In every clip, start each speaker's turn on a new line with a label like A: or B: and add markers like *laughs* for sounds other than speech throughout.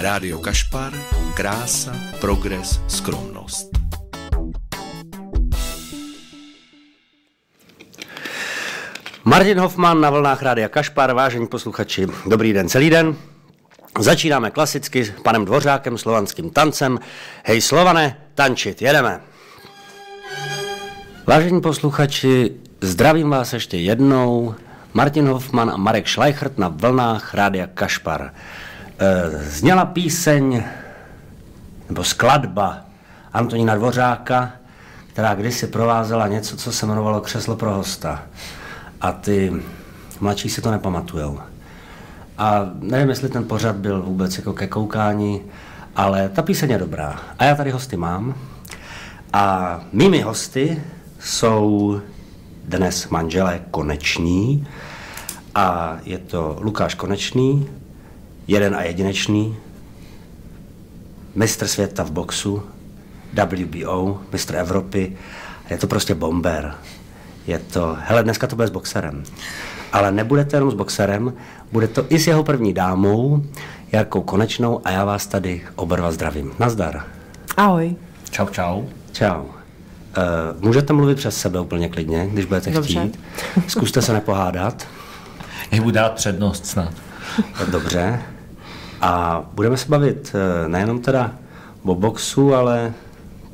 A: Rádio Kašpar, krása, progres, skromnost.
B: Martin Hoffman na vlnách Rádia Kašpar, vážení posluchači, dobrý den celý den. Začínáme klasicky s panem Dvořákem, slovanským tancem. Hej Slované, tančit, jedeme. Vážení posluchači, zdravím vás ještě jednou. Martin Hoffman a Marek Schleichert na vlnách Rádia Kašpar. E, zněla píseň, nebo skladba Antonína Dvořáka, která kdysi provázela něco, co se jmenovalo Křeslo pro hosta. A ty mladší si to nepamatujou. A nevím, jestli ten pořad byl vůbec jako ke koukání, ale ta píseň je dobrá. A já tady hosty mám. A mými hosty jsou dnes manželé Koneční a je to Lukáš Konečný, jeden a jedinečný, mistr světa v boxu, WBO, mistr Evropy, je to prostě bomber. Je to, hele, dneska to bude s boxerem. Ale nebude to jenom s boxerem, bude to i s jeho první dámou, Jarkou Konečnou a já vás tady oba zdravím. Nazdar.
C: Ahoj.
D: Čau, čau.
B: Čau. Uh, můžete mluvit přes sebe úplně klidně, když budete
C: Dobře.
B: chtít. Zkuste se nepohádat.
D: Já budu dát přednost snad.
B: Dobře. A budeme se bavit eh, nejenom teda o boxu, ale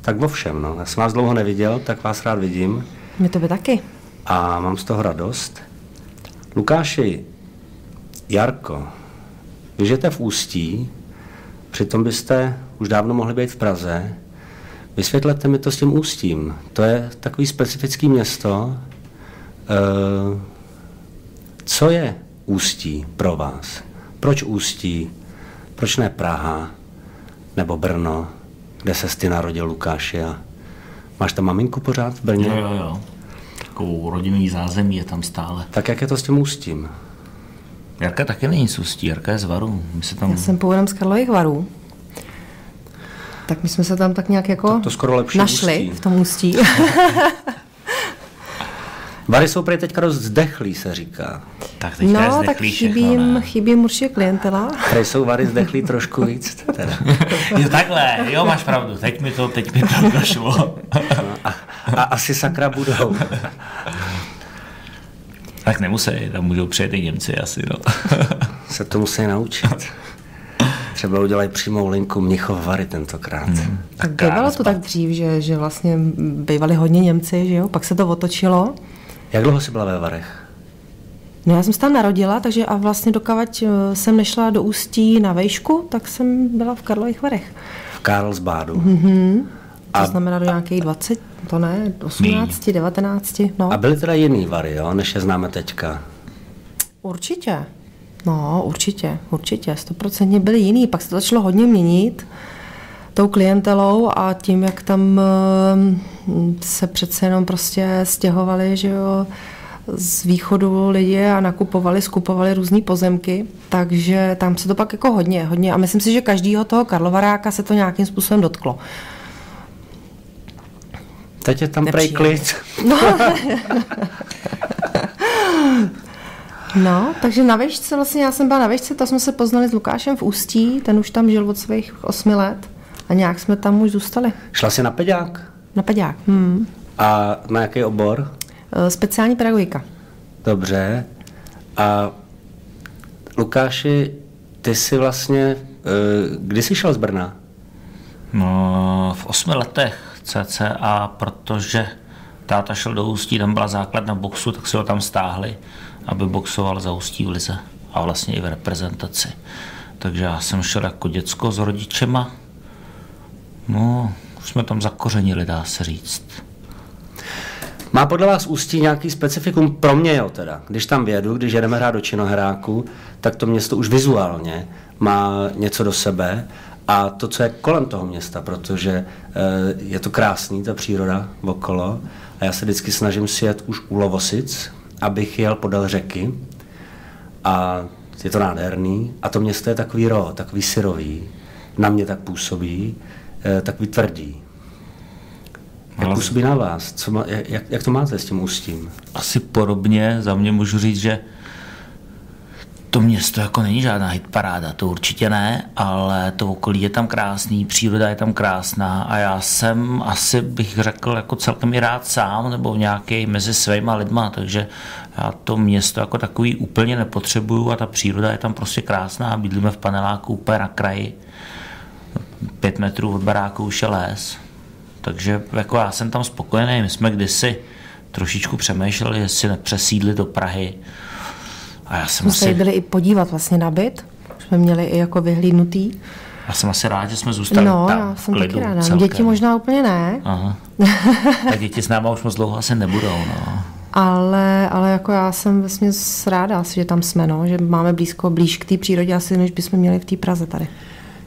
B: tak o všem. No. Já jsem vás dlouho neviděl, tak vás rád vidím
C: Mě to by taky.
B: a mám z toho radost. Lukáši, Jarko, vy žijete v Ústí, přitom byste už dávno mohli být v Praze. Vysvětlete mi to s tím Ústím. To je takový specifický město. Eh, Co je Ústí pro vás? Proč Ústí? Proč ne Praha? Nebo Brno, kde se ty narodil Lukáši? A máš tam maminku pořád v Brně?
D: Jo, jo, jo. Takovou rodinný zázemí je tam stále.
B: Tak jak je to s tím Ústím?
D: Jarka taky není z Ústí, Jarka je z Varu. My se tam...
C: Já jsem původem z Karlových varů. Tak my jsme se tam tak nějak jako
B: Tak to skoro lepší
C: našli
B: Ústí.
C: v tom ústí. *laughs*
B: Vary jsou prý teďka dost zdechlí, se říká.
D: Tak teďka je
C: no, tak chybí
D: všechno,
C: jim, chybí jim určitě klientela.
B: Prý jsou Vary zdechlí trošku víc. Teda. *laughs*
D: Jo, takhle, jo, máš pravdu, teď mi to, teď mi to došlo. *laughs*
B: A, a asi sakra budou.
D: tak nemusí, tam můžou přijet i Němci asi, no.
B: Se to musí naučit. Třeba udělají přímou linku Mnichov Vary tentokrát. Hmm.
C: Tak bývalo to tak dřív, že, že vlastně bývali hodně Němci, že jo? Pak se to otočilo.
B: Jak dlouho jsi byla ve Varech?
C: No já jsem se tam narodila, takže a vlastně dokavať eh, jsem nešla do Ústí na vejšku, tak jsem byla v Karlových Varech.
B: V Karlsbádu.
C: To
B: A-
C: znamená do nějakých 20, to ne, 18, 19, no.
B: A byly teda jiný Vary, jo, než je známe teďka.
C: Určitě. No, určitě, určitě. Stoprocentně byly jiný. Pak se to začalo hodně měnit tou klientelou a tím, jak tam eh, se přece jenom prostě stěhovali, že jo, z východu lidi a nakupovali, skupovali různé pozemky, takže tam se to pak jako hodně, hodně a myslím si, že každýho toho Karlovaráka se to nějakým způsobem dotklo.
B: Teď je tam prej
C: Nepříjemný.
B: klid.
C: No, *laughs* *laughs* *laughs* takže na vešce, vlastně já jsem byla na vešce, to jsme se poznali s Lukášem v Ústí, ten už tam žil od svých osmi let a nějak jsme tam už zůstali.
B: Šla jsi na peďák?
C: Na peďák. Hmm.
B: A na jaký obor?
C: E, Speciální pedagogika.
B: Dobře. A Lukáši, ty jsi vlastně, eh, kdy jsi šel z Brna?
D: No, v osmi letech cca, protože táta šel do Ústí, tam byla základna boxu, tak si ho tam stáhli, aby boxoval za Ústí v lize a vlastně i v reprezentaci. Takže já jsem šel jako děcko s rodičema. No, už jsme tam zakořenili, dá se říct.
B: Má podle vás Ústí nějaký specifikum pro mě, jo teda. Když tam vědu, když jedeme hrát do Činoheráku, tak to město už vizuálně má něco do sebe a to, co je kolem toho města, protože eh, je to krásný, ta příroda okolo a já se vždycky snažím si jet už u Lovosic, abych jel podél řeky a je to nádherný a to město je takový ro, takový syrový, na mě tak působí, eh, takový tvrdý. Jak
D: Ale-
B: působí na vás? Co má, jak, jak to máte s tím ústím?
D: Asi podobně, za mě můžu říct, že to město jako není žádná hitparáda, to určitě ne, ale to okolí je tam krásný, příroda je tam krásná a já jsem asi bych řekl jako celkem i rád sám nebo nějaký mezi svýma lidma, takže já to město jako takový úplně nepotřebuju a ta příroda je tam prostě krásná, bydlíme v paneláku úplně na kraji, pět metrů od baráku už je les, takže jako já jsem tam spokojený, my jsme kdysi trošičku přemýšleli, jestli nepřesídli do Prahy,
C: a já jsem jsme asi... byli i podívat vlastně na byt, jsme měli i jako vyhlídnutý.
D: Já jsem asi rád, že jsme zůstali
C: no,
D: tam
C: já jsem klidu, taky ráda. Celkem. Děti možná úplně ne.
D: Aha. *laughs* Tak děti s náma už moc dlouho asi nebudou. No.
C: Ale, ale jako já jsem vlastně ráda asi, že tam jsme, no, že máme blízko, blíž k té přírodě asi, než bychom měli v té Praze tady.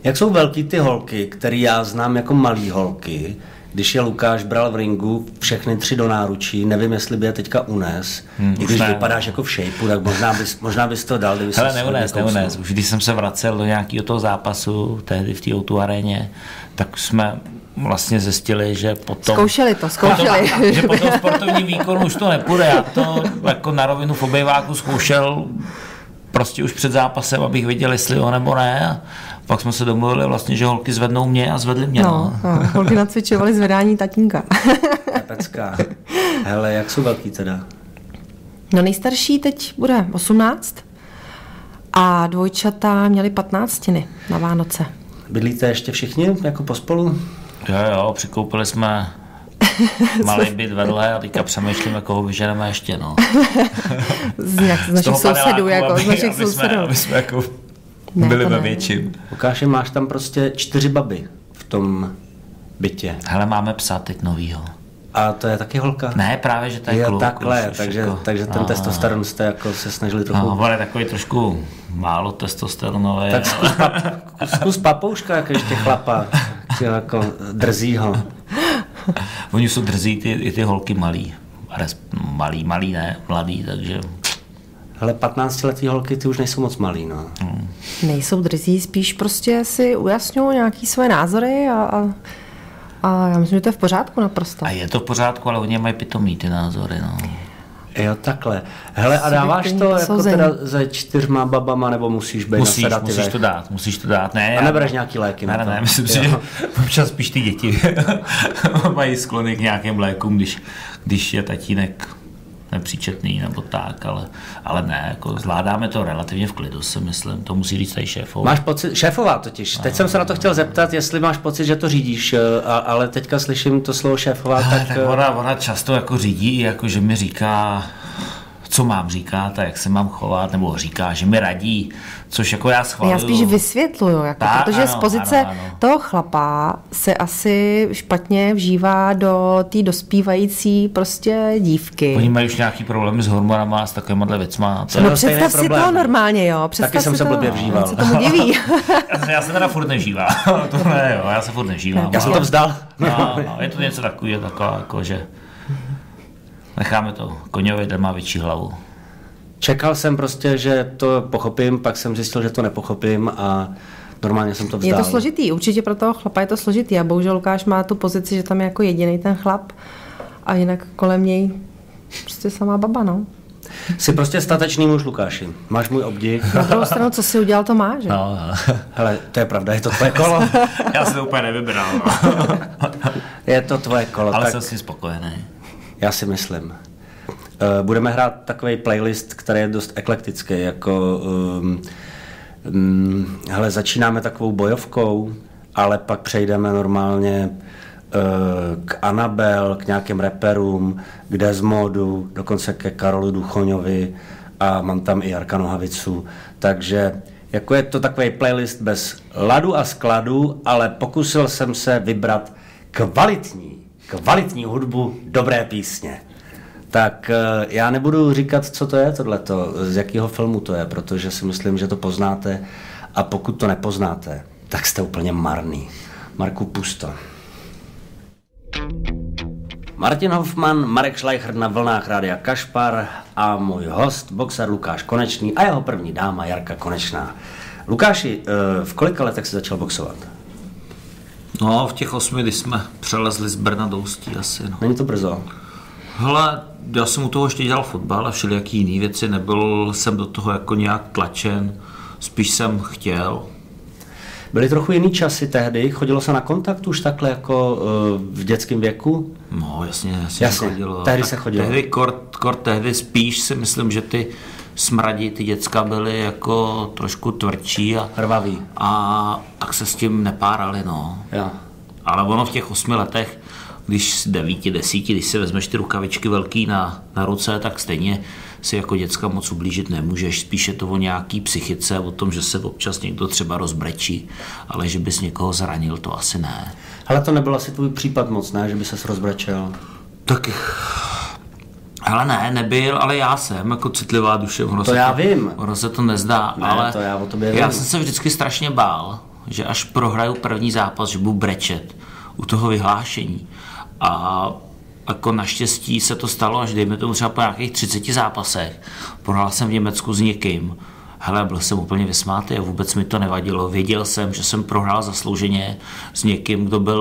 B: Jak jsou velký ty holky, které já znám jako malý holky, když je Lukáš bral v ringu všechny tři do náručí, nevím, jestli by je teďka unes, hmm, i když ne. vypadáš jako v shapeu, tak možná bys, možná bys to dal, kdyby
D: Hele, neunes, neunes. Už když jsem se vracel do nějakého toho zápasu, tehdy v té o aréně, tak jsme vlastně zjistili, že potom...
C: Zkoušeli to, zkoušeli.
D: Potom, že po tom sportovním výkonu už to nepůjde. Já to jako na rovinu v obejváku zkoušel prostě už před zápasem, abych věděl, jestli jo nebo ne. Pak jsme se domluvili vlastně, že holky zvednou mě a zvedli mě.
C: No, no. no holky nacvičovaly zvedání tatínka.
B: Pecka. Hele, jak jsou velký teda?
C: No nejstarší teď bude 18 a dvojčata měly 15 na Vánoce.
B: Bydlíte ještě všichni jako pospolu?
D: Jo, jo, přikoupili jsme *laughs* malý byt vedle a teďka přemýšlíme, koho vyženeme ještě, no. *laughs*
C: z, nějak, z našich sousedů, jako aby, z našich
D: aby sousedů. Jsme, aby jsme jako ne, byli ve větším.
B: Lukáši, máš tam prostě čtyři baby v tom bytě.
D: Hele, máme psa teď novýho.
B: A to je taky holka?
D: Ne, právě, že to je, je kluk.
B: takhle, už, takže, jako, takže ten no, testosteron jste jako se snažili trochu...
D: No, ale takový trošku málo testosteronový.
B: Tak zkus, pap, *laughs* zkus papouška, jako ještě chlapa, jako drzího.
D: Oni jsou drzí ty, i ty holky malý. Malý, malý ne, mladý, takže
B: ale 15-letý holky ty už nejsou moc malý, no. Hmm.
C: Nejsou drzí, spíš prostě si ujasňují nějaký své názory a, a, a já myslím, že to je v pořádku naprosto.
D: A je to v pořádku, ale oni mají pitomý ty názory, no.
B: Jo, takhle. Hele, a dáváš to jako teda ze čtyřma babama, nebo musíš být
D: musíš,
B: na sedativech?
D: Musíš to dát, musíš to dát. Ne,
B: a nebereš nějaký léky
D: ne,
B: na
D: to? Ne, myslím si, že občas spíš ty děti *laughs* mají sklony k nějakým lékům, když, když je tatínek nepříčetný nebo tak, ale, ale ne, jako zvládáme to relativně v klidu, si myslím, to musí říct tady šéfová.
B: Máš pocit, šéfová totiž, teď no, jsem se na to chtěl zeptat, jestli máš pocit, že to řídíš, eh, ale teďka slyším to slovo šéfová, tak...
D: tak ona, ona často jako řídí, jako že mi říká, co mám říkat a jak se mám chovat, nebo říká, že mi radí, což jako já schvaluju.
C: Já spíš vysvětluju, jako, tak, protože ano, z pozice ano, ano. toho chlapa se asi špatně vžívá do té dospívající prostě dívky.
D: Oni mají už nějaký problémy s hormonama a s takovýma věcma.
C: To no představ si to normálně, jo.
B: Představ Taky jsem se blbě vžíval.
C: Se tomu diví.
D: já se teda furt nevžívám. *laughs* to ne, jo, já se furt nevžívám.
B: Já jsem to vzdal.
D: no, no, je to něco takového, taková, jako, že Necháme to. Koňovi ten má větší hlavu.
B: Čekal jsem prostě, že to pochopím, pak jsem zjistil, že to nepochopím a normálně jsem to vzdal.
C: Je to složitý, určitě pro toho chlapa je to složitý a bohužel Lukáš má tu pozici, že tam je jako jediný ten chlap a jinak kolem něj prostě samá baba, no.
B: Jsi prostě statečný muž, Lukáši. Máš můj obdiv.
C: Na druhou stranu, co si udělal, to máš.
B: No, no. Hele, to je pravda, je to tvoje kolo. *laughs*
D: Já si to úplně nevybral. *laughs*
B: je to tvoje kolo.
D: Ale tak... jsem si spokojený.
B: Já si myslím. Eh, budeme hrát takový playlist, který je dost eklektický, jako um, um, hele, začínáme takovou bojovkou, ale pak přejdeme normálně uh, k Anabel, k nějakým reperům, k Desmodu, dokonce ke Karolu Duchoňovi a mám tam i Jarka Nohavicu, takže jako je to takový playlist bez ladu a skladu, ale pokusil jsem se vybrat kvalitní kvalitní hudbu, dobré písně. Tak eh, já nebudu říkat, co to je tohleto, z jakého filmu to je, protože si myslím, že to poznáte a pokud to nepoznáte, tak jste úplně marný. Marku Pusto. Martin Hoffman, Marek Schleicher na vlnách Rádia Kašpar a můj host, boxer Lukáš Konečný a jeho první dáma Jarka Konečná. Lukáši, eh, v kolika letech jsi začal boxovat?
D: No, v těch osmi, kdy jsme přelezli z Brna do Ústí asi. No.
B: Není to brzo?
D: Hele, já jsem u toho ještě dělal fotbal a všelijaký jiný věci, nebyl jsem do toho jako nějak tlačen, spíš jsem chtěl.
B: Byly trochu jiný časy tehdy, chodilo se na kontakt už takhle jako uh, v dětském věku?
D: No, jasně, jasně,
B: Jasně,
D: chodilo.
B: tehdy
D: Tak
B: se chodilo.
D: Tehdy, kort, kort tehdy spíš si myslím, že ty smradi, ty děcka byly jako trošku tvrdší a,
B: Hrvavý.
D: a tak se s tím nepárali, no.
B: Jo.
D: Ale ono v těch osmi letech, když z devíti, desíti, když si vezmeš ty rukavičky velký na, na ruce, tak stejně si jako děcka moc ublížit nemůžeš. Spíše to o nějaký psychice, o tom, že se občas někdo třeba rozbrečí, ale že bys někoho zranil, to asi ne.
B: Ale to nebyl asi tvůj případ moc, ne? Že by se rozbrečel.
D: Tak ale ne, nebyl, ale já jsem jako citlivá duše. Ono
B: To
D: se
B: já vím.
D: Ono se to nezdá,
B: Ne,
D: ale
B: to já o tobě
D: já
B: vím.
D: jsem se vždycky strašně bál, že až prohraju první zápas, že budu brečet u toho vyhlášení. A jako naštěstí se to stalo až dejme tomu třeba po nějakých 30 zápasech. Prohrál jsem v Německu s někým, Hele, byl jsem úplně vysmátý a vůbec mi to nevadilo. Věděl jsem, že jsem prohrál zaslouženě s někým, kdo byl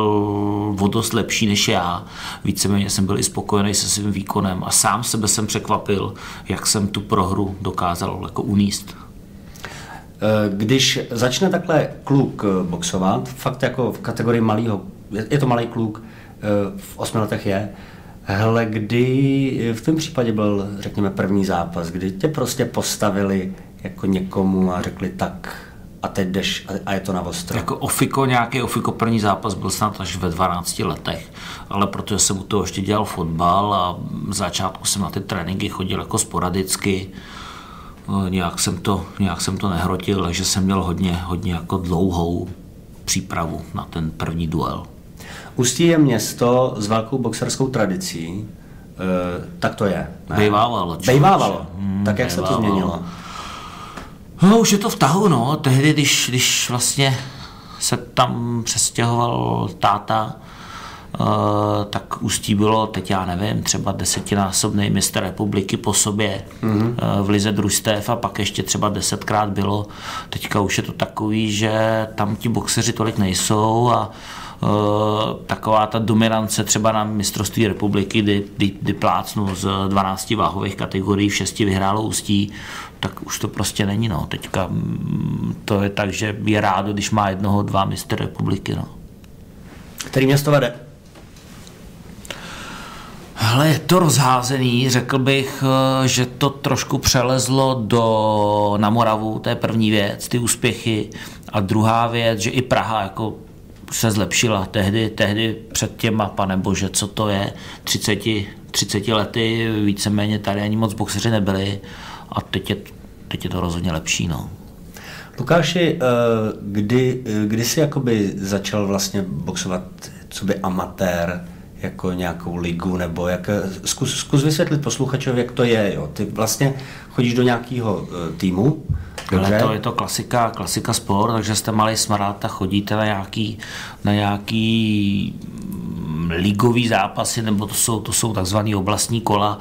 D: o dost lepší než já. Víceméně jsem byl i spokojený se svým výkonem a sám sebe jsem překvapil, jak jsem tu prohru dokázal jako uníst.
B: Eh, Když začne takhle kluk eh, boxovat, fakt jako v kategorii malého, je to malý kluk, eh, v osmi letech je, hele, kdy v tom případě byl, řekněme, první zápas, kdy tě prostě postavili jako někomu a řekli tak a teď jdeš a- je to na ostro.
D: Jako ofiko, nějaký ofiko první zápas byl snad až ve 12 letech, ale protože jsem u toho ještě dělal fotbal a v začátku jsem na ty tréninky chodil jako sporadicky, No, nějak jsem to, nějak jsem to nehrotil, takže jsem měl hodně, hodně jako dlouhou přípravu na ten první duel.
B: Ústí je město s velkou boxerskou tradicí, eh, tak to je. ne?
D: Bejvávalo, člověče.
B: Bejvávalo.
D: Hmm,
B: tak jak se to
D: bejvávalo.
B: změnilo?
D: No, už je to v tahu, no. Tehdy, když, když vlastně se tam přestěhoval táta, uh, tak Ústí bylo, teď já nevím, třeba desetinásobný mistr republiky po sobě mm-hmm. uh, v lize družstev a pak ještě třeba desetkrát bylo. Teďka už je to takový, že tam ti boxeři tolik nejsou a uh, taková ta dominance třeba na mistrovství republiky, kdy, kdy, kdy plácnu z 12 váhových kategorií v 6 vyhrálo Ústí, tak už to prostě není. No. Teďka mm, to je tak, že je rádo, když má jednoho, dva mistry republiky. No.
B: Který město vede?
D: Hele, je to rozházený, řekl bych, eh, že to trošku přelezlo do, na Moravu, to je první věc, ty úspěchy. A druhá věc, že i Praha jako se zlepšila tehdy, tehdy před těma, pane bože, co to je, 30, 30 lety, víceméně tady ani moc boxeři nebyli a teď je, teď je to rozhodně lepší, no.
B: Lukáši, eh, kdy, eh, kdy jsi jakoby začal vlastně boxovat co by amatér, jako nějakou ligu, nebo jak, zkus, zkus vysvětlit posluchačovi, jak to je, jo. Ty vlastně chodíš do nějakého eh, týmu,
D: Ale to je to klasika, klasika sport, takže jste malý smrát a chodíte na nějaký, na nějaký mm, ligový zápasy, nebo to jsou, to jsou takzvané oblastní kola,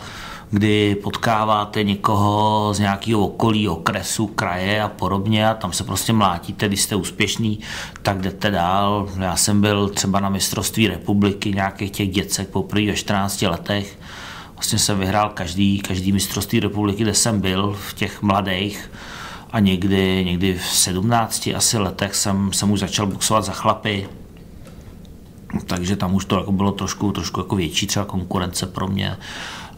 D: kdy potkáváte někoho z nějakého okolí, okresu, kraje a podobně a tam se prostě mlátíte, když jste úspěšný, tak jdete dál. Já jsem byl třeba na mistrovství republiky nějakých těch děcek poprvé ve 14 letech. Vlastně jsem vyhrál každý, každý mistrovství republiky, kde jsem byl v těch mladých a někdy, někdy v 17 asi letech jsem, jsem už začal boxovat za chlapy, takže tam už to jako bylo trošku, trošku jako větší třeba konkurence pro mě,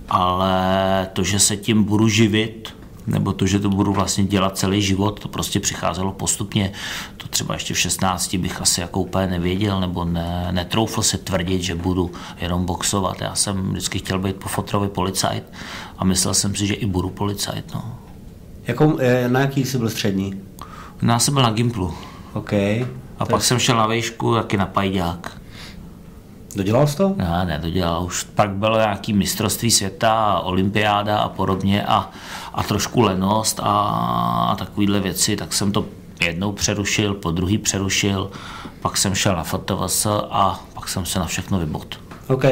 D: ale to, že se tím budu živit, nebo to, že to budu vlastně dělat celý život, to prostě přicházelo postupně. To třeba ještě v 16 bych asi jako úplně nevěděl, nebo ne, netroufl se tvrdit, že budu jenom boxovat. Já jsem vždycky chtěl být po fotrovi policajt a myslel jsem si, že i budu policajt. No.
B: Jakou, eh, na jaký jsi byl střední?
D: No, já jsem byl na Gimplu.
B: OK.
D: A pak jsem šel na výšku, taky na pajďák.
B: Dodělal jsi to?
D: Já nedodělal. Už pak bylo nějaký mistrovství světa, olympiáda a podobně a, a trošku lenost a, a takovýhle věci, tak jsem to jednou přerušil, po druhý přerušil, pak jsem šel na FTVS a pak jsem se na všechno vybot.
B: OK.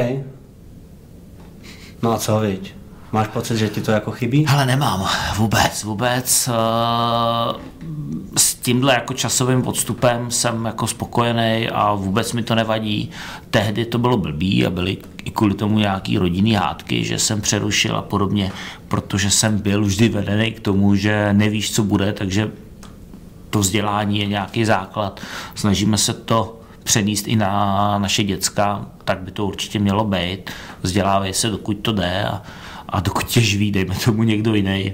B: No a co, viď? Máš pocit, že ti to jako chybí?
D: Ale nemám, vůbec, vůbec. Eh, s tímhle jako časovým odstupem jsem jako spokojený a vůbec mi to nevadí. Tehdy to bylo blbý a byly i kvůli tomu nějaký rodinný hádky, že jsem přerušil a podobně, protože jsem byl vždy vedený k tomu, že nevíš, co bude, takže to vzdělání je nějaký základ. Snažíme se to přenést i na naše děcka, tak by to určitě mělo být. Vzdělávej se, dokud to jde a, a dokud tě živí, dejme tomu někdo jiný.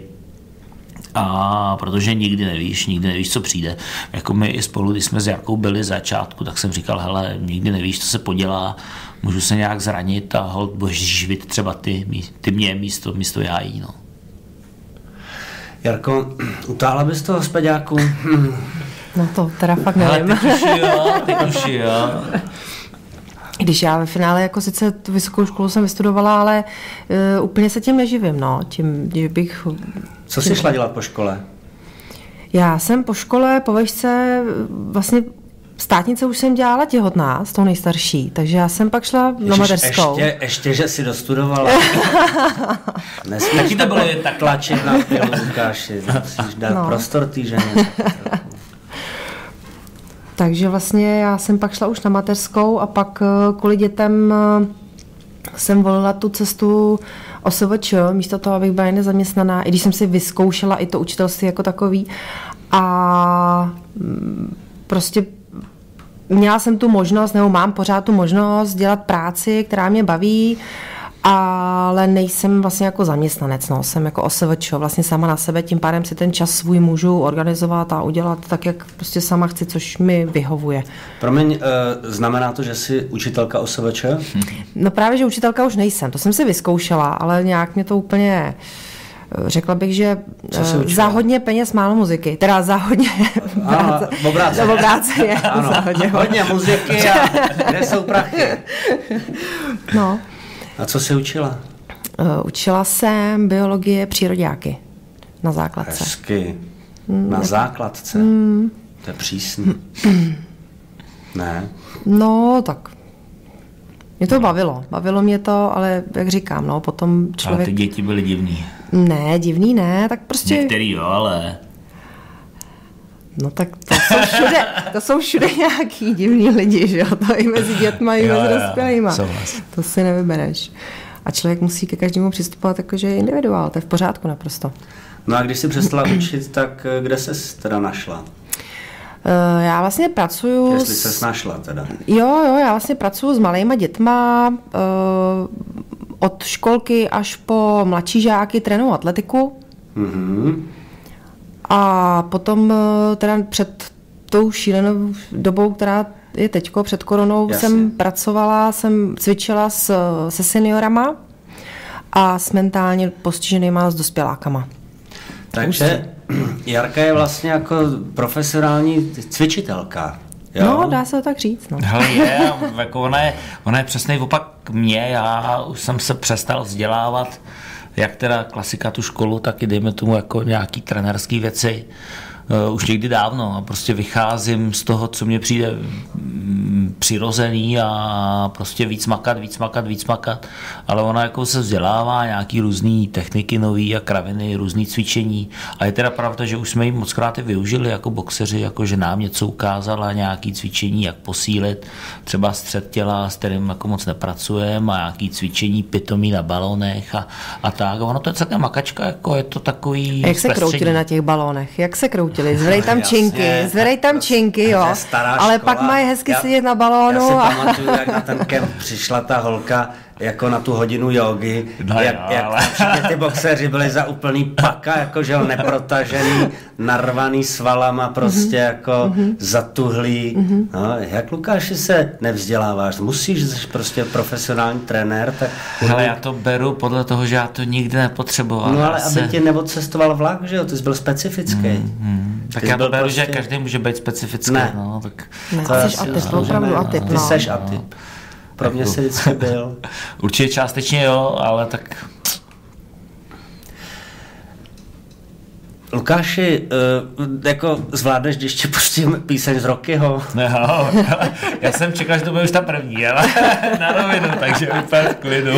D: A protože nikdy nevíš, nikdy nevíš, co přijde. Jako my i spolu, když jsme s Jarkou byli začátku, tak jsem říkal, hele, nikdy nevíš, co se podělá, můžu se nějak zranit a hold, budeš živit třeba ty, ty mě místo, místo já jí, no.
B: Jarko, *clears throat* utáhla bys toho speďáku?
C: No to teda fakt nevím.
D: Ale teď už jo, teď už *laughs* jo.
C: Když já ve finále jako sice tu vysokou školu jsem vystudovala, ale uh, úplně se tím neživím, no. Tím, že bych...
B: Co jsi šla dělat po škole?
C: Já jsem po škole, po vešce, vlastně státnice už jsem dělala těhotná, s tou nejstarší, takže já jsem pak šla na mateřskou.
B: Ještě, ještě, že si dostudovala. *laughs* Nesmíš to bylo tak tlačit na pilu, Lukáši. Musíš dát no. prostor týženě. *laughs*
C: Takže vlastně já jsem pak šla už na mateřskou a pak eh, kvůli dětem eh, jsem volila tu cestu OSVČ, místo toho, abych byla nezaměstnaná, i když jsem si vyzkoušela i to učitelství jako takový. A mm, prostě měla jsem tu možnost, nebo mám pořád tu možnost dělat práci, která mě baví, ale nejsem vlastně jako zaměstnanec, no. jsem jako OSVČ, vlastně sama na sebe, tím pádem si ten čas svůj můžu organizovat a udělat tak, jak prostě sama chci, což mi vyhovuje.
B: Promiň, e, znamená to, že jsi učitelka OSVČ?
C: No právě, že učitelka už nejsem, to jsem si vyzkoušela, ale nějak mě to úplně eh, řekla bych, že eh, za hodně peněz málo muziky. Teda za hodně *laughs*
B: Aha, obráceně.
C: obráceně. ano, za hodně,
B: hodně muziky a kde jsou prachy?
C: No.
B: A co jsi učila?
C: Uh, učila jsem biologie příroďáky na základce.
B: Hezky. Mm, na základce? Mm. To je přísný. ne?
C: No, tak mě to bavilo. Bavilo mě to, ale jak říkám, no, potom člověk...
D: Ale ty děti byly divný.
C: Ne, divný ne, tak prostě...
D: Některý jo, ale...
C: No tak to jsou všude, to jsou všude *laughs* nějaký divní lidi, že jo? To i mezi dětma, i mezi dospělýma. To si nevybereš. A člověk musí ke každému přistupovat jako, že je individuál, to je v pořádku naprosto.
B: No a když jsi přestala učit, tak eh, kde se teda našla?
C: Uh, já vlastně pracuju...
B: Jestli se našla teda.
C: Jo, jo, já vlastně pracuju s malýma dětma, uh, od školky až po mladší žáky trénu atletiku. Mm-hmm. A potom eh, teda před tou šílenou dobou, která je teďko, před koronou, Jasně. jsem pracovala, jsem cvičila s, se seniorama a s mentálně postiženýma s dospělákama.
B: Takže *clears throat* Jarka je vlastně jako profesionální cvičitelka. Jo?
C: No, dá se to tak říct. No.
D: Hele, je, *laughs* jako ona, je, ona je přesný opak mě, já už jsem se přestal vzdělávat jak teda klasika tu školu, tak i dejme tomu jako nějaký trenerský věci uh, už někdy dávno. A prostě vycházím z toho, co mě přijde přirozený a prostě víc makat, víc makat, víc makat, ale ona jako se vzdělává nějaký různé techniky nový a kraviny, různý cvičení a je teda pravda, že už jsme ji moc krát využili jako boxeři, jako že nám něco ukázala, nějaký cvičení, jak posílit, třeba střed těla, s kterým jako moc nepracujeme a nějaký cvičení pitomí na balonech a, a tak. A ono to je celkem makačka, jako je to takový...
C: A jak se kroutili na těch balonech? Jak se kroutili? Zvedej tam činky, zvedej tam činky, jo. Ale pak mají hezky sedět na balónu.
B: Já si pamatuju, jak na ten kemp přišla ta holka jako na tu hodinu jogy, no jak, jo, jak ale... ty boxeři byli za úplný paka, jako že neprotažený, narvaný svalama, prostě mm-hmm. jako mm-hmm. zatuhlý. Mm-hmm. No, jak Lukáši se nevzděláváš? Musíš, jsi prostě profesionální trenér. Tak...
D: Ale já to beru podle toho, že já to nikdy nepotřeboval.
B: No ale se... aby ti neodcestoval vlak, že jo, ty jsi byl specifický.
D: Mm-hmm. Tak já to beru, prostě... že každý může být specifický.
C: Ne,
D: no, tak...
C: ne ty jsi atyp, opravdu atyp.
B: Ty no. jsi atyp. Pro mě jsi vždycky byl. *laughs*
D: Určitě částečně jo, ale tak...
B: Lukáši, uh, jako zvládneš, když ti pustím píseň z Rockyho?
D: No, *laughs* já jsem čekal, že to bude už ta první, ale *laughs* na rovinu, takže úplně v klidu.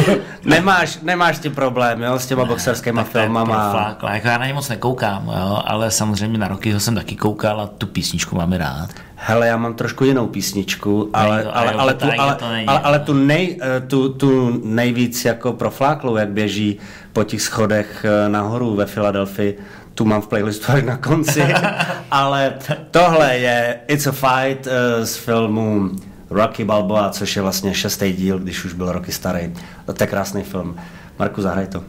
B: Nemáš, nemáš ty problém, jo, s těma boxerskýma filmama.
D: Jako já na ně moc nekoukám, jo, ale samozřejmě na Rockyho jsem taky koukal a tu písničku mám i rád.
B: Hele, já mám trošku jinou písničku, ale,
D: to-
B: ale, ale, tu, ale, ale, ale tu, nej, eh, tu, tu nejvíc jako profláklou, jak běží po těch schodech eh, nahoru ve Filadelfii, tu mám v playlistu až na konci, *laughs* ale tohle je It's a Fight eh, z filmu Rocky Balboa, což je vlastně šestý díl, když už byl Rocky starý. To je krásný film. Marku, zahraj to.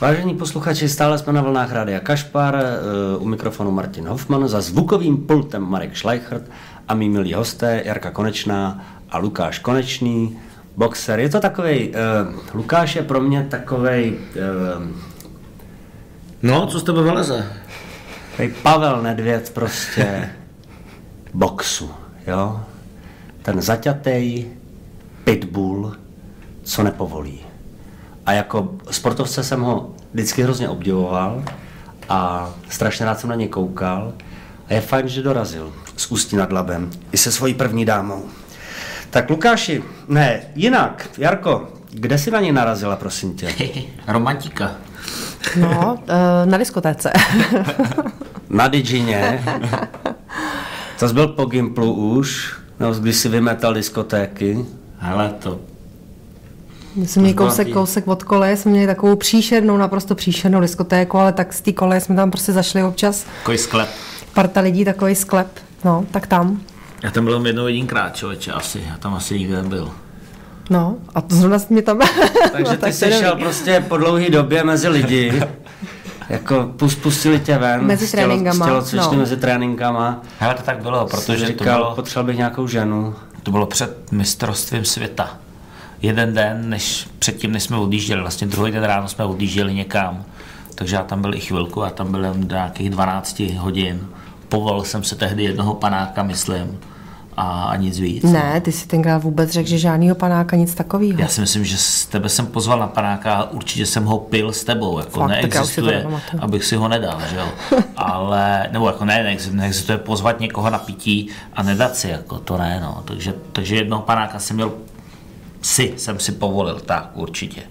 B: Vážení posluchači, stále jsme na vlnách Rádia Kašpar, eh, u mikrofonu Martin Hoffman, za zvukovým pultem Marek Schleichert a mý milí hosté Jarka Konečná a Lukáš Konečný, boxer. Je to takovej, uh, Lukáš je pro mě takovej, uh,
D: No, co z tebe vyleze?
B: takovej Pavel Nedvěd prostě *laughs* boxu, jo? Ten zaťatej pitbull, co nepovolí. A jako sportovce jsem ho vždycky hrozně obdivoval a strašně rád jsem na něj koukal. A je fajn, že dorazil s Ústí nad Labem i se svojí první dámou. Tak Lukáši, ne, jinak, Jarko, kde jsi na něj narazila, prosím tě? *laughs*
D: Romantika.
C: No, eh, na diskotéce. *laughs*
B: Na Digině. To jsi byl po Gimplu už, no, když jsi vymetal diskotéky.
D: Hele, to
C: My jsme měli kousek, kousek od koleje, jsme měli takovou příšernou, naprosto příšernou diskotéku, ale tak z té koleje jsme tam prostě zašli občas.
D: takový sklep.
C: Parta lidí, takový sklep, no, tak tam.
D: Já tam byl jenom jednou jedinkrát, člověče, asi. Já tam asi nikdy nebyl.
C: No, a to zrovna mě tam... *laughs*
B: Takže
C: no,
B: ty
C: tak
B: jsi šel prostě po dlouhé době mezi lidi. *laughs* Jako pus- pustili tě ven.
C: Mezi
B: s tělo-
C: tréninkama,
B: S tělocvičny
C: no.
B: mezi tréninkama.
D: Hele, to tak bylo,
B: Protože
D: protože to
B: říkal,
D: bylo,
B: potřeboval bych nějakou ženu.
D: to bylo před mistrovstvím světa. Jeden den, než předtím, než jsme odjížděli, vlastně druhý den ráno jsme odjížděli někam. Takže já tam byl i chvilku, já tam byl jen nějakých 12 hodin. Povolil jsem se tehdy jednoho panáka, myslím, a, a nic víc.
C: Ne, ty si tenkrát vůbec řekl, že žádnýho panáka, nic takového.
D: Já si myslím, že s tebe jsem pozval na panáka a určitě jsem ho pil s tebou. Jako
C: Fakt, si
D: neexistuje,
C: nepamatuju.
D: abych si ho nedal, že jo. Ale, nebo jako ne, neexistuje, neexistuje pozvat někoho na pití a nedat si, jako to ne, no. Takže, takže jednoho panáka jsem měl, si jsem si povolil, tak určitě.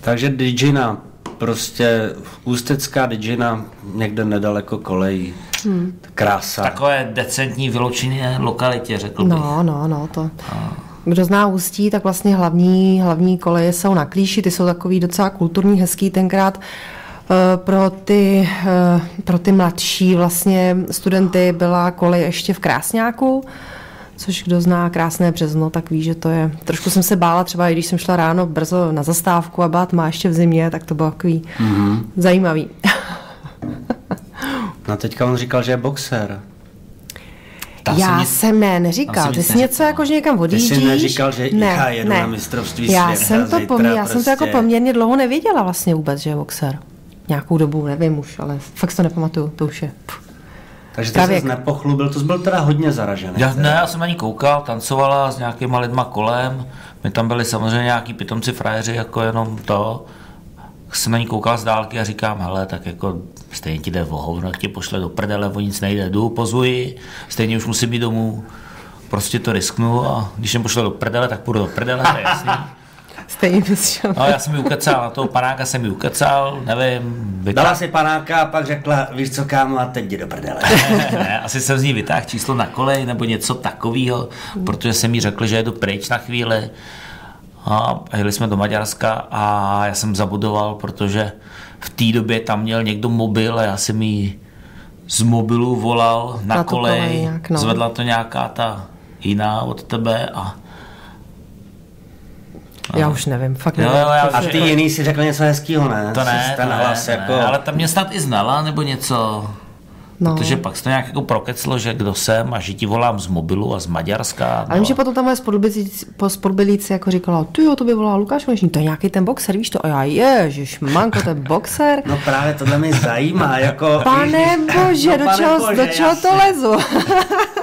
B: Takže Digina, prostě ústecká Digina, někde nedaleko kolejí. Hmm. Krása.
D: Takové decentní vyloučené lokalitě, řekl bych.
C: No, no, no, to. Kdo zná Ústí, tak vlastně hlavní, hlavní koleje jsou na Klíši, ty jsou takový docela kulturní, hezký tenkrát. eh, Pro ty, eh, pro ty mladší vlastně studenty byla kolej ještě v Krásňáku, což kdo zná krásné březno, tak ví, že to je. Trošku jsem se bála třeba, i když jsem šla ráno brzo na zastávku a byla tma ještě v zimě, tak to bylo takový mm-hmm. zajímavý. *laughs*
B: No teďka on říkal, že je boxer.
D: Tam
C: Já
D: jsem nic-
C: jsem ne, neříkal.
D: jsem
C: Ty jsi něco jako, že někam odjíždíš.
B: neříkal, že já jedu na mistrovství
C: já
B: světa
C: jsem to pomě- Já jsem to jako
B: prostě.
C: poměrně dlouho nevěděla vlastně vůbec, že je boxer. Nějakou dobu, nevím už, ale fakt si to nepamatuju, to už je. Pff.
B: Takže ty
C: Pravěk.
B: jsi nepochlubbyl, to jsi byl teda hodně zaražený.
D: Já, ne, já jsem na ní koukal, tancovala s nějakýma lidma kolem, my tam byli samozřejmě nějaký pitomci frajeři, jako jenom to. Jsem na ní koukal z dálky a říkám, hele, tak jako stejně ti jde o hovno, jak tě pošle do prdele, o nic nejde, jdu, pozuji, stejně už musím jít domů, prostě to risknu a když mě pošle do prdele, tak půjdu do prdele, to je jasný.
C: Stejně bys šel.
D: No, já jsem ji ukecal, na toho panáka jsem ji ukecal, nevím,
B: Dala
D: vytáhl,
B: si panáka a pak řekla, víš co kámo, a teď jdi do prdele. *laughs*
D: ne, asi jsem z ní vytáhl číslo na kolej nebo něco takového, protože jsem jí řekl, že jedu pryč na chvíli. A jeli jsme do Maďarska a já jsem zabudoval, protože v té době tam měl někdo mobil a já jsem jí z mobilu volal na,
C: Na
D: kolej,
C: kolej nějak, no.
D: zvedla to nějaká ta jiná od tebe a
C: Já už nevím, fakt nevím.
D: jo, já
B: A ty
C: je-
B: jiný si řekl něco hezkýho, ne?
D: to ne,
B: Ten
D: to
B: hlas
D: ne,
B: jako...
D: ne, ale tam mě snad i znala nebo něco.
C: No.
D: Protože pak se to nějak jako prokeclo, že kdo jsem a že ti volám z mobilu a z Maďarska.
C: A vím, že potom tam moje spodbylíci jako říkala, ty jo, to by volal Lukáš Konečný, to je nějaký ten boxer, víš to? A já, ježiš, manko, to je boxer.
B: No právě tohle mě zajímá, jako...
C: Pane *laughs* bože,
B: No,
C: do,
B: pane
C: čeho,
B: bože,
C: do čeho to lezu? *laughs*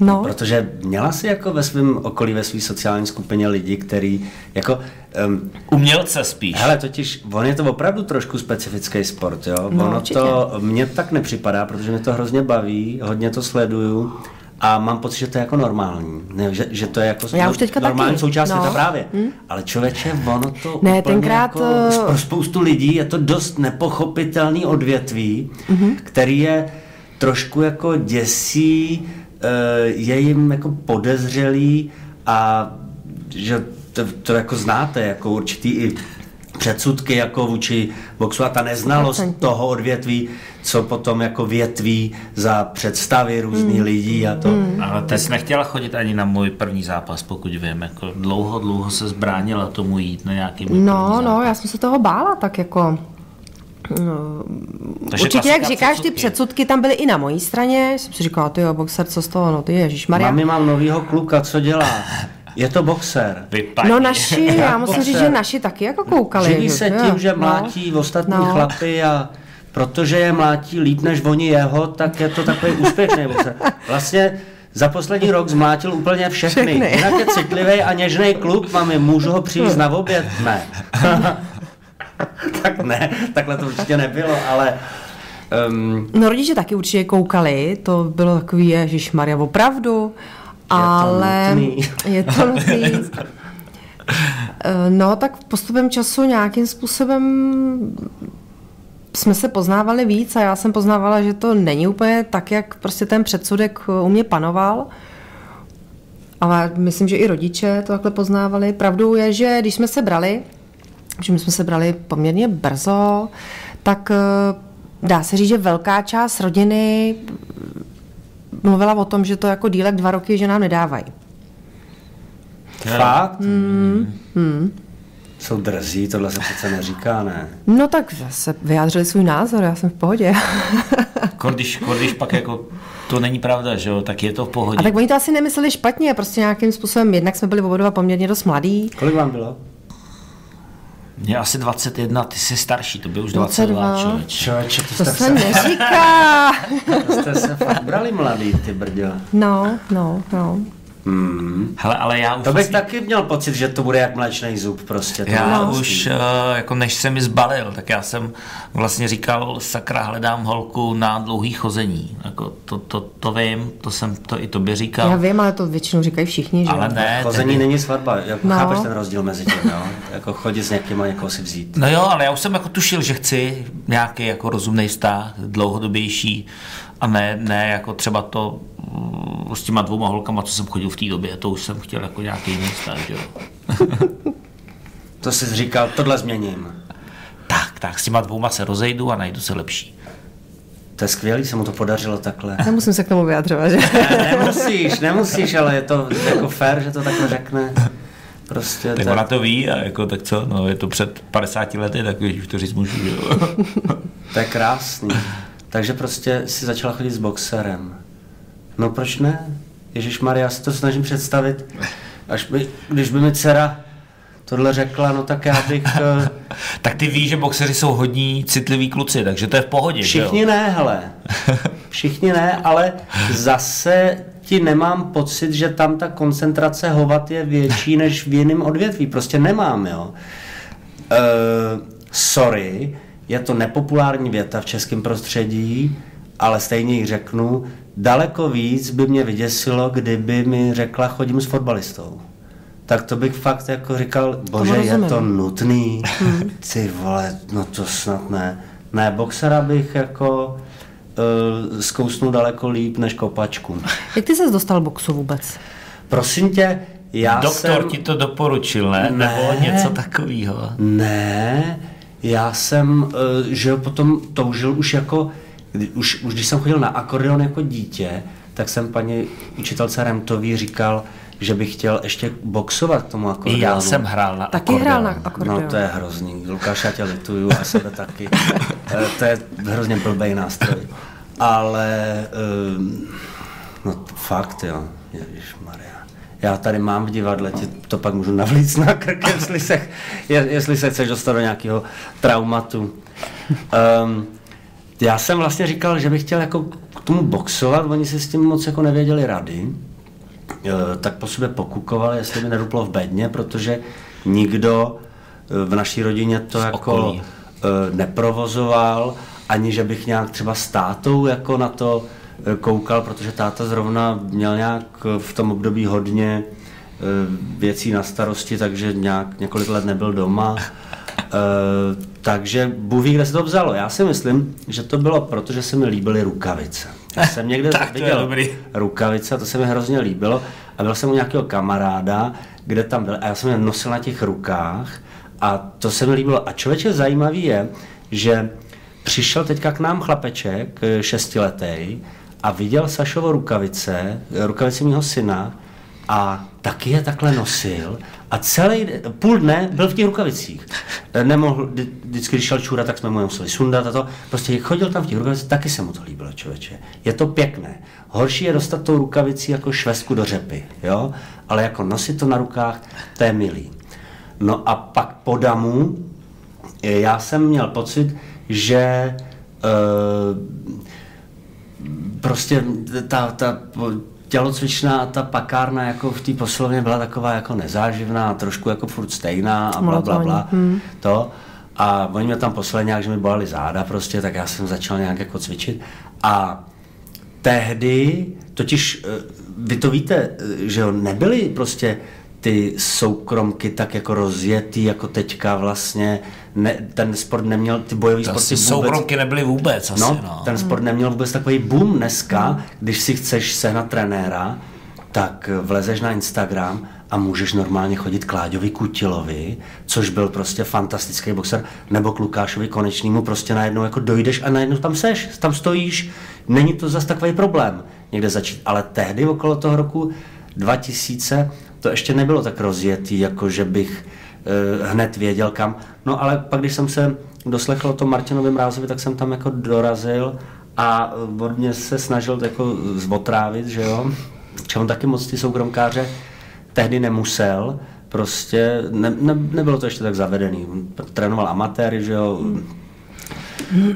C: No.
B: Protože měla si jako ve svém okolí, ve své sociální skupině lidi, který jako... Um,
D: Umělce spíš.
B: hele, totiž, on je to opravdu trošku specifický sport, jo?
C: No,
B: ono
C: určitě.
B: to, mně tak nepřipadá, protože mě to hrozně baví, hodně to sleduju a mám pocit, že to je jako normální, ne, že, že to je jako
C: Já už teďka
B: normální
C: taky,
B: součást
C: no.
B: světa právě. Ale člověče, ono to
C: Ne,
B: úplně
C: tenkrát,
B: jako,
C: eh,
B: pro spoustu lidí je to dost nepochopitelný odvětví,
C: Mhm.
B: který je trošku jako děsí, je jim jako podezřelý a že to, to jako znáte, jako určitý i předsudky jako vůči boxu a ta neznalost
C: Procentně.
B: toho odvětví, co potom jako větví za představy různých lidí a to.
D: Ale ty jsi nechtěla chodit ani na můj první zápas, pokud vím. Jako dlouho, dlouho se zbránila tomu jít na nějaký můj
C: No,
D: první
C: no,
D: zápas.
C: já jsem se toho bála, tak jako... No,
D: Takže
C: určitě, jak říkáš, ty
D: předsudky.
C: předsudky tam byly i na mojí straně. Jsem si říkala, ty jo, boxer, co z toho, no ty ježišmarja.
B: Mami, mám novýho kluka, co dělá? Je to boxer.
D: Vypadni.
C: No naši, *laughs* já musím říct, že naši taky jako koukali.
B: Živí se
C: jo,
B: tím, že
C: no.
B: mlátí ostatní
C: No.
B: chlapy a protože je mlátí líp než oni jeho, tak je to takový úspěšný boxer. Vlastně za poslední rok zmlátil úplně všechny.
C: Všechny.
B: Jinak je citlivý a něžný kluk, mami, můžu ho přijít na oběd? Ne. *laughs* *laughs* tak ne, takhle to určitě nebylo, ale um,
C: No rodiče taky určitě koukali, to bylo takový, ježišmarja, opravdu. Ale
B: nutný.
C: je to nutný. *laughs* Eh, No, tak postupem času nějakým způsobem jsme se poznávali víc a já jsem poznávala, že to není úplně tak, jak prostě ten předsudek u mě panoval. Ale myslím, že i rodiče to takhle poznávali. Pravdou je, že když jsme se brali, že my jsme se brali poměrně brzo, tak eh, dá se říct, že velká část rodiny mluvila o tom, že to jako dílek dva roky, že nám nedávají.
B: fakt? Jsou drzí, tohle se přece neříká, ne?
C: No tak se vyjádřili svůj názor, já jsem v pohodě. *laughs*
D: Když, když pak jako to není pravda, že jo, tak je to v pohodě.
C: A tak oni to asi nemysleli špatně, prostě nějakým způsobem, jednak jsme byli oba poměrně dost mladí.
B: Kolik vám bylo?
D: Mě asi 21, ty jsi starší, to by už
C: 22.
D: 22, člověče.
B: Člověče, to
C: To
B: jste,
C: se neříká. *laughs*
B: to jste se fakt brali mladý, ty brďo.
C: No, no, no.
D: Hele, ale já už
B: To bych
D: vlastně,
B: taky měl pocit, že to bude jak mléčný zub prostě. To
D: já
B: bude
D: už, uh, jako než se mi zbalil, tak já jsem vlastně říkal, sakra, hledám holku na dlouhý chození. Jako to, to, to vím, to jsem to i tobě říkal.
C: Já vím, ale to většinou říkají všichni, že
D: ale ne,
B: Chození
D: tedy-
B: není svatba, jako
C: No.
B: chápeš ten rozdíl mezi tím, jo? Jako chodit s někým a někoho si vzít.
D: No jo, ale já už jsem jako tušil, že chci nějaký jako rozumný vztah, dlouhodobější a ne, ne jako třeba to mm, s těma dvouma holkama, co jsem chodil v té době, to už jsem chtěl jako nějaký jiný vztah, že jo. *laughs*
B: To jsi říkal, tohle změním.
D: Tak, tak, s těma dvouma se rozejdu a najdu se lepší.
B: To je skvělý, se mu to podařilo takhle. *laughs*
C: Nemusím se k tomu vyjadřovat, že?
B: Ne, nemusíš, nemusíš, ale je to jako fér, že to takhle řekne. Prostě
D: Tak
B: to,
D: ona to ví a jako tak co, no je to před 50 lety, tak už to říct můžu, že jo.
B: to je krásný. Takže prostě si začala chodit s boxerem. No proč ne? Ježíš Maria, já si to snažím představit. Až by, když by mi dcera tohle řekla, no tak já bych... eh, *laughs*
D: tak ty víš, že boxeři jsou hodní citliví kluci, takže to je v pohodě, že
B: Všichni
D: jo?
B: ne, hele. *laughs* Všichni ne, ale zase ti nemám pocit, že tam ta koncentrace hovat je větší než v jiném odvětví. Prostě nemám, jo. Uh, sorry, je to nepopulární věta v českém prostředí, ale stejně ji řeknu. Daleko víc by mě vyděsilo, kdyby mi řekla, chodím s fotbalistou. Tak to bych fakt jako říkal, bože, je
C: rozumím.
B: to nutný. *laughs* Ty vole, no to snad ne. Ne, boxera bych jako uh, zkousnul daleko líp než kopačku.
C: Jak ty ses dostal boxu vůbec?
B: Prosím tě, já
D: Doktor
B: jsem...
D: ti to doporučil, ne?
B: Ne.
D: Nebo něco takového.
B: Ne, já jsem, eh, že jo, potom toužil už jako, kdy, už, už když jsem chodil na akordeon jako dítě, tak jsem paní učitelce Remtový říkal, že bych chtěl ještě boxovat k tomu akordeonu.
D: já jsem hrál na
C: Taky hrál na
D: akordeon.
C: akordeon.
B: No to je hrozný. Lukáš, já tě lituju a sebe taky. *laughs* Eh, to je hrozně blbej nástroj. Ale, um, no fakt jo, Maria. Já tady mám v divadle, ti to pak můžu navlíct na krk, jestli se, je- jestli se chceš dostat do nějakého traumatu. Um, já jsem vlastně říkal, že bych chtěl jako k tomu boxovat, oni si s tím moc jako nevěděli rady. E, tak po sobě pokukovali, jestli by neduplo v bedně, protože nikdo e, v naší rodině to jako e, neprovozoval, ani že bych nějak třeba s tátou jako na to koukal, protože táta zrovna měl nějak e, v tom období hodně e, věcí na starosti, takže nějak několik let nebyl doma. Takže Bůh ví, kde se to vzalo. Já si myslím, že to bylo proto, že se mi líbily rukavice. Já jsem *laughs* někde
D: Tak
B: viděl
D: dobrý.
B: rukavice, to se mi hrozně líbilo. A byl jsem u nějakého kamaráda, kde tam byl, a já jsem je nosil na těch rukách a to se mi líbilo. A člověče zajímavý je, že přišel teďka k nám chlapeček, eh, šestiletý, a viděl Sašovo rukavice, rukavici mého syna, a taky je takhle nosil a celý půl dne byl v těch rukavicích. Eh, Nemohl, vždy- vždycky, když šel čůra, tak jsme mu museli sundat a to. Prostě chodil tam v těch rukavicích, taky se mu to líbilo, člověče. Je to pěkné. Horší je dostat tou rukavicí jako švestku do řepy, jo? Ale jako nosit to na rukách, to je milý. No a pak po damu, eh, já jsem měl pocit, že eh, prostě ta, ta tělocvičná ta pakárna jako v té posilovně byla taková jako nezáživná, trošku jako furt stejná a bla, bla, bla.
C: Monotónní,
B: To. A oni mě tam poslali nějak, že mi bolely záda prostě, tak já jsem začal nějak jako cvičit. A tehdy, totiž eh, vy to víte, eh, že jo, nebyly prostě ty soukromky tak jako rozjetý, jako teďka vlastně, ne, ten sport neměl, ty bojový
D: To
B: sporty
D: asi
B: vůbec,
D: soukromky nebyly vůbec asi,
B: No,
D: no.
B: ten sport neměl vůbec takový boom dneska, když si chceš sehnat trenéra, tak vlezeš na Instagram a můžeš normálně chodit k Láďovi Kutilovi, což byl prostě fantastický boxer, nebo k Lukášovi Konečnému, prostě najednou jako dojdeš a najednou tam seš, tam stojíš, není to zas takový problém někde začít, ale tehdy okolo toho roku 2000 to ještě nebylo tak rozjetý, jako že bych eh, hned věděl kam. No ale pak, když jsem se doslechl o tom Martinovi Mrázovi, tak jsem tam jako dorazil a on mě se snažil jako zvotrávit, že jo. Že on taky moc ty soukromkáře tehdy nemusel, prostě ne, ne, nebylo to ještě tak zavedený. On trénoval amatéry, že jo.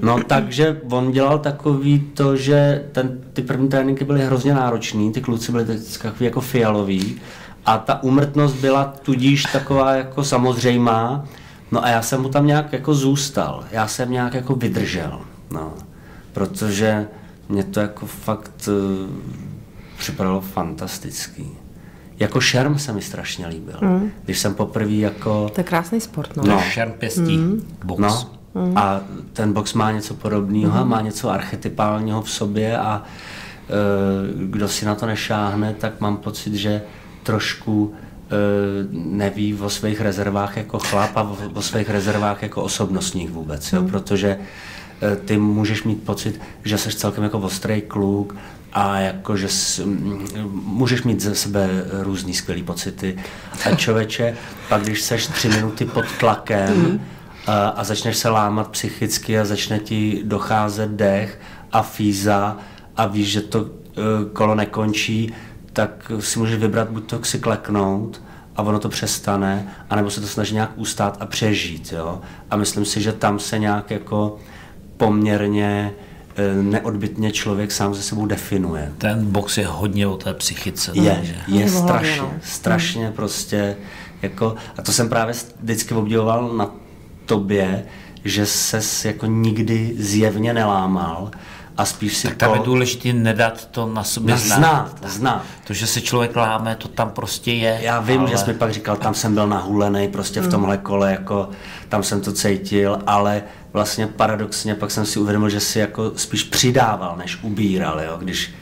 B: No takže on dělal takový to, že ten, ty první tréninky byly hrozně náročný, ty kluci byli takový jako fialový a ta úmrtnost byla tudíž taková jako samozřejmá, no a já jsem mu tam nějak jako zůstal, já jsem nějak jako vydržel, no, protože mě to jako fakt uh, připadalo fantastický. Jako šerm se mi strašně líbil, mm. když jsem poprvé jako...
C: To je krásný sport, no.
B: No.
D: Šerm pěstí, box.
B: No, a ten box má něco podobného, mm. má něco archetypálního v sobě a e, kdo si na to nešáhne, tak mám pocit, že trošku e, neví o svých rezervách jako chlap a o, svých rezervách jako osobnostních vůbec, jo? protože e, ty můžeš mít pocit, že jsi celkem jako ostrý kluk a jako, že m, můžeš mít ze sebe různý skvělý pocity. A člověče, pak když seš tři minuty pod tlakem, a, a začneš se lámat psychicky a začne ti docházet dech a fíza a víš, že to e, kolo nekončí, tak si můžeš vybrat buď to si kleknout a ono to přestane, anebo se to snaží nějak ustát a přežít. Jo? A myslím si, že tam se nějak jako poměrně e, neodbitně člověk sám ze sebou definuje.
D: Ten box je hodně o té psychice.
B: Je,
D: takže-
B: je strašně,
C: no.
B: strašně prostě, jako, a to jsem právě vždycky obdivoval na tobě, že ses jako nikdy zjevně nelámal a spíš si
D: Tak tam je
B: to
D: důležité nedat to na sobě
B: na-
D: znát.
B: znát, znát.
D: To, že se člověk láme, to tam prostě je.
B: Já vím,
D: ale...
B: že jsi mi pak říkal, tam jsem byl nahulený prostě v
C: Mm.
B: tomhle kole, jako tam jsem to cítil, ale vlastně paradoxně pak jsem si uvědomil, že si jako spíš přidával, než ubíral, jo, když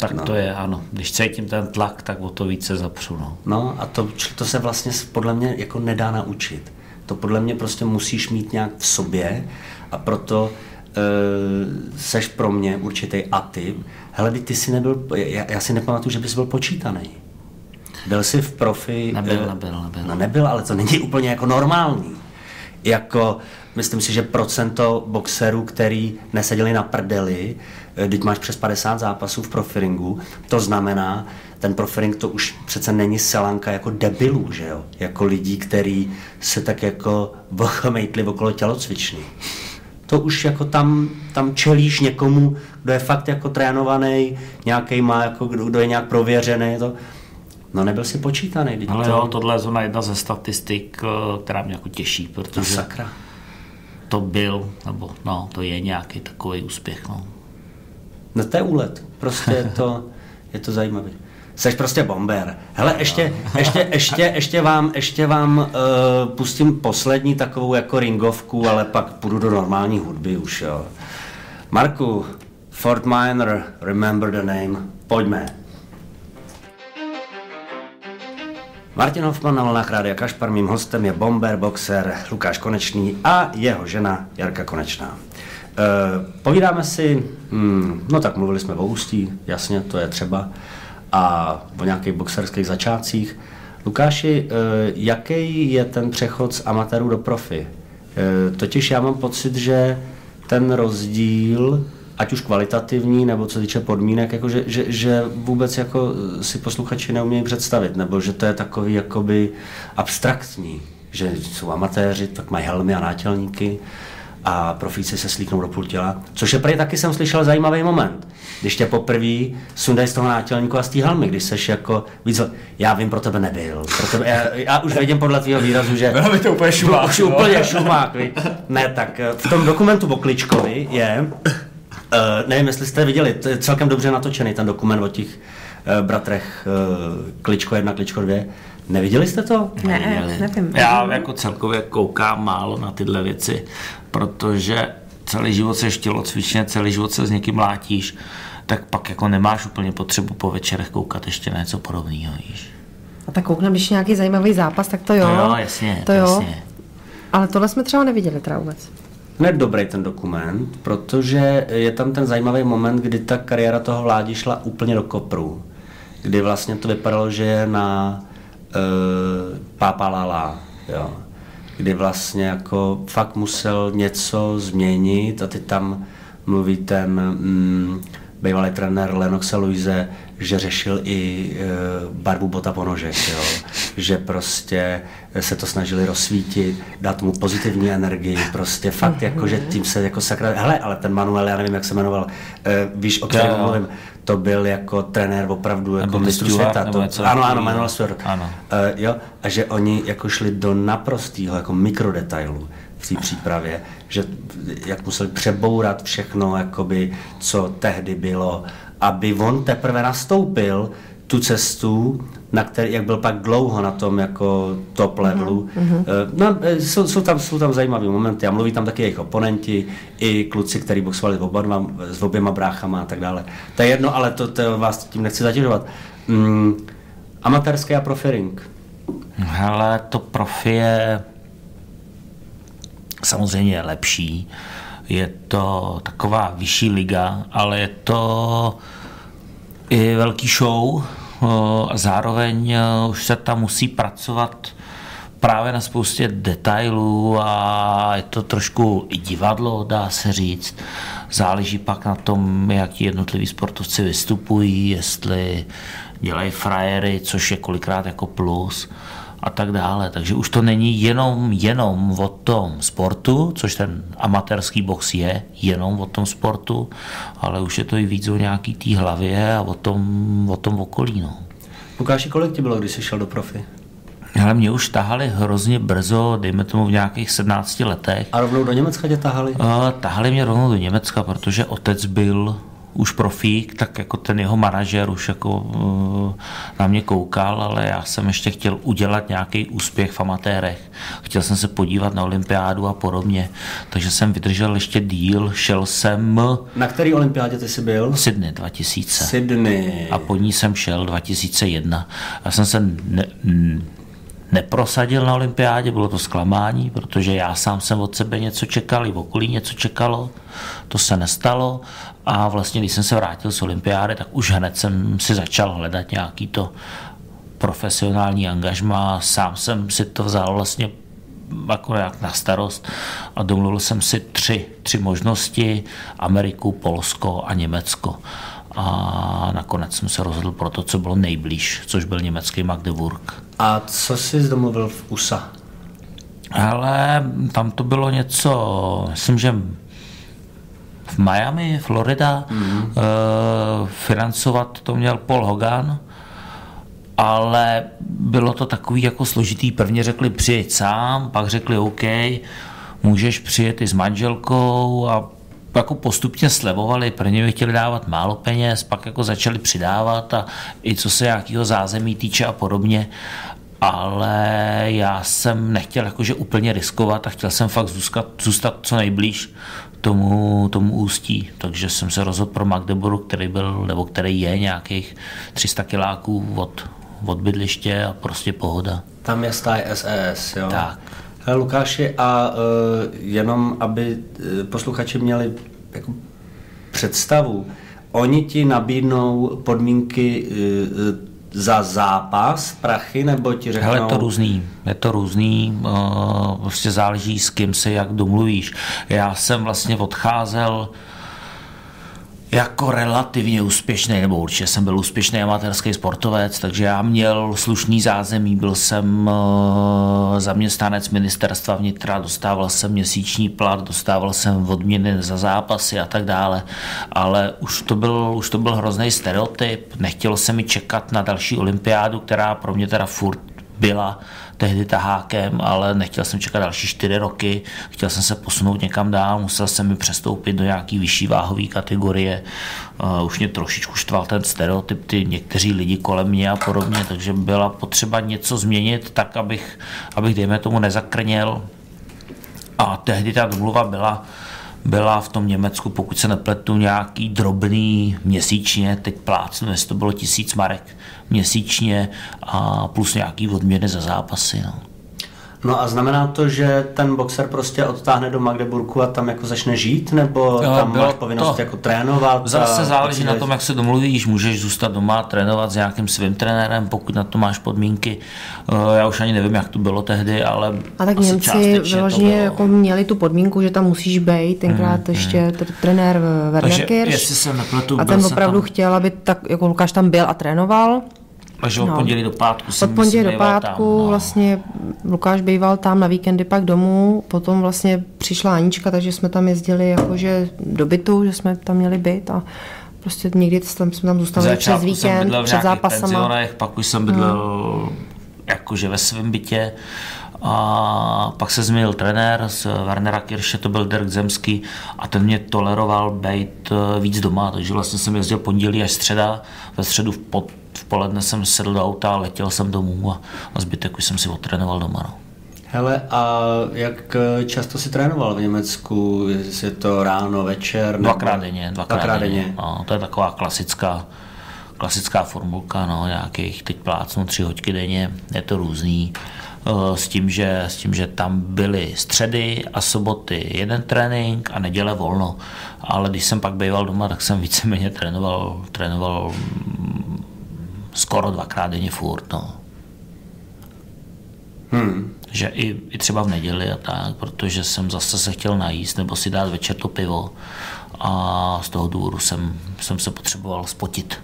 D: Tak to je, ano. Když cítím ten tlak, tak o to více zapřu. No.
B: No a to, to se vlastně podle mě jako nedá naučit. To podle mě prostě musíš mít nějak v sobě a proto e, seš pro mě určitý atyp. Hele, ty jsi nebyl, já, já si nepamatuju, že bys byl počítaný. Byl jsi v profi...
D: Nebyl,
B: eh,
D: nebyl, nebyl.
B: No nebyl, ale to není úplně jako normální. Jako, myslím si, že procento boxerů, který neseděli na prdeli, eh, teď máš přes 50 zápasů v profiringu, to znamená, ten profiring to už přece není selanka jako debilů, že jo? Jako lidí, který se tak jako vochomejtli okolo tělocvičny. To už jako tam, tam čelíš někomu, kdo je fakt jako trénovaný, nějaký má, jako kdo, kdo je nějak prověřený, to, No nebyl si počítaný.
D: Ale to... jo, tohle je zrovna jedna ze statistik, eh, která mě jako těší, protože
B: no, sakra.
D: to byl, nebo no, to je nějaký takový úspěch. No.
B: no to je úlet, prostě je to, je to zajímavý. Jsi prostě bomber. Hele, ještě, ještě, ještě, ještě vám, ještě vám uh, pustím poslední takovou jako ringovku, ale pak půjdu do normální hudby už, jo. Marku, Fort Minor, remember the name, pojďme. Martin Hoffman na vlnách Rádia Kašpar, mým hostem je bomber, boxer Lukáš Konečný a jeho žena Jarka Konečná. E, povídáme si, hmm, no tak mluvili jsme o ústí, jasně, to je třeba, a o nějakých boxerských začátcích. Lukáši, e, jaký je ten přechod z amatérů do profi? E, totiž já mám pocit, že ten rozdíl ať už kvalitativní, nebo co týče podmínek, jako že, že, že vůbec jako si posluchači neumějí představit, nebo že to je takový jakoby abstraktní, že jsou amatéři, tak mají helmy a nátělníky a profíci se slíknou do půl těla, což je prý taky jsem slyšel zajímavý moment, když tě poprvé sundají z toho nátělníku a z té helmy, když seš jako víc, já vím, pro tebe nebyl, pro tebe, já, já už vidím podle tvého výrazu, že
D: Bylo by to úplně šumák,
B: už úplně šumák, ne, tak v tom dokumentu o Kličkovi je, Uh, nevím, jestli jste viděli, to je celkem dobře natočený ten dokument o těch uh, bratrech uh, Kličko 1, Kličko 2. Neviděli jste to?
C: Ne, Neviděli. nevím.
D: Já jako celkově koukám málo na tyhle věci, protože celý život se tělocvičně, celý život se s někým látíš, tak pak jako nemáš úplně potřebu po večerech koukat ještě na něco podobného, víš.
C: A tak kouknem, když nějaký zajímavý zápas, tak to jo.
D: To jo, jasně,
C: to jo.
D: jasně.
C: Ale tohle jsme třeba neviděli teda vůbec
B: hned dobrý ten dokument, protože je tam ten zajímavý moment, kdy ta kariéra toho vládi šla úplně do kopru. Kdy vlastně to vypadalo, že je na uh, Pápa Lala, jo. Kdy vlastně jako fakt musel něco změnit a ty tam mluví ten mm, bývalý trenér Lenoxe Luise, že řešil i e, barvu bota po nožech, jo? *laughs* že prostě se to snažili rozsvítit, dát mu pozitivní energii, prostě fakt mm-hmm. jako, že tím se jako sakra, hele, ale ten Manuel, já nevím, jak se jmenoval, e, víš, o kterém mluvím, to byl jako trenér opravdu jako mistru světa. To, ano, ano, Manuel Stewart. Ano. E, jo, a že oni jako šli do naprostého jako mikrodetailu v té přípravě, že jak museli přebourat všechno, jakoby, co tehdy bylo, aby on teprve nastoupil tu cestu, na který, jak byl pak dlouho na tom jako top levelu. Mm-hmm. No, eh, jsou, jsou, tam, jsou tam zajímavé momenty a mluví tam taky jejich oponenti, i kluci, kteří boxovali oba, s oběma bráchama a tak dále. To je jedno, ale to, to vás tím nechci zatěžovat. Mm, amatérské a profi ring.
D: Hele, to profi je samozřejmě lepší. Je to taková vyšší liga, ale je to i velký show a zároveň už se tam musí pracovat právě na spoustě detailů a je to trošku i divadlo, dá se říct. Záleží pak na tom, jak ti jednotliví sportovci vystupují, jestli dělají frajery, což je kolikrát jako plus a tak dále. Takže už to není jenom, jenom o tom sportu, což ten amatérský box je, jenom o tom sportu, ale už je to i víc o nějaký té hlavě a o tom, o tom okolí. No.
B: Lukáši, kolik ti bylo, když jsi šel do profi?
D: Ale mě už tahali hrozně brzo, dejme tomu v nějakých 17 letech.
B: A rovnou do Německa tě tahali? Uh,
D: tahali mě rovnou do Německa, protože otec byl už profík, tak jako ten jeho manažer už jako uh, na mě koukal, ale já jsem ještě chtěl udělat nějaký úspěch v amatérech. Chtěl jsem se podívat na olympiádu a podobně, takže jsem vydržel ještě díl, šel jsem...
B: Na který olympiádě ty jsi byl?
D: Sydney 2000.
B: Sydney.
D: A po ní jsem šel 2001. Já jsem se ne, neprosadil na olympiádě, bylo to zklamání, protože já sám jsem od sebe něco čekal, i v okolí něco čekalo, to se nestalo a vlastně když jsem se vrátil z olympiády, tak už hned jsem si začal hledat nějaký to profesionální angažma, sám jsem si to vzal vlastně jako jak na starost a domluvil jsem si tři, tři možnosti, Ameriku, Polsko a Německo a nakonec jsem se rozhodl pro to, co bylo nejblíž, což byl německý Magdeburg.
B: A co jsi domluvil v USA?
D: Ale tam to bylo něco, myslím, že v Miami, Florida. Mm-hmm. Uh, financovat to měl Paul Hogan, ale bylo to takový jako složitý. Prvně řekli přijeď sám, pak řekli OK, můžeš přijet i s manželkou a jako postupně slevovali, prvně by chtěli dávat málo peněz, pak jako začali přidávat a i co se nějakého zázemí týče a podobně ale já jsem nechtěl jakože úplně riskovat a chtěl jsem fakt zůstat, zůstat co nejblíž tomu, tomu ústí, takže jsem se rozhodl pro Magdeburg, který byl, nebo který je nějakých 300 kiláků od, od bydliště a prostě pohoda.
B: Tam je stáj SES, jo?
D: Tak.
B: Hele, Lukáši, a uh, jenom, aby uh, posluchači měli jako představu, oni ti nabídnou podmínky uh, za zápas prachy, nebo ti řeknou...
D: Hele, je to různý, je to různý, uh, prostě záleží s kým se jak domluvíš. Já jsem vlastně odcházel jako relativně úspěšný, nebo určitě jsem byl úspěšný amatérský sportovec, takže já měl slušný zázemí, byl jsem uh, zaměstnanec ministerstva vnitra, dostával jsem měsíční plat, dostával jsem odměny za zápasy a tak dále, ale už to byl, už to byl hrozný stereotyp, nechtělo se mi čekat na další olympiádu, která pro mě teda furt byla tehdy tahákem, ale nechtěl jsem čekat další čtyři roky, chtěl jsem se posunout někam dál, musel jsem mi přestoupit do nějaký vyšší váhové kategorie, uh, už mě trošičku štval ten stereotyp, ty někteří lidi kolem mě a podobně, takže byla potřeba něco změnit tak, abych, abych dejme tomu nezakrněl. A tehdy ta domluva byla, byla v tom Německu, pokud se nepletu, nějaký drobný měsíčně, teď plácnu, jestli to bylo tisíc marek měsíčně a plus nějaký odměny za zápasy. No.
B: No a znamená to, že ten boxer prostě odtáhne do Magdeburku a tam jako začne žít, nebo jo, tam máš povinnost to. jako trénovat?
D: Zase záleží na tom, jak se domluvíš, můžeš zůstat doma, trénovat s nějakým svým trenérem, pokud na to máš podmínky. Eh, já už ani nevím, jak to bylo tehdy, ale
C: A tak Němci vyloženě jako měli tu podmínku, že tam musíš být, tenkrát hmm, ještě hmm. trenér Werner Kirsch. a ten opravdu tam... chtěl, aby tak, jako Lukáš tam byl a trénoval,
D: takže od no. pondělí do pátku
C: jsem Od pondělí do pátku tam, no. vlastně Lukáš býval tam na víkendy pak domů, potom vlastně přišla Anička, takže jsme tam jezdili jakože do bytu, že jsme tam měli byt a prostě někdy tam, jsme tam zůstali přes víkend, před zápasama.
D: pak už jsem bydlel hmm. jakože ve svém bytě a pak se změnil trenér z Wernera Kirše, to byl Dirk Zemský a ten mě toleroval být eh, víc doma, takže vlastně jsem jezdil pondělí až středa, ve středu v, pod, v poledne jsem sedl do auta, letěl jsem domů a, a zbytek už jsem si odtrénoval doma. No.
B: Hele, a jak eh, často si trénoval v Německu? Jestli je to ráno, večer?
D: Dvakrát denně. Dvakrát, dvakrát denně. denně. No, to je taková klasická, klasická formulka, no, nějakých teď plácnu tři hoďky denně, je to různý. Eh, s tím, že, s tím, že tam byly středy a soboty jeden trénink a neděle volno. Ale když jsem pak býval doma, tak jsem víceméně trénoval, trénoval skoro dvakrát denně furt. No. Hmm. Že i, i třeba v neděli a tak, protože jsem zase se chtěl najíst nebo si dát večer to pivo a z toho důvodu jsem, jsem se potřeboval spotit.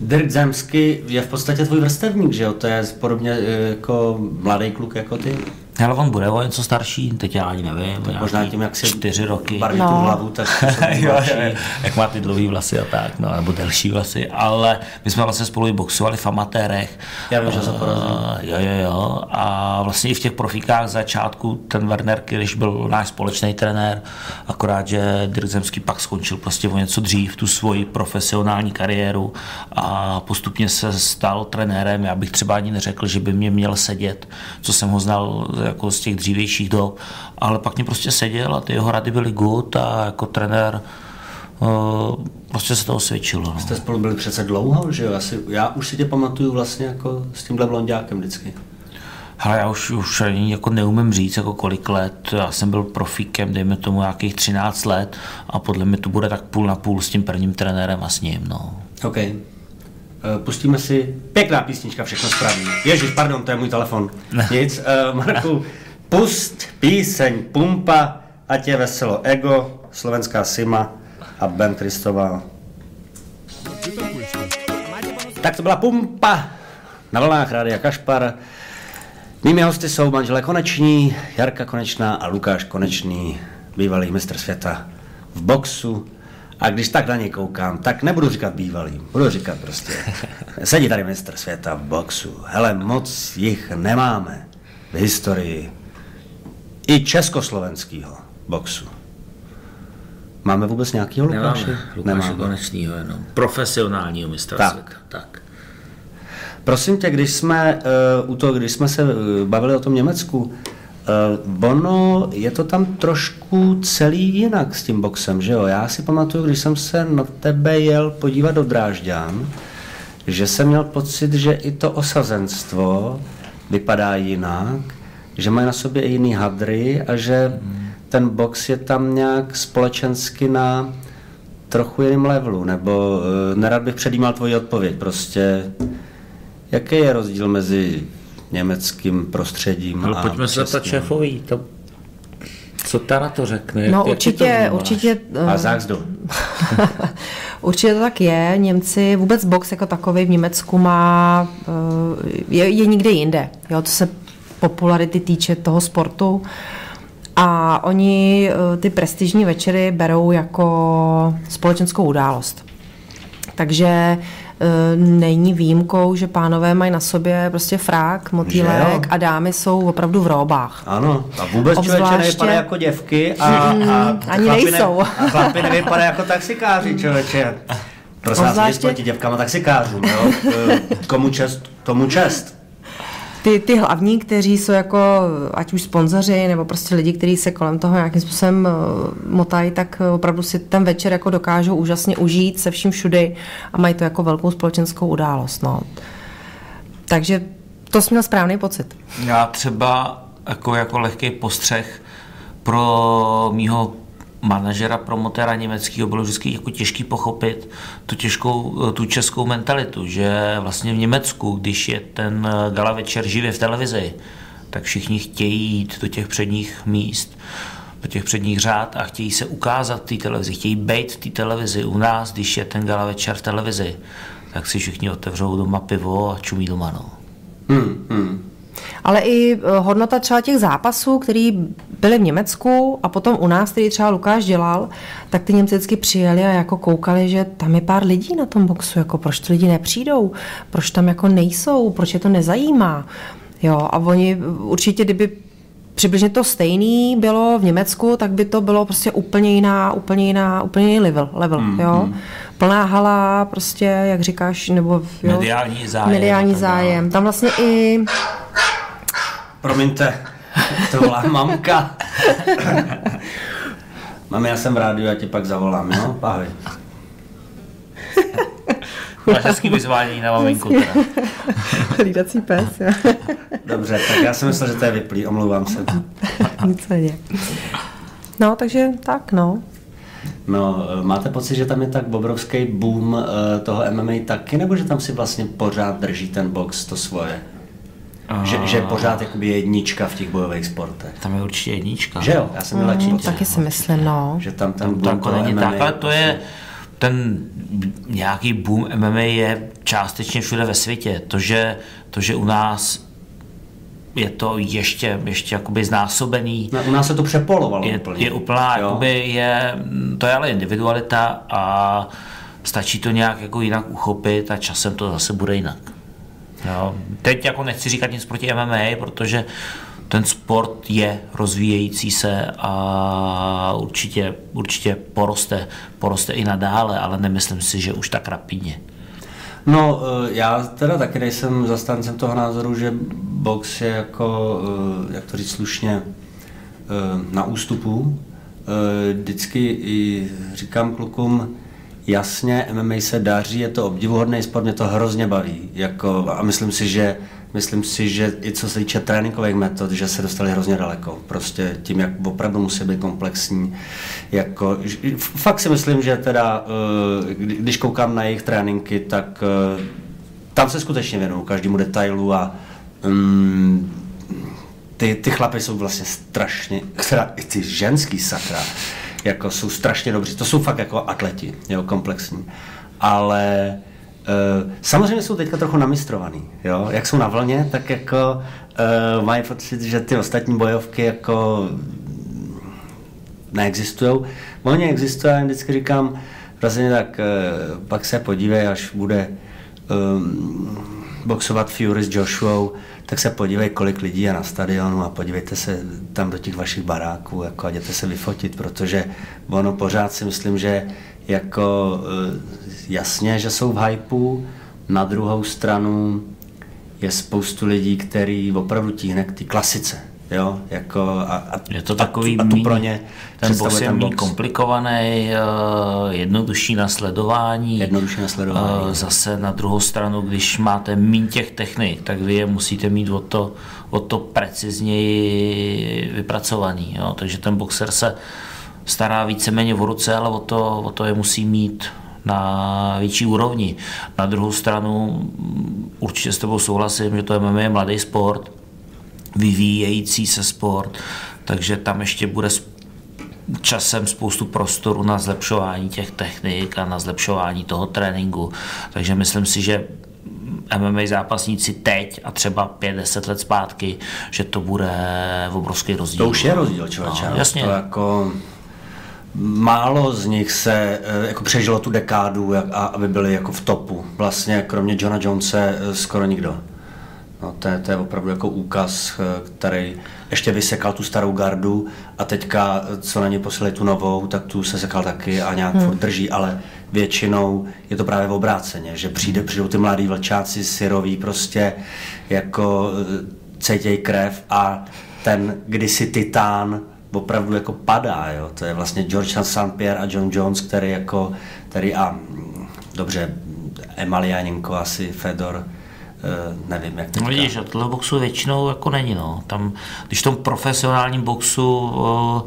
B: Dirk Zemsky je v podstatě tvůj vrstevník, že jo? To je podobně e, jako mladý kluk jako ty.
D: Ale on bude o něco starší, teď já ani nevím.
B: Tak možná tím, jak si
D: čtyři roky.
B: Barví no. tu hlavu, tak *laughs*
D: jo, jo, jak má ty dlouhý vlasy a tak, no, nebo delší vlasy. Ale my jsme vlastně spolu i boxovali v amatérech.
B: Já vím, že se porazil.
D: Jo, jo, jo. A vlastně i v těch profikách začátku ten Werner Kirsch byl náš společný trenér, akorát, že Dirk Zemský pak skončil prostě o něco dřív tu svoji profesionální kariéru a postupně se stal trenérem. Já bych třeba ani neřekl, že by mě měl sedět, co jsem ho znal jako z těch dřívějších dob, ale pak mě prostě seděl a ty jeho rady byly good a jako trenér Uh, prostě se to osvědčilo. No.
B: Jste spolu byli přece dlouho, že jo? Asi, já už si tě pamatuju vlastně jako s tímhle blondiákem vždycky.
D: Hele, já už, už ani jako neumím říct, jako kolik let. Já jsem byl profíkem, dejme tomu nějakých 13 let a podle mě to bude tak půl na půl s tím prvním trenérem a s ním. No.
B: OK. Eh, pustíme si pěkná písnička, všechno spraví. Ježíš, pardon, to je můj telefon. *laughs* Nic, uh, Marku, pust píseň Pumpa, ať je veselo ego, slovenská Sima a Ben Kristová. Tak to byla Pumpa na vlnách Rádia Kašpar. Mými hosty jsou manželé Koneční, Jarka Konečná a Lukáš Konečný, bývalý mistr světa v boxu, a když tak na ně koukám, tak nebudu říkat bývalý, budu říkat prostě, *laughs* sedí tady mistr světa v boxu, hele, moc jich nemáme v historii i československého boxu. Máme vůbec nějakýho Lukáše?
D: Nemáme Lukáše Konečného jenom. Profesionálního mistra
B: Tak.
D: světa. Tak.
B: Prosím tě, když jsme uh, u toho, když jsme se uh, bavili o tom Německu, uh, ono je to tam trošku celý jinak s tím boxem, že jo? Já si pamatuju, když jsem se na tebe jel podívat do Drážďan, že jsem měl pocit, že i to osazenstvo vypadá jinak, že mají na sobě i jiný hadry a že ten box je tam nějak společensky na trochu jiném levelu, nebo uh, nerad bych předjímal tvoji odpověď, prostě jaký je rozdíl mezi německým prostředím
D: Ale
B: a
D: pojďme se zeptat šéfový. To, co ta na to řekne? Jak-
C: No
D: jak ty to
C: určitě, určitě,
B: A
C: eh,
B: záxdu. *laughs*
C: určitě to tak je. Němci, vůbec box jako takový v Německu má, eh, je, je nikde jinde. Jo, to se popularity týče toho sportu. A oni eh, ty prestižní večery berou jako společenskou událost. Takže eh, není výjimkou, že pánové mají na sobě prostě frák, motýlek a dámy jsou opravdu v róbách.
B: Ano, a vůbec člověče
C: Obzvláště-
B: nevypadá jako děvky a, a
C: ani
B: chlapi
C: nejsou.
B: Ne, a chlapi nevypadá jako taxikáři, člověče. Prosím vás,
C: Obzvláště-
B: nic proti děvkám a taxikářům, jo? Eh, Komu čest, tomu čest.
C: Ty, ty hlavní, kteří jsou jako, ať už sponzoři, nebo prostě lidi, kteří se kolem toho nějakým způsobem uh, motají, tak uh, opravdu si ten večer jako dokážou úžasně užít se vším všudy a mají to jako velkou společenskou událost. No. Takže to jsi měl správný pocit.
D: Já třeba jako, jako lehký postřeh pro mýho manažera, promotéra německého bylo vždycky jako těžký pochopit tu, těžkou, tu českou mentalitu, že vlastně v Německu, když je ten gala večer živě v televizi, tak všichni chtějí jít do těch předních míst, do těch předních řád a chtějí se ukázat v té televizi, chtějí být v té televizi. U nás, když je ten gala večer v televizi, tak si všichni otevřou doma pivo a čumí doma. No.
B: Hmm, hmm.
C: Ale i eh, hodnota třeba těch zápasů, který byly v Německu a potom u nás, který třeba Lukáš dělal, tak ty Němci vždycky přijeli a jako koukali, že tam je pár lidí na tom boxu, jako proč ty lidi nepřijdou, proč tam jako nejsou, proč je to nezajímá. Jo, a oni určitě, kdyby přibližně to stejný bylo v Německu, tak by to bylo prostě úplně jiná, úplně jiná, úplně jiný level, level mm, jo. Plná hala, prostě, jak říkáš, nebo jo,
D: Mediální zájem
C: mediální zájem. Tam vlastně i
B: Promiňte, to volá *laughs* mamka. Mami, já jsem v rádiu, já tě pak zavolám, jo? Ahoj. *laughs*
D: Máš hezký vyzvání na maminku *laughs*
C: hlídací pes, jo.
B: Dobře, tak já jsem myslel, že to je vyplý, omlouvám se.
C: Nic se neděje. No, takže tak, no.
B: No, máte pocit, že tam je tak obrovský boom eh, toho MMA taky, nebo že tam si vlastně pořád drží ten box to svoje? Že, že je pořád jakoby jednička v těch bojových sportech.
D: Tam je určitě jednička.
B: Že jo? Já jsem
C: Mm, taky si myslím, no.
B: Že tam ten
D: Tam
B: boom
D: to jako
B: toho
D: není
B: MMA
D: tak, ale to je
B: vlastně-
D: ten nějaký boom MMA je částečně všude ve světě. To, že, to, že u nás je to ještě, ještě jakoby znásobený,
B: No, u nás se to přepolovalo
D: je,
B: úplně.
D: je úplná,
B: Jo.
D: jakoby je, to je ale individualita a stačí to nějak jako jinak uchopit a časem to zase bude jinak. Jo. Teď jako nechci říkat nic proti MMA, protože ten sport je rozvíjející se a určitě, určitě poroste, poroste i nadále, ale nemyslím si, že už tak rapidně.
B: No, eh, já teda taky nejsem zastáncem toho názoru, že box je jako, eh, jak to říct slušně, eh, na ústupu. Vždycky i říkám klukům, jasně, MMA se daří, je to obdivuhodný sport, mě to hrozně baví. Jako, a myslím si, že Myslím si, že i co se týče tréninkových metod, že se dostali hrozně daleko. Prostě tím, jak opravdu musí být komplexní. Jako, fakt si myslím, že teda, eh, kdy- když koukám na jejich tréninky, tak eh, tam se skutečně věnují každému detailu a mm, ty, ty chlapy jsou vlastně strašně, i ty ženský sakra, jako jsou strašně dobří. To jsou fakt jako atleti, jo, komplexní. Ale Uh, samozřejmě jsou teďka trochu namistrovaný, jo? Jak jsou na vlně, tak jako uh, mají pocit, že ty ostatní bojovky jako neexistují. Oni existují, já vždycky říkám, vlastně tak pak se podívej, až bude um, boxovat Fury s Joshuou, tak se podívej, kolik lidí je na stadionu a podívejte se tam do těch vašich baráků jako a jděte se vyfotit, protože ono pořád si myslím, že jako eh, jasně, že jsou v hypeu, na druhou stranu je spoustu lidí, který opravdu tíhne k té klasice. Jo, jako a, a,
D: je to takový
B: a, tu, a tu pro ně
D: ten box je méně komplikovaný, uh, jednodušší na sledování.
B: Jednodušší na sledování. Uh,
D: zase na druhou stranu, když máte méně těch technik, tak vy je musíte mít o to, o to precizněji vypracovaný. Jo? Takže ten boxer se stará víceméně o ruce, ale o to, o to je musí mít na větší úrovni. Na druhou stranu určitě s tebou souhlasím, že to je MMA mladý sport, vyvíjející se sport, takže tam ještě bude časem spoustu prostoru na zlepšování těch technik a na zlepšování toho tréninku. Takže myslím si, že MMA zápasníci teď a třeba 5-10 let zpátky, že to bude obrovský rozdíl.
B: To už je rozdíl, člověče.
D: No, jasně.
B: To jako málo z nich se eh, jako přežilo tu dekádu, a aby byli jako v topu. Vlastně kromě Johna Jonese eh, skoro nikdo. No, to, je, to je opravdu jako úkaz, eh, který ještě vysekal tu starou gardu a teďka, co na ně poslali tu novou, tak tu se sekal taky a nějak hmm. furt drží, ale většinou je to právě v obráceně, že přijde, přijdou ty mladí vlčáci, syroví, prostě jako cítěj krev a ten kdysi titán opravdu jako padá, jo. To je vlastně George St. Pierre a John Jones, který jako, který a dobře, Emalianinko asi, Fedor, nevím, jak
D: teďka. No vidíš, a tohle boxu většinou jako není, no. Tam, když v tom profesionálním boxu uh,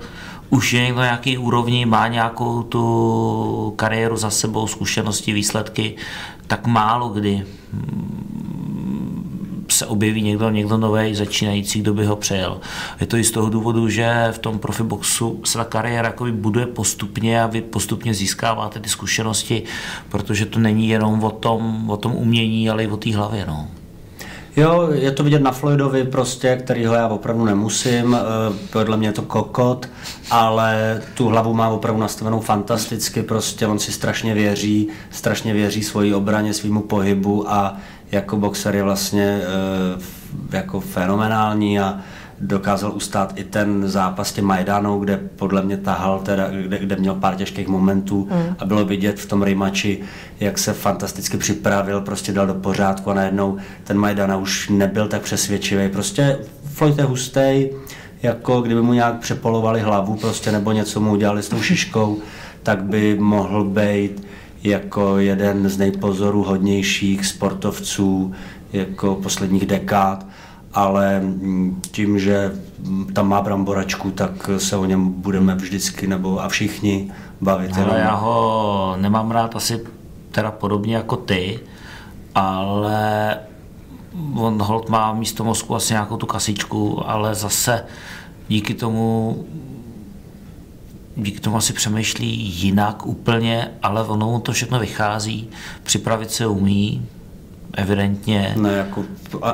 D: už je někdo nějaký úrovni, má nějakou tu kariéru za sebou, zkušenosti, výsledky, tak málo kdy se objeví někdo, někdo nový začínající, kdo by ho přejel. Je to i z toho důvodu, že v tom profiboxu se ta kariéra jako buduje postupně a vy postupně získáváte ty zkušenosti, protože to není jenom o tom, o tom umění, ale i o té hlavě. No.
B: Jo, je to vidět na Floydovi prostě, kterýho já opravdu nemusím, eh, podle mě je to kokot, ale tu hlavu má opravdu nastavenou fantasticky, prostě on si strašně věří, strašně věří svojí obraně, svýmu pohybu a jako boxer je vlastně eh, jako fenomenální a dokázal ustát i ten zápas těm Majdanou, kde podle mě tahal, teda, kde, kde měl pár těžkých momentů mm. a bylo vidět v tom rejmači, jak se fantasticky připravil, prostě dal do pořádku a najednou ten Majdana už nebyl tak přesvědčivý. Prostě Floyd je hustý, jako kdyby mu nějak přepolovali hlavu prostě nebo něco mu udělali s tou šiškou, tak by mohl být jako jeden z nejpozoruhodnějších sportovců jako posledních dekád, ale tím, že tam má bramboračku, tak se o něm budeme vždycky nebo a všichni bavit.
D: Ale já ho nemám rád asi teda podobně jako ty, ale on hold má místo mozku asi nějakou tu kasičku, ale zase díky tomu díky tomu asi přemýšlí jinak úplně, ale ono mu to všechno vychází, připravit se umí, evidentně.
B: Ne, jako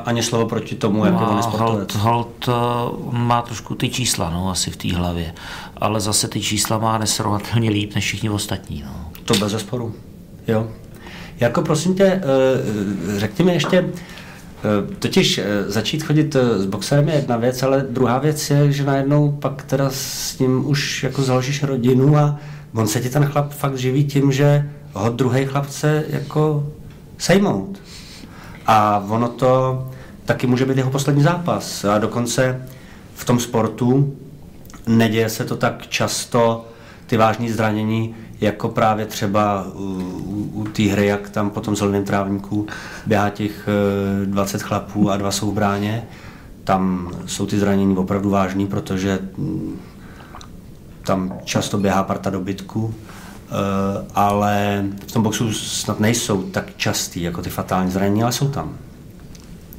B: ani slovo proti tomu, jak on
D: hold, hold, on má trošku ty čísla, no, asi v té hlavě, ale zase ty čísla má nesrovnatelně líp než všichni ostatní, no.
B: To bez zesporu, jo. Jako prosím tě, eh, řekni mi ještě, Eh, totiž eh, začít chodit eh, s boxerem je jedna věc, ale druhá věc je, že najednou pak teda s ním už jako založíš rodinu a on se ti ten chlap fakt živí tím, že ho druhý chlap chce jako sejmout. A ono to taky může být jeho poslední zápas. A dokonce v tom sportu neděje se to tak často, ty vážné zranění, jako právě třeba u, u, té hry, jak tam po tom zeleném trávníku běhá těch 20 eh, chlapů a dva jsou v bráně. Tam jsou ty zranění opravdu vážný, protože mm, tam často běhá parta dobytku, eh, ale v tom boxu snad nejsou tak častý jako ty fatální zranění, ale jsou tam.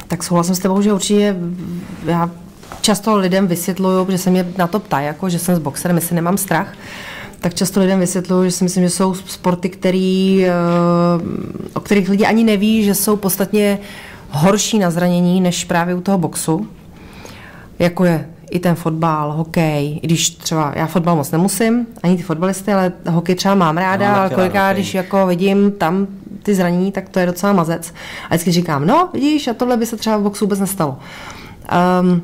C: Tak souhlasím s tebou, že určitě já často lidem vysvětluju, protože se mě na to ptají, jako, že jsem s boxerem, jestli nemám strach tak často lidem vysvětluju, že si myslím, že jsou sporty, který, eh, o kterých lidi ani neví, že jsou podstatně horší na zranění než právě u toho boxu. Jako je i ten fotbal, hokej, i když třeba já fotbal moc nemusím, ani ty fotbalisty, ale hokej třeba mám ráda,
B: mám
C: ale kolikrát, když jako vidím tam ty zranění, tak to je docela mazec. A vždycky říkám, no vidíš, a tohle by se třeba v boxu vůbec nestalo. Um,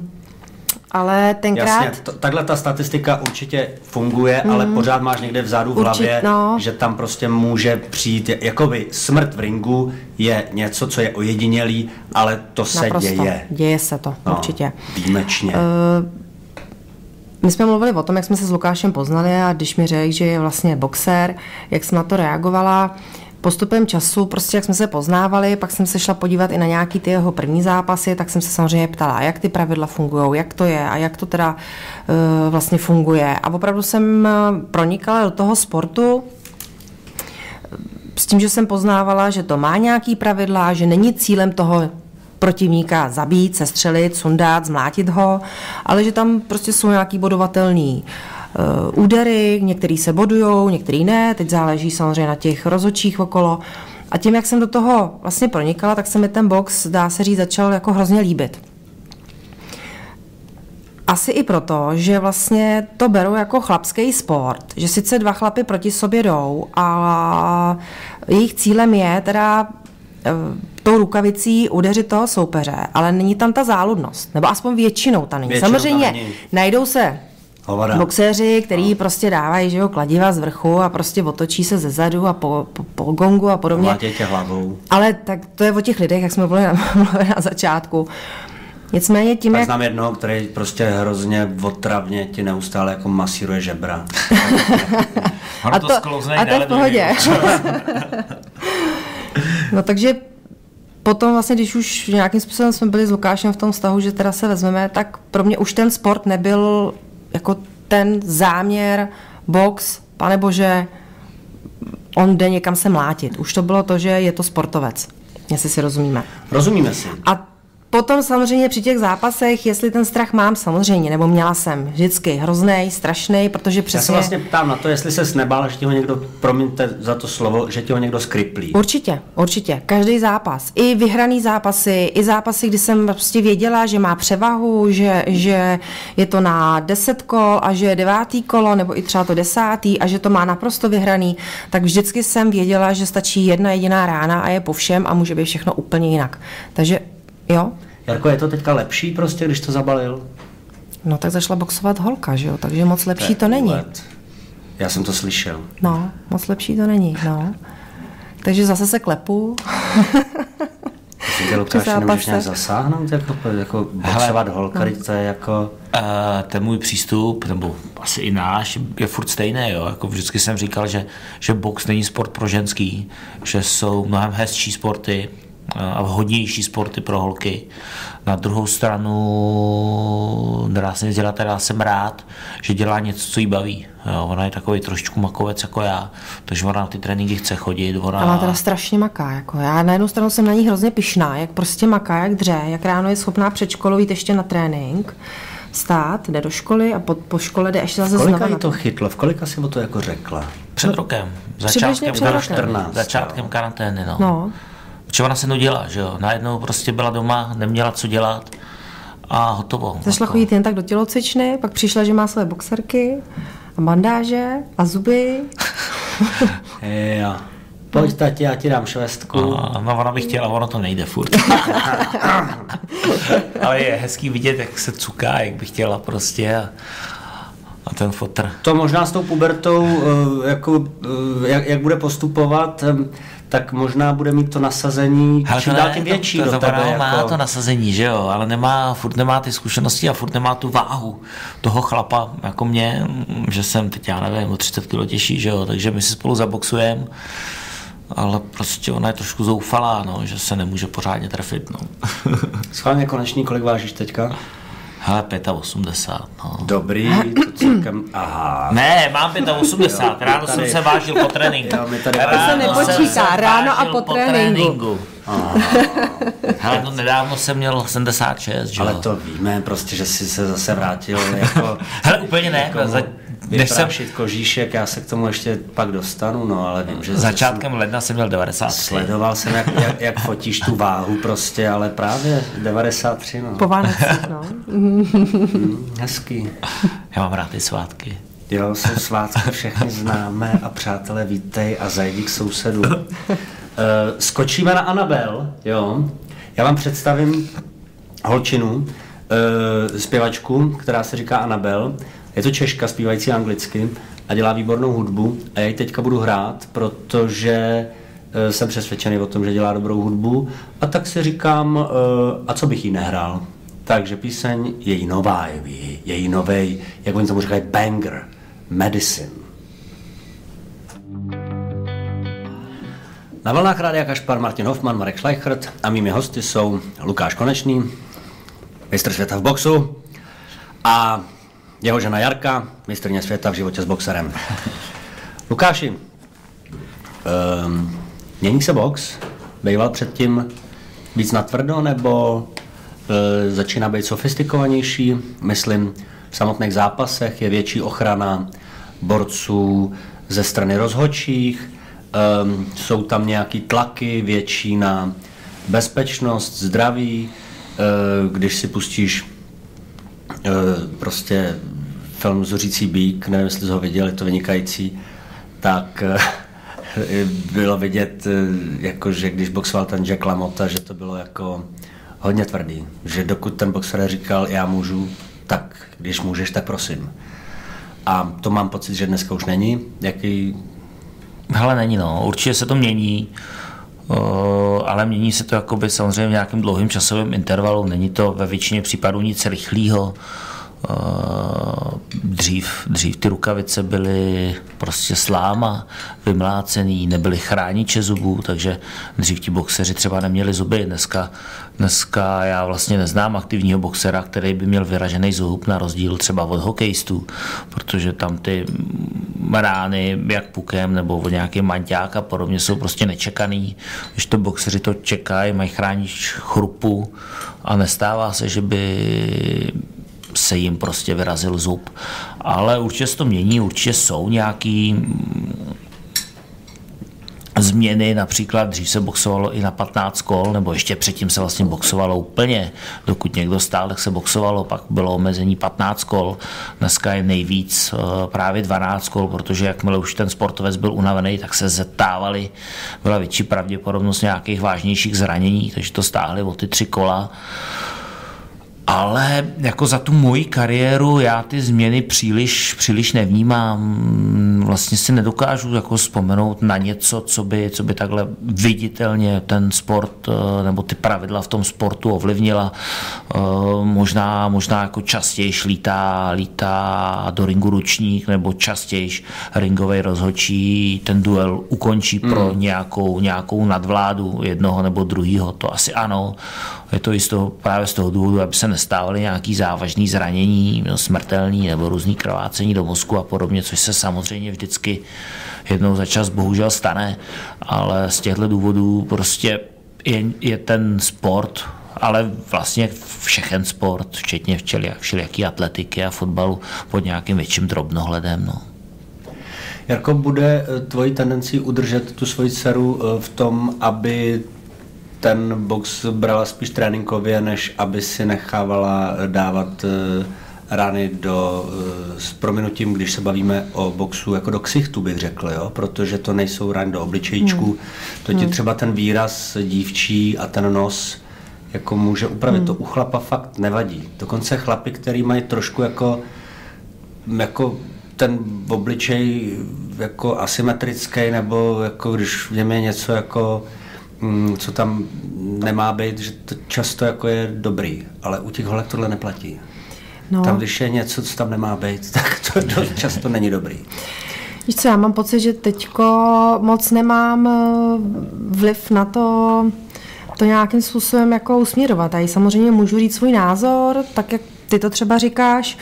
C: ale tenkrát...
B: Jasně, to, takhle ta statistika určitě funguje, mm. ale pořád máš někde vzadu v hlavě,
C: no.
B: že tam prostě může přijít, jakoby smrt v ringu je něco, co je ojedinělý, ale to se
C: Naprosto.
B: děje.
C: Děje se to,
B: No,
C: určitě.
B: Výjimečně.
C: My jsme mluvili o tom, jak jsme se s Lukášem poznali a když mi řekl, že je vlastně boxer, jak jsem na to reagovala, postupem času, prostě jak jsme se poznávali, pak jsem se šla podívat i na nějaký ty jeho první zápasy, tak jsem se samozřejmě ptala, jak ty pravidla fungují, jak to je a jak to teda uh, vlastně funguje. A opravdu jsem eh, pronikala do toho sportu, s tím, že jsem poznávala, že to má nějaký pravidla, že není cílem toho protivníka zabít, sestřelit, sundat, zmlátit ho, ale že tam prostě jsou nějaký bodovatelný uh, údery, některý se bodujou, některý ne, teď záleží samozřejmě na těch rozočích okolo. A tím, jak jsem do toho vlastně pronikala, tak se mi ten box, dá se říct, začal jako hrozně líbit. Asi i proto, že vlastně to beru jako chlapský sport, že sice dva chlapy proti sobě jdou a jejich cílem je teda eh, tou rukavicí udeřit toho soupeře, ale není tam ta záludnost, nebo aspoň většinou ta není.
B: Většinou
C: Samozřejmě
B: není.
C: najdou se
B: Hovada.
C: boxéři, který prostě dávají že jo, kladiva z vrchu a prostě otočí se ze zadu a po, po, po gongu a podobně.
B: Mlátě tě hlavou.
C: Ale tak to je o těch lidech, jak jsme mluvili na, *laughs* na začátku. Nicméně tím,
B: Tak
C: jak...
B: znám jednoho, který prostě hrozně otravně ti neustále jako masíruje žebra. *laughs*
C: A
D: to,
C: a to je v pohodě. *laughs* no takže potom vlastně, když už nějakým způsobem jsme byli s Lukášem v tom vztahu, že teda se vezmeme, tak pro mě už ten sport nebyl jako ten záměr, box, pane bože, on jde někam se mlátit. Už to bylo to, že je to sportovec, jestli si rozumíme.
B: Rozumíme si.
C: A potom samozřejmě při těch zápasech, jestli ten strach mám, samozřejmě, nebo měla jsem vždycky hrozný, strašný, protože
B: Já se
C: přesně...
B: vlastně ptám na to, jestli se nebál, že ti ho někdo, promiňte za to slovo, že ti ho někdo skriplí.
C: Určitě, určitě. Každý zápas. I vyhraný zápasy, i zápasy, kdy jsem prostě věděla, že má převahu, že, že je to na deset kol a že je devátý kolo, nebo i třeba to desátý a že to má naprosto vyhraný, tak vždycky jsem věděla, že stačí jedna jediná rána a je po všem a může být všechno úplně jinak. Takže jo,
B: Jarko, je to teďka lepší prostě, když to zabalil?
C: no tak zašla boxovat holka, že jo, takže moc lepší to není.
B: let. Já jsem to slyšel.
C: No, moc lepší to není, no. Takže zase se klepu.
B: Ty, Lukáš, nemůžeš nějak zasáhnout, jako, jako boxovat holka,
C: no.
B: to je jako...
D: Uh, ten můj přístup, nebo asi i náš, je furt stejný. Jo? Jako vždycky jsem říkal, že, že box není sport pro ženský, že jsou mnohem hezčí sporty a vhodnější sporty pro holky. Na druhou stranu nedá se nic dělat, teda jsem rád, že dělá něco, co jí baví. Jo? Ona je takový trošičku makovec jako já, takže ona na ty tréninky chce chodit. Ona...
C: Ale teda strašně maká. Jako. Já na jednu stranu jsem na ní hrozně pišná, jak prostě maká, jak dře, jak ráno je schopná před školou jít ještě na trénink, stát, jde do školy a po, po škole jde ještě zase
B: Kolika
C: znova.
B: to chytlo? V kolika si o to jako řekla?
D: Před rokem. Začátkem,
C: před rokem.
B: 14,
D: začátkem karantény. No.
C: No,
D: Protože ona se nudila, že jo. Najednou prostě byla doma, neměla co dělat a hotovo.
C: zašla chodit jen tak do tělocvičny, pak přišla, že má své boxerky a bandáže a zuby. *laughs*
B: Jo. Pojď, tati, já ti dám švestku.
D: A, no ona by chtěla, ono to nejde furt. *laughs* Ale je hezký vidět, jak se cuká, jak by chtěla prostě a, a ten fotr.
B: To možná s tou pubertou, eh, jako, eh, jak, jak bude postupovat, eh, tak možná bude mít to nasazení
D: Hele,
B: čím
D: to
B: dál tím
D: to-
B: větší
D: to,
B: do
D: to,
B: tebe.
D: ono má
B: jako.
D: to nasazení, že jo, ale nemá, furt nemá ty zkušenosti a furt nemá tu váhu toho chlapa, jako mě, že jsem teď, já nevím, o 30 kg těžší, že jo, takže my si spolu zaboxujeme, ale prostě ona je trošku zoufalá, no, že se nemůže pořádně trefit, no. *laughs*
B: Schválně koneční, kolik vážíš teďka?
D: Hele, 85, no.
B: Dobrý, to celkem, aha.
D: Ne, mám 85, ráno
B: tady-
D: jsem se vážil po tréninku.
B: Jo, my tady-
D: Ráno
B: To se
D: jsem
C: nepočítá,
D: se
C: ráno a
D: vážil
C: po tréninku.
D: Hele, no nedávno jsem měl 76, že
B: Ale
D: jo.
B: to víme, prostě, že jsi se zase vrátil jako...
D: Hele, úplně ne, za,
B: vyprášit jsem... kožíšek, já se k tomu ještě pak dostanu, no ale vím, že...
D: Začátkem jsem... ledna jsem měl 93.
B: Sledoval jsem, jak, jak, jak fotíš tu váhu prostě, ale právě 93, no.
C: Po Vánocích, no.
B: Mm, hezký.
D: Já mám rád ty svátky.
B: Jo, jsou svátky, všechny známe a přátelé vítej a zajdi k sousedu. Uh, skočíme na Anabel, jo. Já vám představím holčinu, uh, zpěvačku, která se říká Anabel. Je to Češka, zpívající anglicky a dělá výbornou hudbu a já ji teďka budu hrát, protože uh, jsem přesvědčený o tom, že dělá dobrou hudbu a tak si říkám, uh, a co bych jí nehrál. Takže píseň její nová, její, její novej, jak oni tomu říkají, banger. Medicine. Na vlnách Rádia Kašpar Martin Hoffman, Marek Schleichert a mými hosty jsou Lukáš Konečný, mistr světa v boxu a jeho žena Jarka, mistrně světa v životě s boxerem. Lukáši, um, mění se box? Býval předtím víc natvrdo nebo uh, začíná být sofistikovanější? Myslím, v samotných zápasech je větší ochrana borců ze strany rozhodčích, um, jsou tam nějaký tlaky větší na bezpečnost, zdraví, uh, když si pustíš uh, prostě film Zuřící bík, nevím, jestli ho viděl, je to vynikající, tak uh, bylo vidět, jako, že když boxoval ten Jack LaMotta, že to bylo jako hodně tvrdý, že dokud ten boxer říkal, já můžu, tak když můžeš, tak prosím. A to mám pocit, že dneska už není. Jaký...
D: Hele, není no, určitě se to mění, ale mění se to jakoby samozřejmě v nějakém dlouhém časovém intervalu, není to ve většině případů nic rychlého. Eh, dřív, dřív ty rukavice byly prostě sláma, vymlácený, nebyly chrániče zubů, takže dřív ti boxeři třeba neměli zuby. Dneska, dneska já vlastně neznám aktivního boxera, který by měl vyražený zub na rozdíl třeba od hokejistů, protože tam ty rány, jak pukem nebo od nějaký manťák a podobně, jsou prostě nečekaný. Když to boxeři to čekají, mají chránič chrupu a nestává se, že by se jim prostě vyrazil zub. Ale určitě se to mění, určitě jsou nějaký mm, změny, například dřív se boxovalo i na 15 kol, nebo ještě předtím se vlastně boxovalo úplně, dokud někdo stál, tak se boxovalo, pak bylo omezení 15 kol, dneska je nejvíc eh, právě 12 kol, protože jakmile už ten sportovec byl unavený, tak se zetávali, byla větší pravděpodobnost nějakých vážnějších zranění, takže to stáhli o ty tři kola ale jako za tu moji kariéru já ty změny příliš, příliš nevnímám. Vlastně si nedokážu jako vzpomenout na něco, co by, co by takhle viditelně ten sport eh, nebo ty pravidla v tom sportu ovlivnila. Eh, možná, možná jako častěji lítá, lítá do ringu ručník nebo častěji ringový rozhodčí ten duel ukončí pro nějakou, nějakou nadvládu jednoho nebo druhého. To asi ano. Je to i z toho, právě z toho důvodu, aby se nestávaly nějaký závažný zranění, smrtelný nebo různý krvácení do mozku a podobně, což se samozřejmě vždycky jednou za čas bohužel stane, ale z těchto důvodů prostě je, je ten sport ale vlastně všechen sport, včetně všelijaký atletiky a fotbalu pod nějakým větším drobnohledem. No.
B: Jarko, bude eh, tvojí tendenci udržet tu svoji dceru eh, v tom, aby ten box brala spíš tréninkově, než aby si nechávala dávat eh, rány do, eh, s prominutím, když se bavíme o boxu, jako do ksichtu bych řekl, jo? protože to nejsou rány do obličejčku, hmm. to ti hmm. třeba ten výraz dívčí a ten nos jako může upravit. Hmm. To u chlapa fakt nevadí. Dokonce chlapy, který mají trošku jako, jako ten obličej jako asymetrický, nebo jako když v něm je něco jako co tam nemá být, že to často jako je dobrý, ale u těch holek tohle neplatí. No. Tam, když je něco, co tam nemá být, *laughs* tak to dost často není dobrý.
C: Víš co, já mám pocit, že teďko moc nemám eh, vliv na to, to nějakým způsobem jako usměrovat. A samozřejmě můžu říct svůj názor, tak jak ty to třeba říkáš,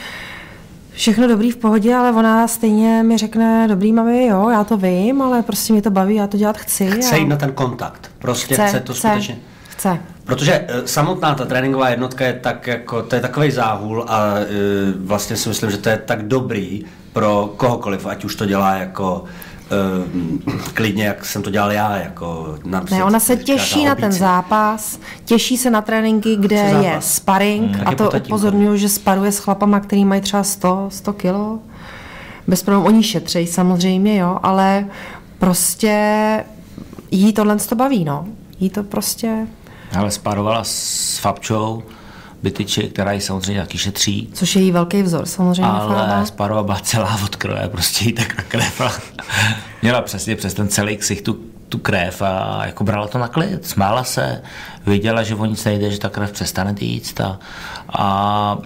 C: všechno dobrý v pohodě, ale ona stejně mi řekne, dobrý mami, jo, já to vím, ale prostě mě to baví, já to dělat chci.
B: Chce a... jít na ten kontakt, prostě chce, chce to chce, skutečně.
C: Chce.
B: Protože e, samotná ta tréninková jednotka je tak jako, to je takový záhul a e, vlastně si myslím, že to je tak dobrý, pro kohokoliv, ať už to dělá jako klidně, jak jsem to dělal já. Jako na,
C: Ne, ona se těší na ten zápas, těší se na tréninky, kde je sparring
B: Hmm,
C: a to upozorňuju, že sparuje s chlapama, který mají třeba 100, 100 kilo. Bez problémů, oni šetřejí samozřejmě, jo, ale prostě jí tohle to baví, no. Jí to prostě,
D: Ale spárovala s Fabčou, Bytyči, která ji samozřejmě taky šetří.
C: což je jí velký vzor, samozřejmě. Fába.
D: Ale Sparova byla celá od krve, prostě jí tak na krev. Měla přesně přes ten celý ksich tu, tu krev a jako brala to na klid, smála se, věděla, že o nic nejde, že ta krev přestane týct a, a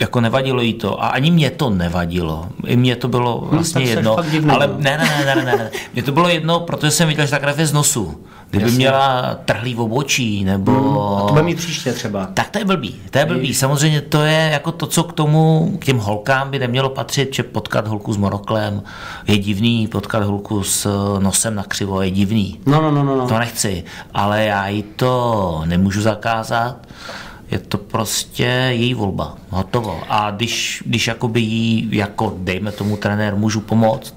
D: jako nevadilo jí to a ani mě to nevadilo. I mně to bylo vlastně
B: tak jsi
D: jedno. ale
B: no.
D: ne, ne, ne, ne, ne, ne. Mně to bylo jedno, protože jsem viděl, že ta krev je z nosu. Kdyby
B: Jasně.
D: měla trhlý v obočí nebo...
B: A to bude mít příště třeba.
D: Tak to je blbý, to je blbý. Samozřejmě to je jako to, co k tomu, k těm holkám by nemělo patřit, že potkat holku s monoklem je divný, potkat holku s nosem na křivo je divný.
B: No, no, no, no. no.
D: To nechci, ale já jí to nemůžu zakázat. Je to prostě její volba, hotovo. A když, když jakoby jí, jako dejme tomu trenér, můžu pomoct,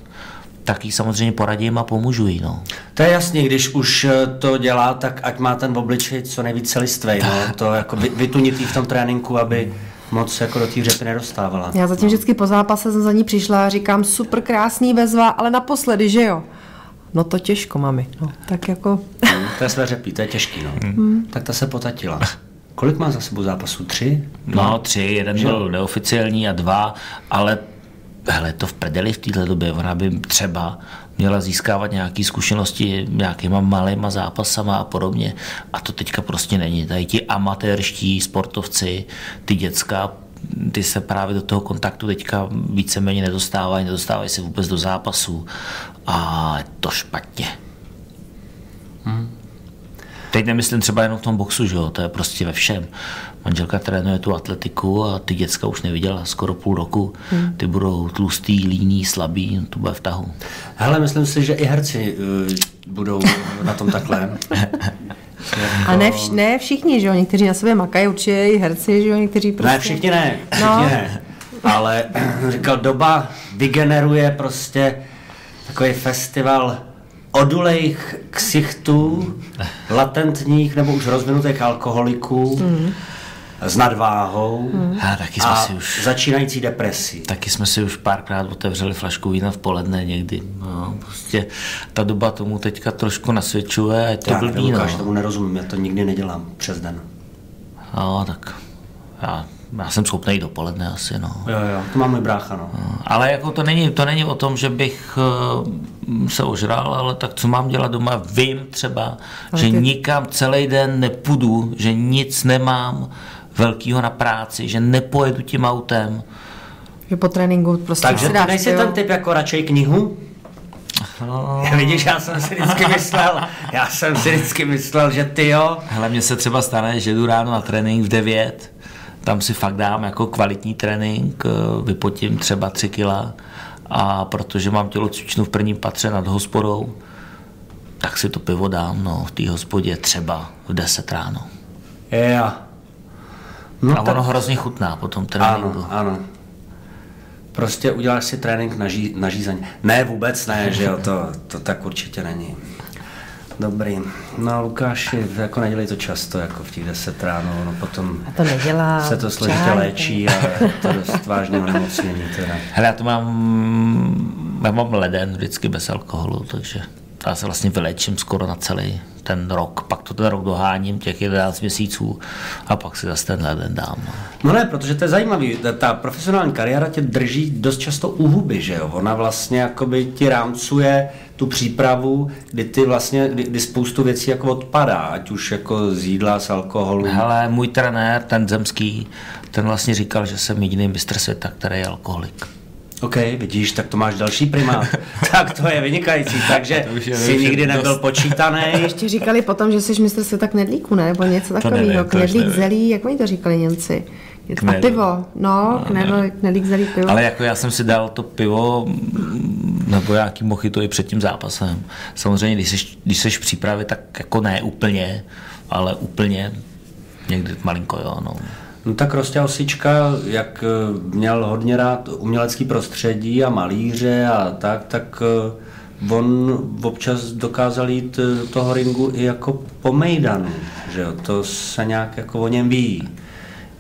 D: tak jí samozřejmě poradím a pomůžu jí. No.
B: To je jasný, když už eh, to dělá, tak ať má ten obličej co nejvíc celistvej, no. To jako vy- vytunit jí v tom tréninku, aby moc jako do té řepy nedostávala.
C: Já zatím vždycky po zápase jsem za ní přišla a říkám, super krásný bezva, ale naposledy, že jo? No to těžko, mami. No, tak jako...
B: To je své řepí, to je těžký, no. Tak ta se potatila. *laughs* Kolik má za sebou zápasů? Tři?
D: No, tři, jeden byl neoficiální a dva, ale hele, to v prdeli v této době, ona by třeba měla získávat nějaké zkušenosti nějakýma malýma zápasama a podobně. A to teďka prostě není. Tady ti amatérští sportovci, ty děcka, ty se právě do toho kontaktu teďka víceméně nedostávají, nedostávají se vůbec do zápasů. A je to špatně. Teď nemyslím třeba jenom v tom boxu, že jo, to je prostě ve všem. Manželka trénuje tu atletiku a ty děcka už neviděla skoro půl roku. Ty budou tlustý, líní, slabý, to bude v tahu.
B: Hele, myslím si, že i herci uh, budou na tom takhle. *laughs*
C: A ne, vš- ne všichni, že jo? Někteří na sobě makají, určitě i herci, že jo? Někteří prostě...
B: Ne, všichni ne, všichni
C: No.
B: ne. Ale říkal, doba vygeneruje prostě takový festival odulejch ksichtů, latentních nebo už rozvinutých alkoholiků
C: Mhm.
B: s nadváhou
D: A taky jsme
B: a
D: si už
B: začínající depresí.
D: Taky jsme si už párkrát otevřeli flašku vína v poledne někdy. No, prostě ta doba tomu teďka trošku nasvědčuje a to
B: Já
D: blbý,
B: nevím, Lukáš,
D: no.
B: tomu nerozumím, já to nikdy nedělám přes den.
D: no. tak já, já jsem schopný jít dopoledne asi, no.
B: Jo, jo, to má můj brácha, no.
D: Ale jako to není, to není o tom, že bych eh, se ožral, ale tak co mám dělat doma? Vím třeba,
C: Ale
D: že
C: ty-
D: nikam celý den nepůjdu, že nic nemám velkýho na práci, že nepojedu tím autem.
C: Že po tréninku prostě
B: Takže
C: si dáš,
B: nejsi
C: jo?
B: ten typ jako radšej knihu?
D: No. *laughs*
B: Vidíš, já jsem si vždycky myslel, já jsem si vždycky myslel, že ty jo,
D: Hele, mně se třeba stane, že jdu ráno na trénink v 9, tam si fakt dám jako kvalitní trénink, eh, vypotím třeba 3 kila a protože mám tělocvičnu v prvním patře nad hospodou, tak si to pivo dám no, v té hospodě třeba v 10 ráno. No,
B: No
D: a
B: tak,
D: ono hrozně chutná po tom tréninku.
B: ano, ano. Prostě uděláš si trénink na, ží, na žízeň. Ne, vůbec ne, že jo, to, to tak určitě není. Dobrý. No Lukáši, jako nedělej to často, jako v těch 10 ráno, no potom
C: A to nedělá.
B: se to složitě
C: Čaj,
B: léčí a je to dost vážné onemocnění teda.
D: Hele, já to mám, já mám leden vždycky bez alkoholu, takže já se vlastně vylečím skoro na celý ten rok. Pak to ten rok doháním, těch 11 měsíců a pak si zase ten leden dám. No.
B: No ne, protože to je zajímavý, ta, ta profesionální kariéra tě drží dost často u huby, že jo? Ona vlastně jakoby ti rámcuje tu přípravu, kdy ty vlastně, kdy, kdy spoustu věcí jako odpadá, ať už jako z jídla, z alkoholu.
D: Hele, můj trenér, ten zemský, ten vlastně říkal, že jsem jediný mistr světa, který je alkoholik.
B: OK, vidíš, tak to máš další primát. *laughs* tak to je vynikající, takže
D: To už je-
B: jsi nikdy nebyl
D: dost.
B: počítaný.
C: Ještě říkali potom, že jsi mistr světa knedlíku, ne? Nebo něco takového. Knedlík
D: nevím.
C: zelí, jak oni to říkali Němci? A
D: Knedl.
C: pivo, no, knedl, knedlík zelí pivo.
D: Ale jako já jsem si dal to pivo nebo nějaký mochito i před tím zápasem. Samozřejmě, když jsi, když jsi v přípravě, tak jako ne úplně, ale úplně někdy malinko jo, no.
B: No tak Rostě Osička, jak eh, měl hodně rád umělecký prostředí a malíře a tak, tak eh, on občas dokázal jít do toho ringu i jako po Mejdanu, že jo, to se nějak jako o něm ví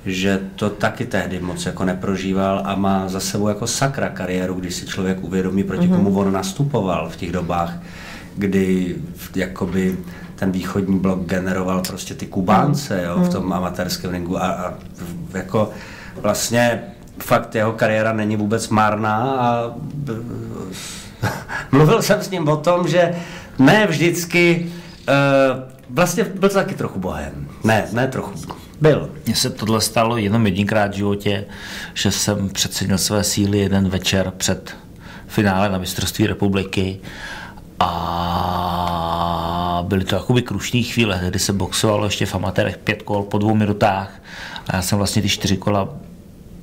B: že to taky tehdy moc jako neprožíval a má za sebou jako sakra kariéru, když si člověk uvědomí, proti mm-hmm. komu on nastupoval v těch dobách, kdy jakoby ten východní blok generoval prostě ty Kubánce jo, v mhm. tom amatérském ringu a, a jako vlastně fakt jeho kariéra není vůbec marná a *laughs* mluvil jsem s ním o tom, že ne vždycky, uh, vlastně byl to taky trochu bohem. Ne, ne trochu, byl.
D: Mně se tohle stalo jenom jedinkrát v životě, že jsem přecenil své síly jeden večer před finále na mistrovství republiky a byly to jakoby krušní chvíle, kdy se boxovalo ještě v amatérech pět kol po dvou minutách a já jsem vlastně ty čtyři kola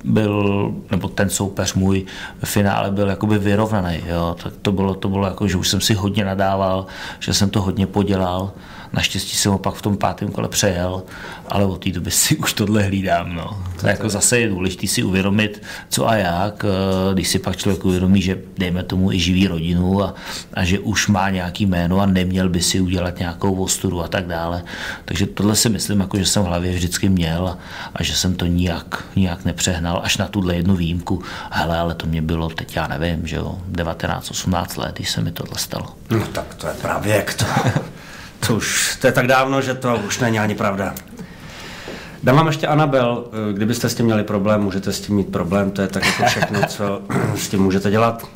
D: byl, nebo ten soupeř můj v finále byl jakoby vyrovnaný, jo, tak to bylo, to bylo jako, že už jsem si hodně nadával, že jsem to hodně podělal Naštěstí jsem ho pak v tom pátém kole přejel, ale od té doby si *laughs* už tohle hlídám. No. To jako zase je důležité si uvědomit, co a jak, eh, když si pak člověk uvědomí, že dejme tomu i živí rodinu a, a že už má nějaký jméno a neměl by si udělat nějakou ostudu a tak dále. Takže tohle si myslím, jako, že jsem v hlavě vždycky měl a, a že jsem to nijak, nijak nepřehnal, až na tuhle jednu výjimku. Hele, ale to mě bylo teď, já nevím, že jo, 19-18 let, když se mi tohle stalo.
B: No tak to je právě jak to. *laughs* To už, to je tak dávno, že to už není ani pravda. Dám vám ještě Anabel, kdybyste s tím měli problém, můžete s tím mít problém, to je tak jako všechno, co *laughs* s tím můžete dělat.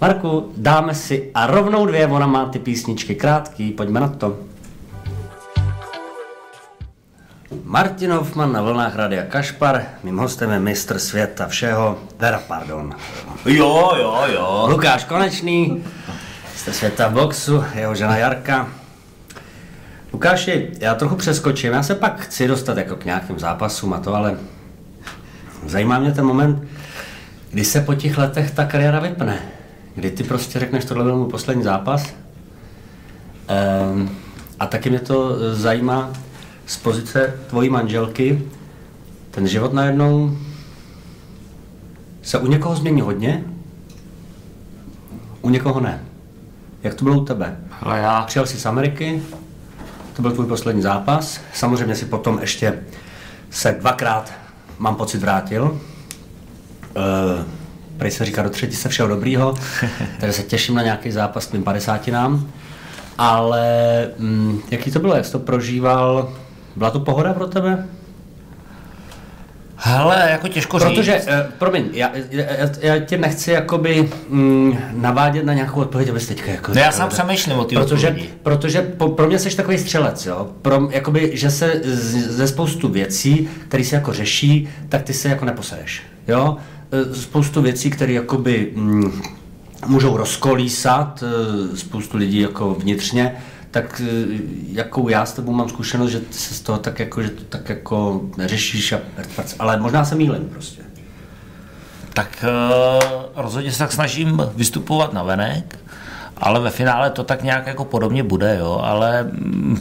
B: Marku, dáme si a rovnou dvě, ona má ty písničky krátký, pojďme na to. Martin Hoffman na vlnách Radia Kašpar, mým hostem je mistr světa všeho, teda pardon.
D: Jo, jo, jo.
B: Lukáš Konečný, mistr světa v boxu, jeho žena Jarka, Lukáši, já trochu přeskočím, já se pak chci dostat jako k nějakým zápasům a to, ale zajímá mě ten moment, kdy se po těch letech ta kariéra vypne. Kdy ty prostě řekneš, tohle byl můj poslední zápas. Ehm, a taky mě to zajímá z pozice tvojí manželky. Ten život najednou se u někoho změní hodně, u někoho ne. Jak to bylo u tebe?
D: Ale já...
B: Přijel jsi z Ameriky, to byl tvůj poslední zápas. Samozřejmě si potom ještě se dvakrát, mám pocit, vrátil. Uh, Prej se říká do třetí se všeho dobrýho, takže se těším na nějaký zápas tvým padesátinám. Ale mm, jaký to bylo, jak jsi to prožíval? Byla to pohoda pro tebe?
D: Hele, jako těžko
B: říct. Protože, uh, promiň, já, já, já tě nechci jakoby mm, navádět na nějakou odpověď, abys teďka jako...
D: No já sám přemýšlím o ty
B: protože, odpovědi. protože po, pro mě jsi takový střelec, jo. Pro, jakoby, že se z, ze spoustu věcí, které se jako řeší, tak ty se jako neposereš, jo. E, spoustu věcí, které jakoby mm, můžou rozkolísat e, spoustu lidí jako vnitřně, tak e, jakou já s tebou mám zkušenost, že se z toho tak jako, že to tak jako neřešíš, a, ale možná se mýlím prostě.
D: Tak uh, rozhodně se tak snažím vystupovat na venek, ale ve finále to tak nějak jako podobně bude, jo, ale mm,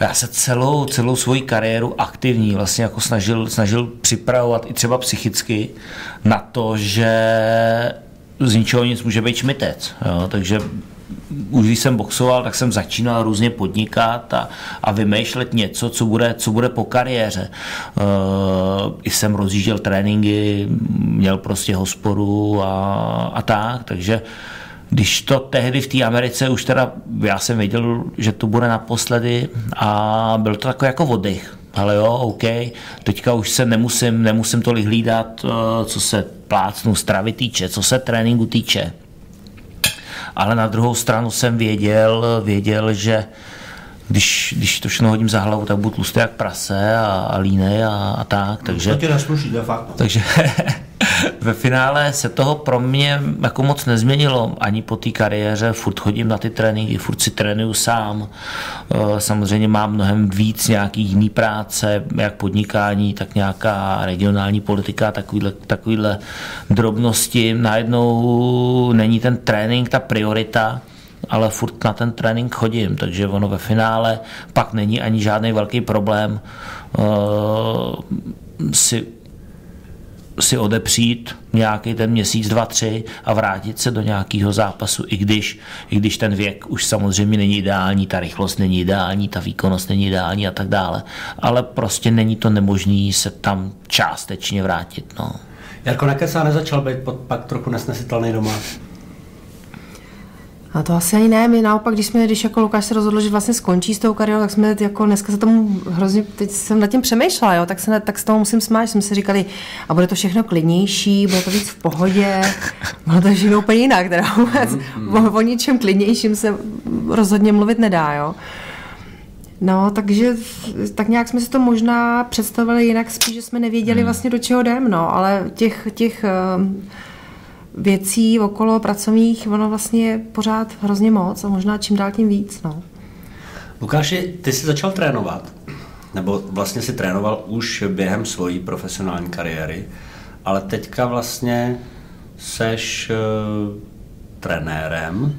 D: já se celou, celou svoji kariéru aktivní vlastně jako snažil, snažil připravovat i třeba psychicky na to, že z ničeho nic může být šmitec. Jo? Takže už když jsem boxoval, tak jsem začínal různě podnikat a, a vymýšlet něco, co bude, co bude po kariéře. I jsem rozjížděl tréninky, měl prostě hospodu a, a tak, takže když to tehdy v té Americe už teda, já jsem věděl, že to bude naposledy a byl to takový jako oddech. Ale jo, OK, teďka už se nemusím, nemusím tolik hlídat, eh, co se plácnu stravy týče, co se tréninku týče ale na druhou stranu jsem věděl, věděl, že když, když to všechno hodím za hlavu, tak budu tlustý jak prase a, a línej a, a tak. Takže,
B: to ti nesluší, de facto.
D: Takže *laughs* ve finále se toho pro mě jako moc nezměnilo ani po té kariéře, furt chodím na ty tréninky, furt si trénuju sám. Eh, samozřejmě mám mnohem víc nějaký jiný práce, jak podnikání, tak nějaká regionální politika, takovýhle, takovýhle drobnosti. Najednou není ten trénink ta priorita, ale furt na ten trénink chodím, takže ono ve finále pak není ani žádný velký problém uh, si si odepřít nějaký ten měsíc, dva, tři a vrátit se do nějakého zápasu, i když, i když ten věk už samozřejmě není ideální, ta rychlost není ideální, ta výkonnost není ideální a tak dále. Ale prostě není to nemožný se tam částečně vrátit. No.
B: Jarko Nekesa nezačal být pod, pak trochu nesnesitelný doma?
C: A to asi ani ne, my naopak, když jsme, když jako Lukáš se rozhodl, že vlastně skončí s tou kariérou, tak jsme jako dneska se tomu hrozně, teď jsem nad tím přemýšlela, jo, tak, se, tak s toho musím smát, jsme si říkali, a bude to všechno klidnější, bude to víc v pohodě, bylo to všechno úplně jinak, teda vůbec, mm, o ničem klidnějším se rozhodně mluvit nedá, jo. No, takže tak nějak jsme si to možná představili jinak, spíš, že jsme nevěděli hmm. vlastně do čeho jdem, no, ale těch, těch uh, věcí okolo pracovních, ono vlastně je pořád hrozně moc a možná čím dál tím víc. No.
B: Lukáši, ty jsi začal trénovat, nebo vlastně si trénoval už během svojí profesionální kariéry, ale teďka vlastně seš uh, trenérem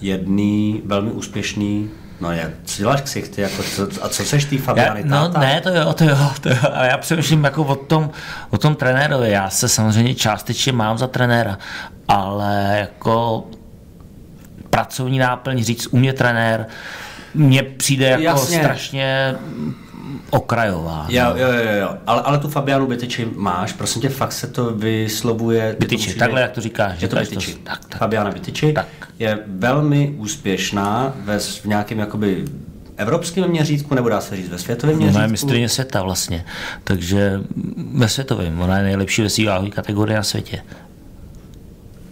B: jedný velmi úspěšný No je, co děláš ksichty, jako co, a co seš ty Fabiany?
D: Já, no ne, to jo, to jo, to jo, ale já přemýšlím jako o tom, o tom trenérovi, já se samozřejmě částečně mám za trenéra, ale jako pracovní náplň říct u mě trenér, mně přijde jako Jasně. strašně okrajová.
B: Jo, no. jo, jo, jo. Ale, ale tu Fabianu Bytyči máš, prosím tě, fakt se to vyslovuje.
D: Bytyči, takhle jak to říkáš.
B: Je to Bytyči. To, tak, tak. Fabiana Bytyči tak. je velmi úspěšná ve, v nějakém jakoby evropském měřítku, nebo dá se říct ve světovém měřítku?
D: Ona je mistrně světa vlastně, takže ve světovém. Ona je nejlepší ve své kategorii na světě.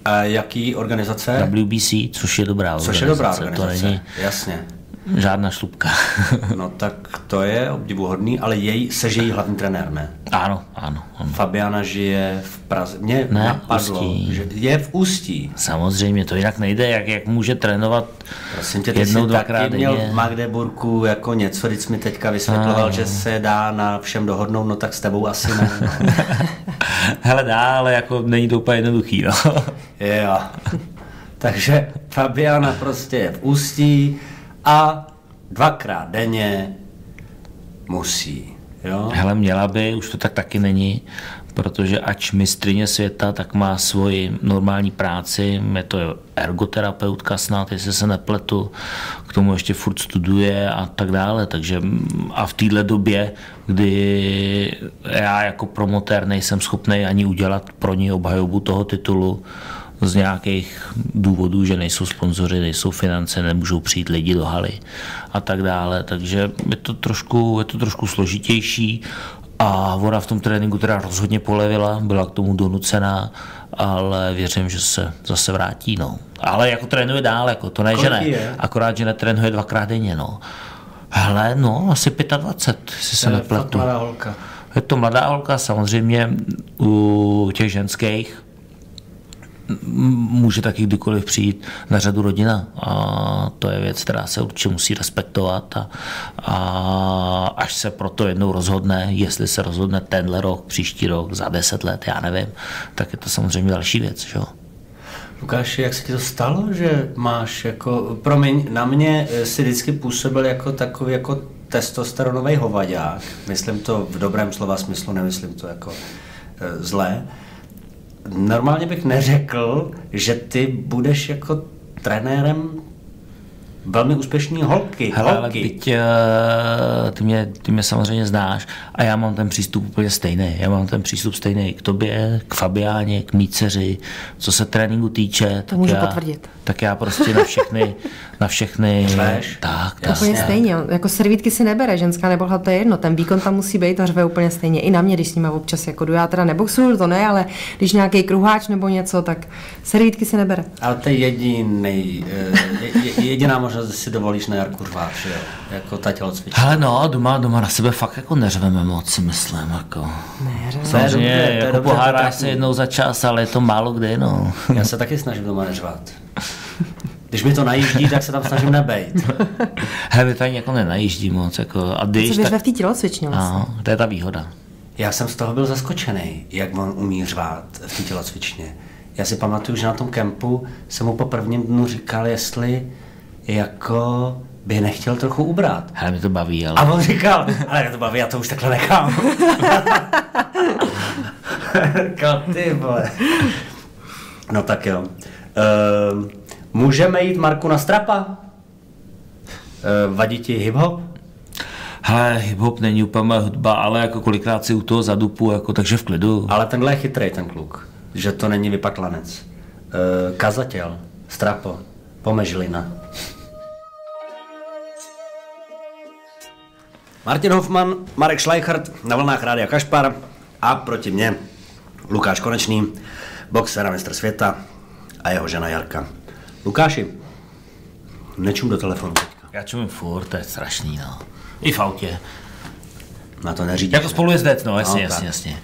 B: A jaký organizace?
D: WBC, což je dobrá
B: což organizace. Což je dobrá organizace, to není, jasně.
D: Žádná šlupka. *laughs*
B: no tak to je obdivuhodný, ale jej, seže její hlavní trenér, ne?
D: Ano, ano. ano.
B: Fabiana žije v Praze. Mě ne, napadlo, Ústí. že je v Ústí.
D: Samozřejmě, to jinak nejde, jak, jak může trénovat Prosím tě, ty jednou, jsi dvakrát taky
B: měl v Magdeburku jako něco, když mi teďka vysvětloval, ano. že se dá na všem dohodnout, no tak s tebou asi ne. No. *laughs*
D: Hele, dá, ale jako není to úplně jednoduchý, no.
B: jo. *laughs* Takže Fabiana prostě je v Ústí, a dvakrát denně musí. Jo?
D: Hele, měla by, už to tak taky není, protože ač mistrině světa, tak má svoji normální práci, je to ergoterapeutka snad, jestli se nepletu, k tomu ještě furt studuje a tak dále, takže a v téhle době, kdy já jako promotér nejsem schopný ani udělat pro ní obhajobu toho titulu, z nějakých důvodů, že nejsou sponzoři, nejsou finance, nemůžou přijít lidi do haly a tak dále. Takže je to trošku, je to trošku složitější a ona v tom tréninku teda rozhodně polevila, byla k tomu donucená, ale věřím, že se zase vrátí. No. Ale jako trénuje dál, jako to ne, Kolik že ne. Je? Akorát, že netrénuje dvakrát denně. No. Hele, no, asi 25, jestli se nepletu. Je to mladá holka, samozřejmě u těch ženských může taky kdykoliv přijít na řadu rodina a to je věc, která se určitě musí respektovat a, a až se proto jednou rozhodne, jestli se rozhodne tenhle rok, příští rok, za deset let, já nevím, tak je to samozřejmě další věc. Že?
B: Lukáši, jak se ti to stalo, že máš jako, promiň, na mě si vždycky působil jako takový jako testosteronový hovadák. Myslím to v dobrém slova smyslu, nemyslím to jako e, zlé normálně bych neřekl, že ty budeš jako trenérem velmi úspěšní holky.
D: Hele,
B: holky.
D: ale byť, uh, ty, mě, ty mě samozřejmě znáš a já mám ten přístup úplně stejný. Já mám ten přístup stejný k tobě, k Fabiáně, k mý dceři. Co se tréninku týče,
C: to můžu
D: já,
C: potvrdit.
D: tak já prostě na všechny, *laughs* na všechny.
B: Řveš?
D: Tak,
C: tak. Úplně stejně. Jako servítky si nebere ženská nebo to je jedno. Ten výkon tam musí být a řve úplně stejně. I na mě, když s nimi občas jako jdu. Já teda neboxuju, to ne, ale když nějaký kruháč nebo něco, tak servítky si nebere.
B: Ale to je jediný, eh, jediná možnost možnost, že si dovolíš na Jarku řvát, že jo? Jako ta tělocvička.
D: Ale no, doma, doma na sebe fakt jako neřveme moc, si myslím, jako.
C: Neřveme.
D: Samozřejmě, dobře, jako pohádáš se jednou za čas, ale je to málo kdy, no. *laughs*
B: Já se taky snažím doma neřvát. Když mi to najíždí, tak se tam snažím nebejt. *laughs*
D: Hele, my tady jako nenajíždí moc. Jako, a když,
C: tak... v té tělocvičně
D: vlastně. No, to je ta výhoda.
B: Já jsem z toho byl zaskočený, jak on umí řvát v té tělocvičně já si pamatuju, že na tom kempu jsem mu po prvním dnu říkal, jestli jako by nechtěl trochu ubrat.
D: Hele, mě to baví, ale...
B: A on říkal, ale mě to baví, já to už takhle nechám. *laughs* říkal, ty vole. No tak jo. Uh, můžeme jít Marku na strapa? Uh, vadí ti hip-hop?
D: Hele, hip-hop není úplně moje hudba, ale jako kolikrát si u toho zadupu, jako, takže v klidu.
B: Ale tenhle je chytrý ten kluk, že to není vypatlanec. Uh, kazatěl, strapo, pomežlina. Martin Hoffman, Marek Schleichert na vlnách Rádia Kašpar a proti mně Lukáš Konečný, boxer a mistr světa a jeho žena Jarka. Lukáši, nečum do telefonu teďka.
D: Já čumím furt, to je strašný, no. I v autě.
B: Na to neřídíš.
D: Jako spolu jezdec, no, jasně,
B: No,
D: jasně, jasně.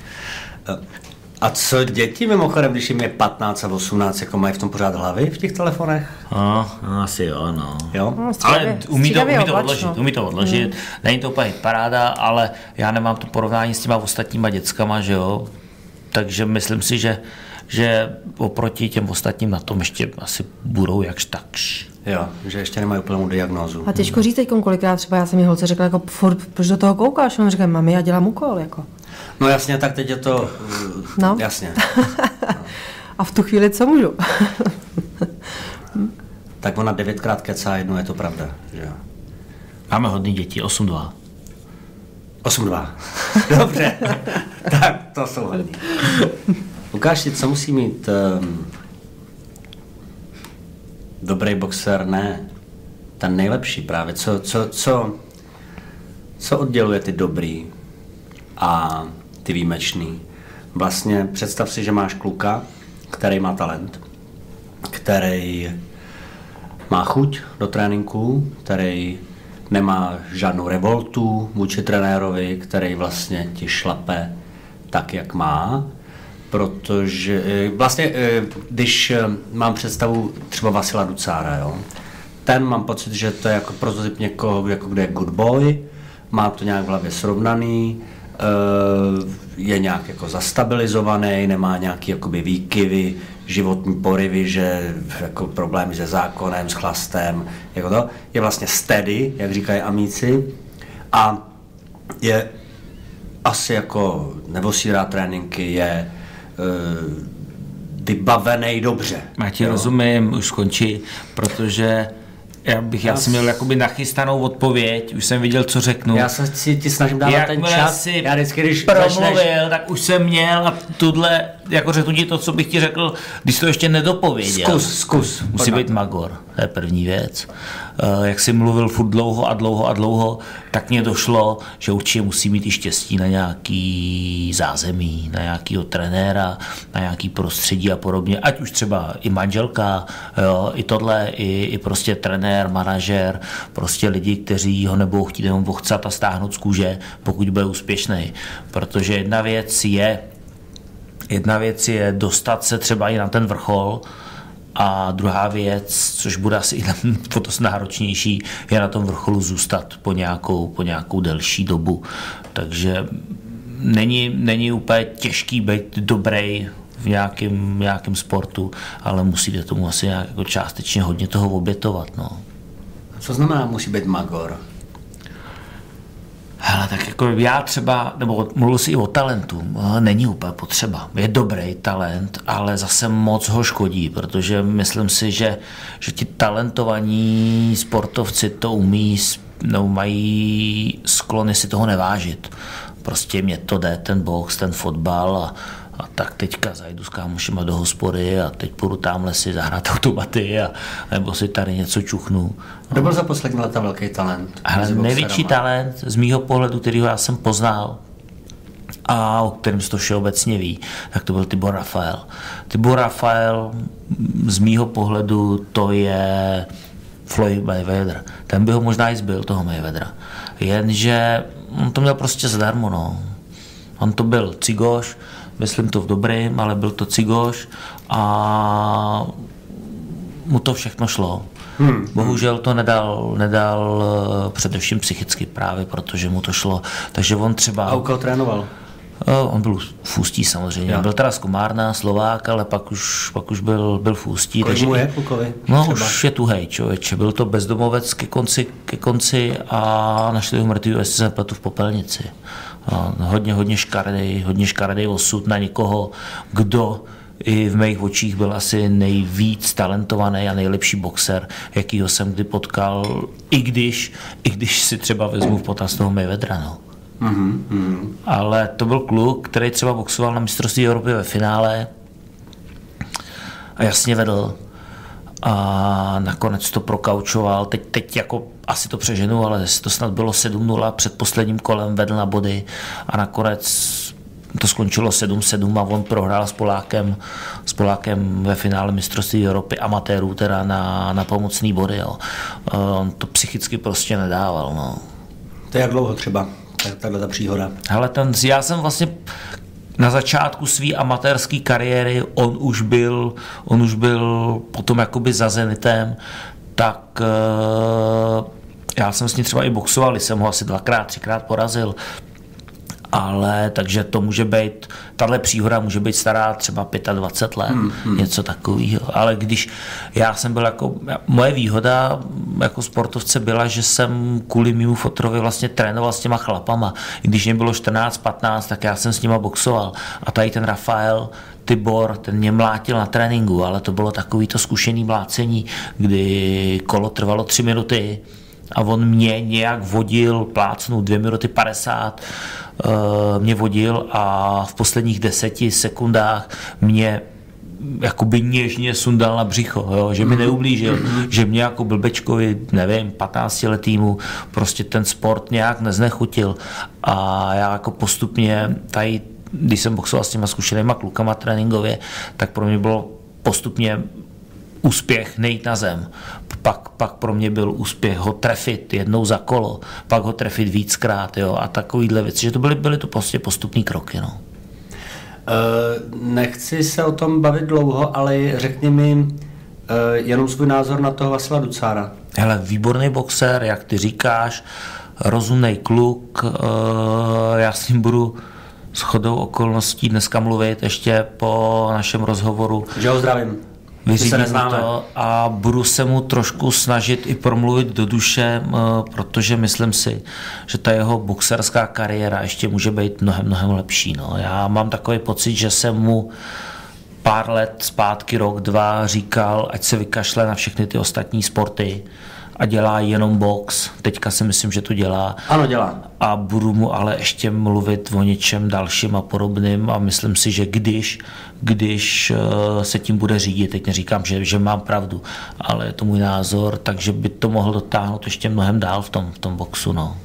B: A co děti mimochodem, když jim je 15 a 18, jako mají v tom pořád hlavy v těch telefonech?
D: No, no asi jo, no.
B: Jo?
C: No,
D: Ale
C: střídavě-
D: umí to, umí to
C: oblačno.
D: odložit, umí to odložit. Není to úplně paráda, ale já nemám to porovnání s těma ostatníma dětskama, že jo. Takže myslím si, že, že oproti těm ostatním na tom ještě asi budou jakž takž.
B: Jo, že ještě nemají úplnou diagnózu.
C: A těžko říct teď kolikrát třeba já jsem mi holce řekla, jako furt, proč do toho koukáš? On říká, mami, já dělám úkol, jako.
B: No jasně, tak teď je to... uh,
C: No. *laughs*
B: Jasně.
C: A v tu chvíli co můžu? *laughs*
B: Tak ona devětkrát kecá, jednou je to pravda, že jo.
D: Máme hodný děti, 8-2.
B: 8-2. *laughs* Dobře. tak to jsou hodný. Lukáši, co musí mít um, dobrý boxer? Ne. Ten nejlepší právě. Co, co, co, co odděluje ty dobrý a ty výjimečný? Vlastně představ si, že máš kluka, který má talent, který má chuť do tréninku, který nemá žádnou revoltu vůči trenérovi, který vlastně ti šlape tak, jak má, protože eh, vlastně, eh, když eh, mám představu třeba Vasila Ducára, jo, ten mám pocit, že to je jako prototyp někoho, jako kde je good boy, má to nějak v hlavě srovnaný, je nějak jako zastabilizovaný, nemá nějaký jakoby výkyvy, životní porivy, že jako problémy se zákonem, s chlastem, jako to, je vlastně steady, jak říkají amíci, a je asi jako nebosírá tréninky, je vybavený dobře.
D: Já ti rozumím, už skončí, protože já bych, já jsem měl jakoby nachystanou odpověď, už jsem viděl, co řeknu.
B: Já se si ti snažím dávat ten
D: Jakmile
B: čas.
D: si
B: Já vždycky, když
D: promluvil,
B: začneš,
D: tak už jsem měl a tuhle, jako řeknu ti to, co bych ti řekl, když to ještě nedopověděl.
B: zkus, zkus.
D: Musí být magor, to je první věc. Eh, Jak jsi mluvil furt dlouho a dlouho a dlouho, tak mně došlo, že určitě musí mít i štěstí na nějaký zázemí, na nějakýho trenéra, na nějaký prostředí a podobně, ať už třeba i manželka, jo, i tohle, i, i prostě trenér, manažer, prostě lidi, kteří ho nebudou chtít jenom vochcat a stáhnout z kůže, pokud bude úspěšný. Protože jedna věc je, Jedna věc je dostat se třeba i na ten vrchol a druhá věc, což bude asi i *laughs* o to náročnější, je na tom vrcholu zůstat po nějakou, po nějakou delší dobu. Takže není, není úplně těžký být dobrý v nějakém, nějakém sportu, ale musíte tomu asi nějak jako částečně hodně toho obětovat. No.
B: Co znamená musí být magor?
D: Hele, tak jako já třeba, nebo mluvil si i o talentu, ale není úplně potřeba. Je dobrý talent, ale zase moc ho škodí, protože myslím si, že, že ti talentovaní sportovci to umí, no, mají sklony si toho nevážit. Prostě mě to jde, ten box, ten fotbal a, a tak teďka zajdu s kámošima do hospody a teď půjdu tamhle si zahrát *laughs* automaty a, nebo si tady něco čuchnu.
B: Kdo byl za poslední leta velký talent?
D: Ale největší talent z mýho pohledu, kterýho já jsem poznal a o kterém se to všeobecně ví, tak to byl Tibor Rafael. Tibor Rafael z mýho pohledu to je Floyd Mayweather. Ten by ho možná i zbyl, toho Mayweathera. Jenže on to měl prostě zadarmo, no. On to byl cigoš, myslím to v dobrým, ale byl to cigoš a mu to všechno šlo. Hmm. Bohužel to nedal, nedal eh, především psychicky právě, protože mu to šlo. Takže on třeba...
B: A u koho trénoval?
D: On byl v Ústí samozřejmě. Já. Byl teda z Komárna, Slovák, ale pak už, pak už byl, byl v Ústí.
B: Kolik mu je Kukovi?
D: No třeba? už je tuhej člověče. Byl to bezdomovec ke konci, ke konci a našli ho mrtvý, jestli se v popelnici. A hodně, hodně škaredý, hodně škaredý osud na někoho, kdo i v mých očích byl asi nejvíc talentovaný a nejlepší boxer, jakýho jsem kdy potkal, i když, i když si třeba vezmu v potaz toho Mayweathera. No. Mm-hmm. Ale to byl kluk, který třeba boxoval na mistrovství Evropy ve finále a jasně vedl a nakonec to prokaučoval. Teď, teď jako asi to přeženu, ale to snad bylo 7-0 před posledním kolem, vedl na body a nakonec to skončilo 7-7 a on prohrál s Polákem, s Polákem ve finále mistrovství Evropy amatérů teda na, na pomocný body. Jo. On to psychicky prostě nedával. No.
B: To je jak dlouho třeba, tahle ta příhoda?
D: Hele, ten, já jsem vlastně na začátku své amatérské kariéry, on už byl, on už byl potom jakoby za Zenitem, tak uh, já jsem s ním třeba i boxoval, jsem ho asi dvakrát, třikrát porazil, ale takže to může být, tahle příhoda může být stará třeba 25 let, hmm, hmm. něco takového. Ale když já jsem byl jako, moje výhoda jako sportovce byla, že jsem kvůli mýmu fotrovi vlastně trénoval s těma chlapama. I když mě bylo 14-15, tak já jsem s nima boxoval. A tady ten Rafael, Tibor, ten mě mlátil na tréninku, ale to bylo takový to zkušený mlácení, kdy kolo trvalo tři minuty a on mě nějak vodil, plácnul dvě minuty 50 Eh, mě vodil a v posledních deseti sekundách mě jakoby něžně sundal na břicho, jo? že mi mhm. neublížil, mm-hmm. že mě jako blbečkovi, nevím, 15 letýmu prostě ten sport nějak neznechutil a já jako postupně tady, když jsem boxoval s těma zkušenýma klukama tréninkově, tak pro mě bylo postupně úspěch nejít na zem. Pak, pak pro mě byl úspěch ho trefit jednou za kolo, pak ho trefit víckrát jo, a takovýhle věci, že to byly, byly to prostě postupní kroky. No.
B: Uh, nechci se o tom bavit dlouho, ale řekni mi uh, jenom svůj názor na toho Vasila Ducára.
D: Hele, výborný boxer, jak ty říkáš, rozumný kluk, uh, já s ním budu s chodou okolností dneska mluvit ještě po našem rozhovoru.
B: Že ho zdravím
D: vyřídím to a budu se mu trošku snažit i promluvit do duše, protože myslím si, že ta jeho boxerská kariéra ještě může být mnohem, mnohem lepší. No. Já mám takový pocit, že jsem mu pár let zpátky, rok, dva říkal, ať se vykašle na všechny ty ostatní sporty, a dělá jenom box. Teďka si myslím, že to dělá.
B: Ano, dělá.
D: A budu mu ale ještě mluvit o něčem dalším a podobným a myslím si, že když, když eh, se tím bude řídit, teď neříkám, že, že mám pravdu, ale je to můj názor, takže by to mohl dotáhnout ještě mnohem dál v tom, v tom boxu. No.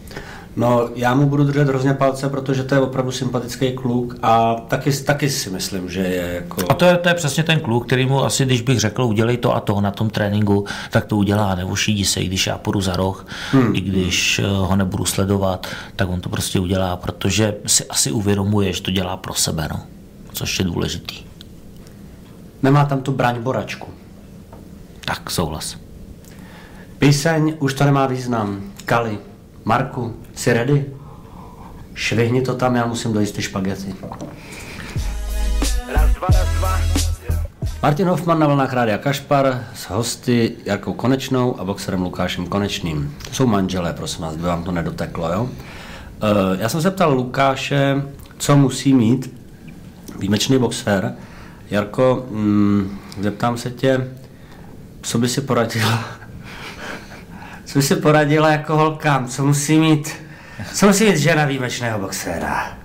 B: No, já mu budu držet hrozně palce, protože to je opravdu sympatický kluk a taky, taky si myslím, že je jako...
D: A to je, to je přesně ten kluk, který mu asi, když bych řekl, udělej to a to na tom tréninku, tak to udělá, nebo šídí se, i když já půjdu za roh, hmm. i když eh, ho nebudu sledovat, tak on to prostě udělá, protože si asi uvědomuje, že to dělá pro sebe, no, což je důležitý.
B: Nemá tam tu braň boračku.
D: Tak, souhlas.
B: Píseň už to nemá význam. Kali. Marku, jsi ready? Švihni to tam, já musím dojít ty špagety. Raz, dva, raz, dva. Martin Hoffman na vlnách Rádia Kašpar s hosty Jarkou Konečnou a boxerem Lukášem Konečným. To jsou manželé, prosím vás, by vám to nedoteklo, jo? Eh, já jsem se ptal Lukáše, co musí mít výjimečný boxer. Jarko, mm, zeptám se tě, co by si poradil *laughs* co si poradila jako holkám, co musí mít, co musí mít žena výjimečného boxéra.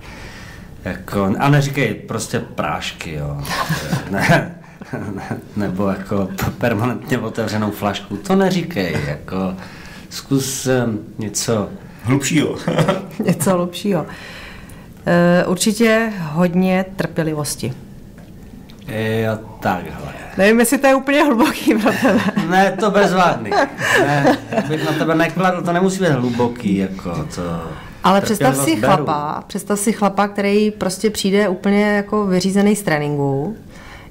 B: Jako, a neříkej prostě prášky, jo. *laughs* Ne, ne, nebo jako permanentně otevřenou flašku, to neříkej, jako zkus um, něco
D: hlubšího. *laughs*
C: něco hlubšího. E, určitě hodně trpělivosti.
B: Jo, takhle.
C: Nevím, jestli to je úplně hluboký pro tebe. *laughs*
B: Ne, to bezvadný. Ne, bych na tebe nekladl, to nemusí být hluboký, jako to...
C: Ale představ si chlapa, představ si chlapa, který prostě přijde úplně jako vyřízený z tréninku,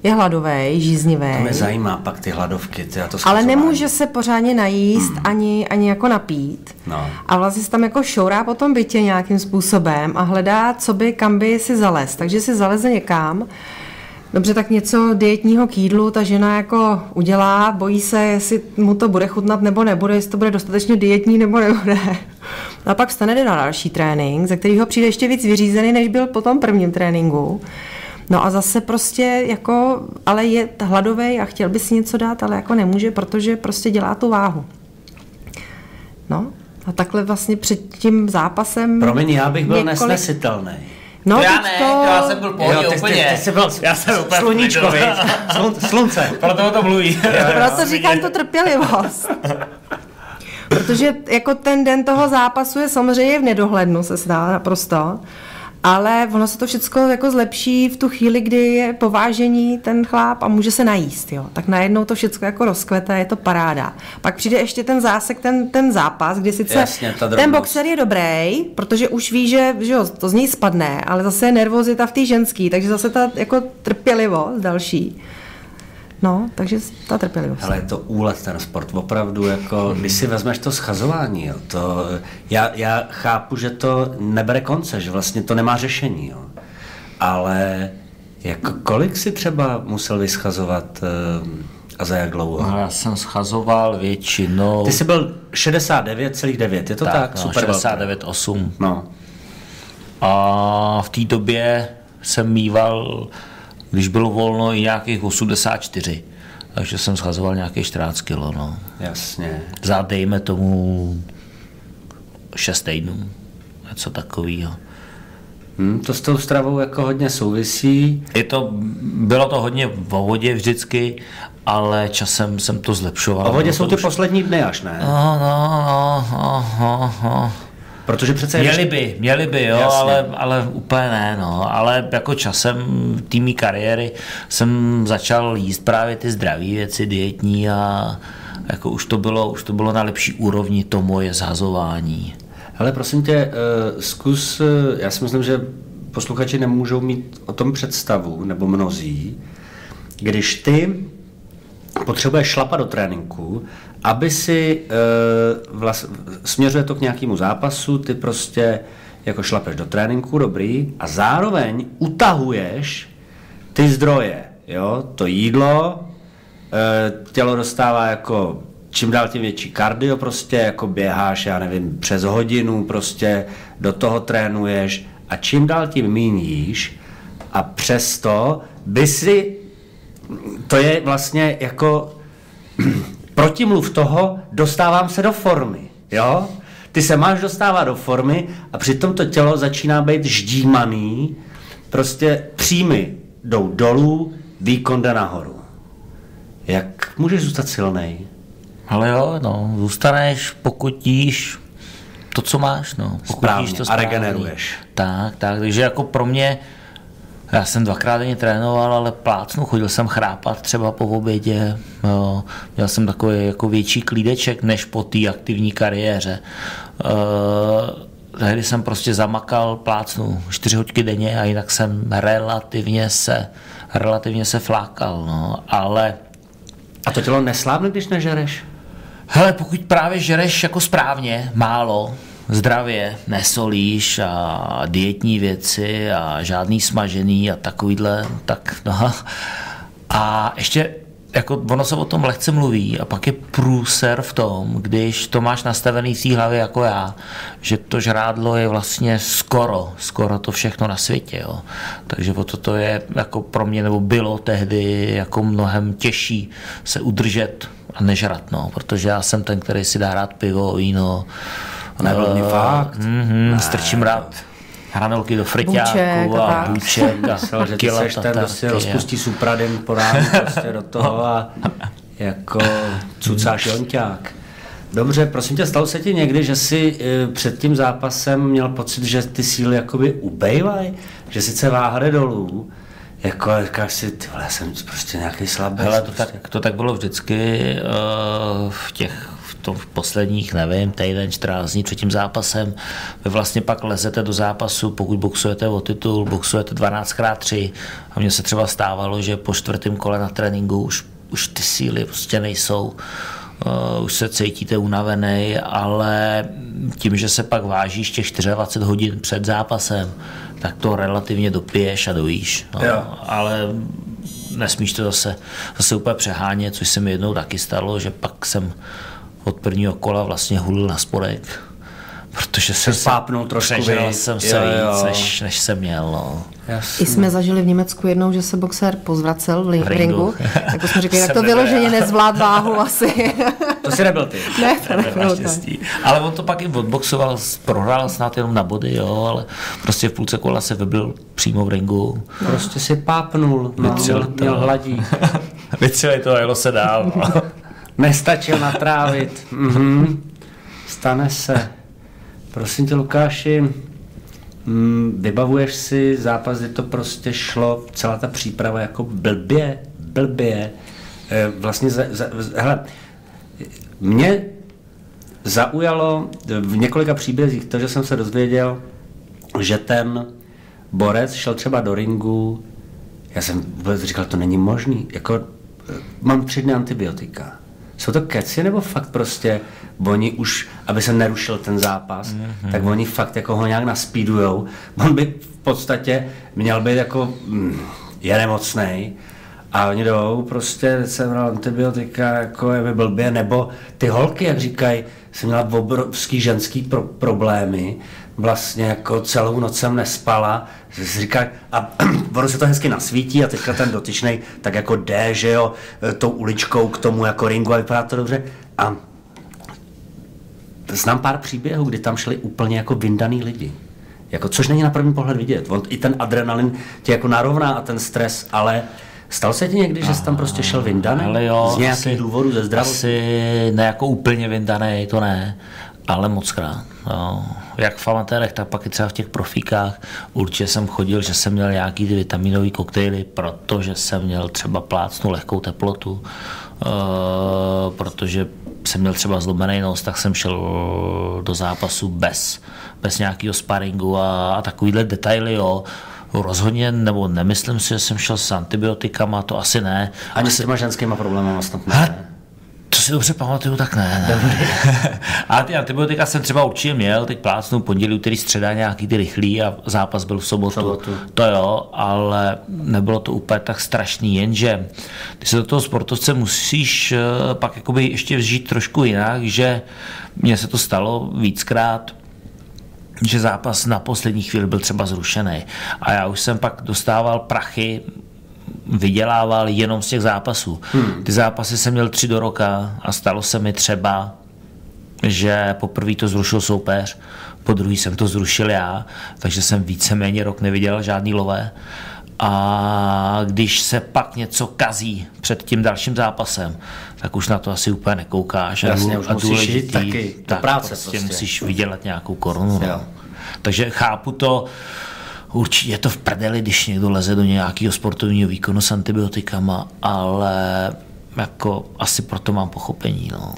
C: je hladový, žíznivý.
B: To mě zajímá pak ty hladovky, ty to
C: Ale nemůže se pořádně najíst mm. ani, ani jako napít.
B: No.
C: A vlastně se tam jako šourá po tom bytě nějakým způsobem a hledá, co by, kam by si zalez. Takže si zaleze někam. Dobře, tak něco dietního k jídlu ta žena jako udělá, bojí se, jestli mu to bude chutnat nebo nebude, jestli to bude dostatečně dietní nebo nebude. A pak vstane na další trénink, ze kterého přijde ještě víc vyřízený, než byl po tom prvním tréninku. No a zase prostě jako, ale je hladový a chtěl by si něco dát, ale jako nemůže, protože prostě dělá tu váhu. No a takhle vlastně před tím zápasem...
B: Promiň, já bych byl
C: několik-
B: nesnesitelný.
C: No,
D: já
C: teď
D: ne,
C: to...
D: já jsem byl pohodě
B: Jo, ty,
D: úplně.
B: ty, ty jsi byl
D: já jsem úplně
B: sluníčko? Slun, slunce. *laughs*
D: Proto o tom mluví. *laughs*
C: Proto říkám tu trpělivost. Protože jako ten den toho zápasu je samozřejmě v nedohlednu, se zdá naprosto. Ale ono se to všechno jako zlepší v tu chvíli, kdy je povážení ten chláp a může se najíst. Jo. Tak najednou to všechno jako rozkvete, je to paráda. Pak přijde ještě ten zásek, ten, ten zápas, kdy sice
B: Jasně,
C: ten boxer je dobrý, protože už ví, že, že jo, to z něj spadne, ale zase je nervozita v té ženský, takže zase ta jako trpělivost další. No, takže ta trpělivost.
B: Ale je to úlet ten sport, opravdu, jako, když si vezmeš to schazování, jo, to, já, já chápu, že to nebere konce, že vlastně to nemá řešení, jo. ale jako kolik si třeba musel vyschazovat eh, a za jak dlouho?
D: No, já jsem schazoval většinou.
B: Ty jsi byl 69,9, je to tak?
D: tak, no,
B: Super velký.
D: 69,8.
B: No,
D: A v té době jsem mýval, když bylo volno, i nějakých 84. Takže jsem schazoval nějakých 14 kg, no.
B: jasně.
D: Za, dejme tomu, 6 týdnů. Něco takového.
B: Hm, to s tou stravou jako hodně souvisí.
D: Je to, bylo to hodně v vodě vždycky, ale časem jsem to zlepšoval.
B: A v vodě
D: No,
B: jsou ty
D: už-
B: poslední dny až, ne?
D: No, no, no, no, no.
B: Protože přece...
D: Měli by, měli by, jo,
B: Jasně.
D: ale, ale úplně ne, no. Ale jako časem té mý kariéry jsem začal jíst právě ty zdravé věci, dietní a jako už to bylo, už to bylo na lepší úrovni to moje zhazování.
B: Ale prosím tě, eh, zkus, eh, já si myslím, že posluchači nemůžou mít o tom představu, nebo mnozí, když ty potřebuješ šlapat do tréninku, aby si, eh, vlast, směřuje to k nějakému zápasu, ty prostě jako šlapeš do tréninku, dobrý, a zároveň utahuješ ty zdroje, jo, to jídlo, eh, tělo dostává jako čím dál tím větší kardio, prostě jako běháš, já nevím, přes hodinu, prostě do toho trénuješ a čím dál tím míň jíš a přesto by si, to je vlastně jako *clears throat* protimluv toho, dostávám se do formy, jo? Ty se máš dostávat do formy a přitom to tělo začíná být ždímaný, prostě příjmy jdou dolů, výkon jde nahoru. Jak můžeš zůstat silnej?
D: Ale jo, no, zůstaneš, pokud jíš to, co máš, no. Pokud
B: Správně,
D: jíš to
B: a
D: správně.
B: regeneruješ.
D: Tak, tak, takže jako pro mě, já jsem dvakrát denně trénoval, ale plácnu, chodil jsem chrápat třeba po obědě, jo. měl jsem takový jako větší klídeček, než po té aktivní kariéře. E, tehdy jsem prostě zamakal plácnu čtyři hodky denně a jinak jsem relativně se, relativně se flákal, no, ale
B: A to tělo neslábne, když nežereš?
D: Hele, pokud právě žereš jako správně, málo, zdravě, nesolíš a dietní věci a žádný smažený a takovýhle, tak no. A ještě jako ono se o tom lehce mluví a pak je průser v tom, když to máš nastavený v té hlavě jako já, že to žrádlo je vlastně skoro, skoro to všechno na světě, jo. Takže o to je jako pro mě, nebo bylo tehdy jako mnohem těžší se udržet a nežrat, no, protože já jsem ten, který si dá rád pivo, víno,
B: Nebyl mi
D: eh,
B: fakt.
D: Mhm, strčím rád hranolky do friťáku
C: a
D: bůček a kila
B: seš ten, kdo si rozpustí supradin po ránu prostě do toho a jako cucáš jonťák. Dobře, prosím tě, stalo se ti někdy, že jsi eh, před tím zápasem měl pocit, že ty síly jakoby ubejvají? Že sice váha jde dolů, jako říkáš si, ty vole, jsem prostě nějaký slabý.
D: Hele, to tak, to tak bylo vždycky uh, v těch tom v posledních, nevím, týden, 14 dní před tím zápasem, vy vlastně pak lezete do zápasu, pokud boxujete o titul, boxujete 12x3 a mně se třeba stávalo, že po čtvrtém kole na tréninku už, už ty síly prostě nejsou, uh, už se cítíte unavený, ale tím, že se pak vážíš těch 24 hodin před zápasem, tak to relativně dopiješ a dojíš. No.
B: Jo.
D: Ale nesmíš to zase, zase úplně přehánět, což se mi jednou taky stalo, že pak jsem od prvního kola vlastně hulil na spodek, protože jsem se
B: Spápnul trošku
D: přežral
B: víc.
D: jsem se
B: Jo, jo.
D: víc, než, než jsem měl. No.
C: I jsme zažili v Německu jednou, že se boxer pozvracel v, li- v
D: ringu. *laughs*
C: Tak jsme řekli, jak to
D: nebyl
C: vyloženě
D: já.
C: nezvlád váhu asi. *laughs*
B: To si nebyl ty.
C: ne, to nebylo tak.
D: Naštěstí. Ale on to pak i odboxoval, prohrál snad jenom na body, jo, ale prostě v půlce kola se vybil přímo v ringu.
B: Prostě si pápnul, no,
D: Vytřel
B: měl,
D: to.
B: měl hladí. *laughs*
D: Vytřeli to a jelo se dál. no.
B: Nestačil natrávit. Mhm. Stane se. Prosím tě, Lukáši, mm, vybavuješ si zápas, kdy to prostě šlo, celá ta příprava jako blbě, blbě. Eh, Vlastně, za, za, hele, mě zaujalo v několika příbězích to, že jsem se dozvěděl, že ten borec šel třeba do ringu, já jsem vůbec říkal, to není možný, jako eh, mám tři dny antibiotika. Jsou to keci nebo fakt prostě oni už, aby se nerušil ten zápas, mm-hmm. tak oni fakt jako ho nějak naspídujou. On by v podstatě měl být jako, mm, je nemocnej, a oni jdou, prostě jsem bral antibiotika, jako je mi blbě, nebo ty holky, jak říkají, jsem měla obrovský ženský pro- problémy, vlastně jako celou noc jsem nespala, říká, a *clears throat* ono se to hezky nasvítí a teďka ten dotyčnej tak jako jde, že jo, tou uličkou k tomu jako ringu a vypadá to dobře. A znám pár příběhů, kdy tam šli úplně jako vyndaný lidi. Jako, což není na první pohled vidět. On, I ten adrenalin tě jako narovná a ten stres, ale stalo se ti někdy, že jsi tam prostě šel vyndaný?
D: Ale jo,
B: Z nějakých důvodů, ze zdravotní?
D: Asi ne jako úplně vyndaný, to ne, ale moc krát. Jo. Jak v amatérech, tak pak i třeba v těch profíkách. Určitě jsem chodil, že jsem měl nějaký ty vitaminové koktejly, protože jsem měl třeba plácnu lehkou teplotu, e, protože jsem měl třeba zlomený nos, tak jsem šel do zápasu bez, bez nějakého sparingu a, a takovýhle detaily, jo. Rozhodně, nebo nemyslím si, že jsem šel s antibiotikama, to asi ne.
B: Ani s těma ženskýma problémy snad ne.
D: To si dobře pamatuju, tak ne. ne. *laughs* Ale ty antibiotika jsem třeba určitě měl, teď plácnu pondělí, úterý, středa nějaký ty rychlý a zápas byl v sobotu.
B: Sobotu.
D: To jo, ale nebylo to úplně tak strašný, jenže ty se do toho sportovce musíš eh, pak jakoby ještě vžít trošku jinak, že mně se to stalo víckrát, že zápas na poslední chvíli byl třeba zrušený. A já už jsem pak dostával prachy, vydělával jenom z těch zápasů. Hmm. Ty zápasy jsem měl tři do roka a stalo se mi třeba, že poprvé to zrušil soupeř, po druhý jsem to zrušil já, takže jsem víceméně rok neviděl žádný lové. A když se pak něco kazí před tím dalším zápasem, tak už na to asi úplně nekoukáš. A
B: Jasně,
D: dů-
B: už
D: a
B: musíš jít taky
D: tak
B: práce
D: prostě,
B: prostě.
D: musíš vydělat nějakou korunu. No. Takže chápu to, určitě je to v prdeli, když někdo leze do nějakého sportovního výkonu s antibiotikama, ale jako asi proto mám pochopení. No.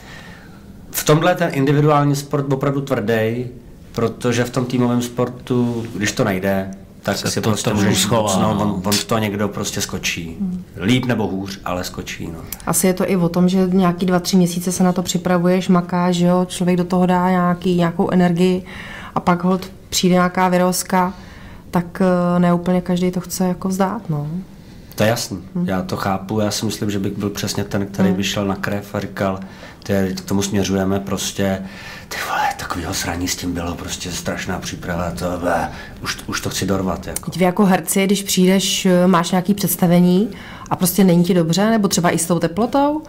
B: V tomhle je ten individuální sport opravdu tvrdý, protože v tom týmovém sportu, když to nejde, tak
D: Se
B: si
D: to
B: prostě
D: trošku
B: můžeš
D: schová,
B: no,
D: no.
B: on, on to někdo prostě skočí. Líp nebo hůř, ale skočí. No.
C: Asi je to i o tom, že nějaký dva, tři měsíce se na to připravuješ, makáš, že jo, člověk do toho dá nějaký, nějakou energii a pak hold přijde nějaká vyrozka, tak eh, ne úplně každý to chce jako vzdát, no.
B: To je jasný, já to chápu, já si myslím, že bych byl přesně ten, který by šel na krev a říkal, ty, k tomu směřujeme prostě, ty vole, takovýho sraní s tím bylo prostě strašná příprava, to ble, už, už to chci dorvat. Jako.
C: Teď vy jako herci, když přijdeš, eh, máš nějaký představení a prostě není ti dobře, nebo třeba i s tou teplotou,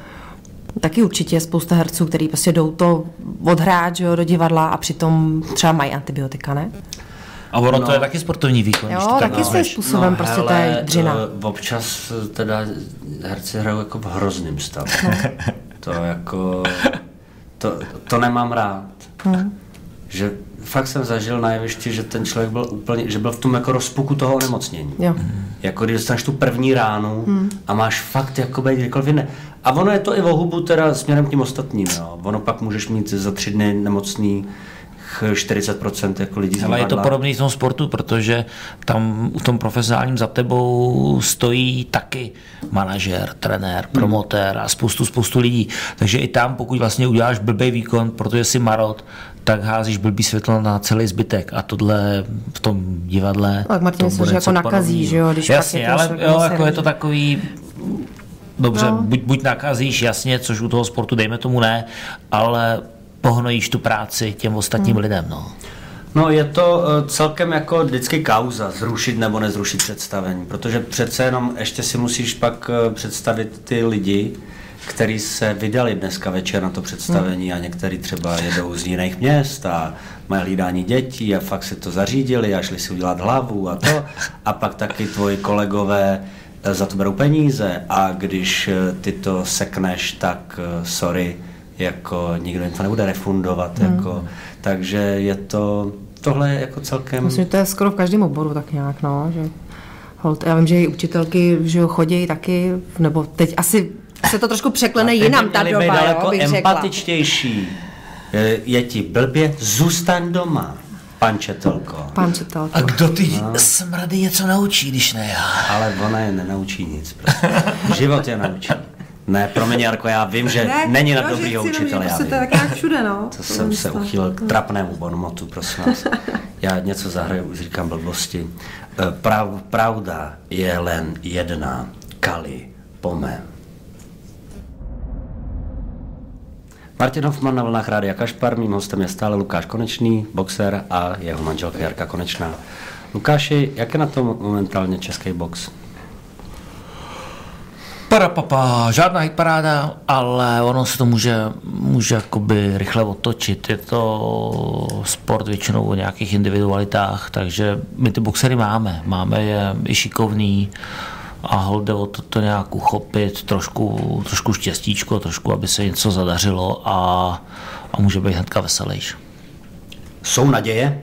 C: taky určitě je spousta herců, kteří prostě jdou to odhrát že jo, do divadla a přitom třeba mají antibiotika, ne?
D: A ono no. to je taky sportovní výkon.
C: Jo,
D: to tak
C: taky svým
D: vezmeš.
C: způsobem prostě to je dřina.
B: eh, občas eh, teda herci hrajou jako v hrozným stavu. *laughs* to jako, to, to nemám rád.
C: Hmm.
B: Že fakt jsem zažil na jevišti, že ten člověk byl úplně, že byl v tom jako rozpuku toho onemocnění.
C: Jo.
B: Jako když dostaneš tu první ránu
C: Hmm.
B: a máš fakt jako být kdykoliv jiné. A ono je to i o hubu teda směrem k tím ostatním. Jo. Ono pak můžeš mít za tři dny nemocný 40% jako lidí z
D: Ale je to podobné v tom sportu, protože tam u tom profesionálním za tebou stojí taky manažer, trenér, promotér a spoustu, spoustu lidí. Takže i tam, pokud vlastně uděláš blbý výkon, protože jsi marot, tak házíš blbý světlo na celý zbytek a tohle v tom divadle
C: Tak Martin,
D: to
C: že jako nakazí, že jo, když
D: Jasně,
C: je to
D: ale jo, jako je to takový Dobře,
C: No.
D: no. buď, buď nakazíš, jasně, což u toho sportu dejme tomu ne, ale pohnojíš tu práci těm ostatním
C: Hmm.
D: lidem. No.
B: No je to eh, celkem jako vždycky kauza, zrušit nebo nezrušit představení, protože přece jenom ještě si musíš pak eh, představit ty lidi, kteří se vydali dneska večer na to představení a někteří třeba jedou z jiných měst a mají hlídání dětí a fakt si to zařídili a šli si udělat hlavu a to. *laughs* A pak taky tvoji kolegové eh, za to berou peníze a když ty to sekneš, tak sorry, jako nikdo jim to nebude refundovat, jako, takže je to, tohle je jako celkem...
C: Myslím, že to je skoro v každém oboru tak nějak, no, že hold, já vím, že i učitelky že chodí taky, nebo teď asi se to trošku překlene jinam ta
B: být
C: doba,
B: daleko
C: jo, bych řekla.
B: empatičtější. Je, je ti blbě, zůstaň doma, pan Četelko.
C: Pan Četelko.
D: A kdo ty no. smrady něco naučí, když ne já?
B: Ale ona je nenaučí nic. Prostě. Život je naučí. Ne, promiň Jarko, já vím, že ne, není na dobrýho učitele, já
C: prostě
B: vím.
C: to tak nějak všude, no.
B: To jsem se uchýlil k trapnému bonmotu, prosím vás. *laughs* Já něco zahraju, už říkám blbosti. Eh, Prav, pravda je len jedna. Kali, pome. Martin Hoffman na vlnách Rádia Kašpar, mým hostem je stále Lukáš Konečný, boxer a jeho manželka Jarka Konečná. Lukáši, jak je na tom momentálně český box?
D: Parapapa, žádná hitparáda, ale ono se to může, může jakoby rychle otočit. Je to sport většinou o nějakých individualitách, takže my ty boxery máme. Máme je i šikovný a hol jde o to, to nějak uchopit, trošku, trošku štěstíčko, trošku, aby se něco zadařilo a, a může být hnedka veselější.
B: Jsou naděje?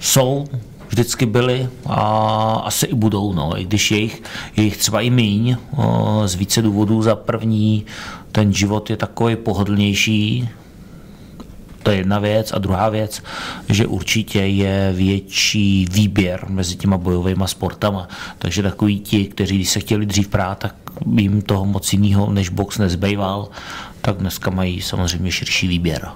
D: Jsou, vždycky byly a asi i budou, no, i když je jich, je jich třeba i míň, z více důvodů. Za první, ten život je takový pohodlnější, to je jedna věc. A druhá věc, že určitě je větší výběr mezi těma bojovými sportama. Takže takový ti, kteří když se chtěli dřív prát, tak jim toho moc jiného než box nezbýval, tak dneska mají samozřejmě širší výběr.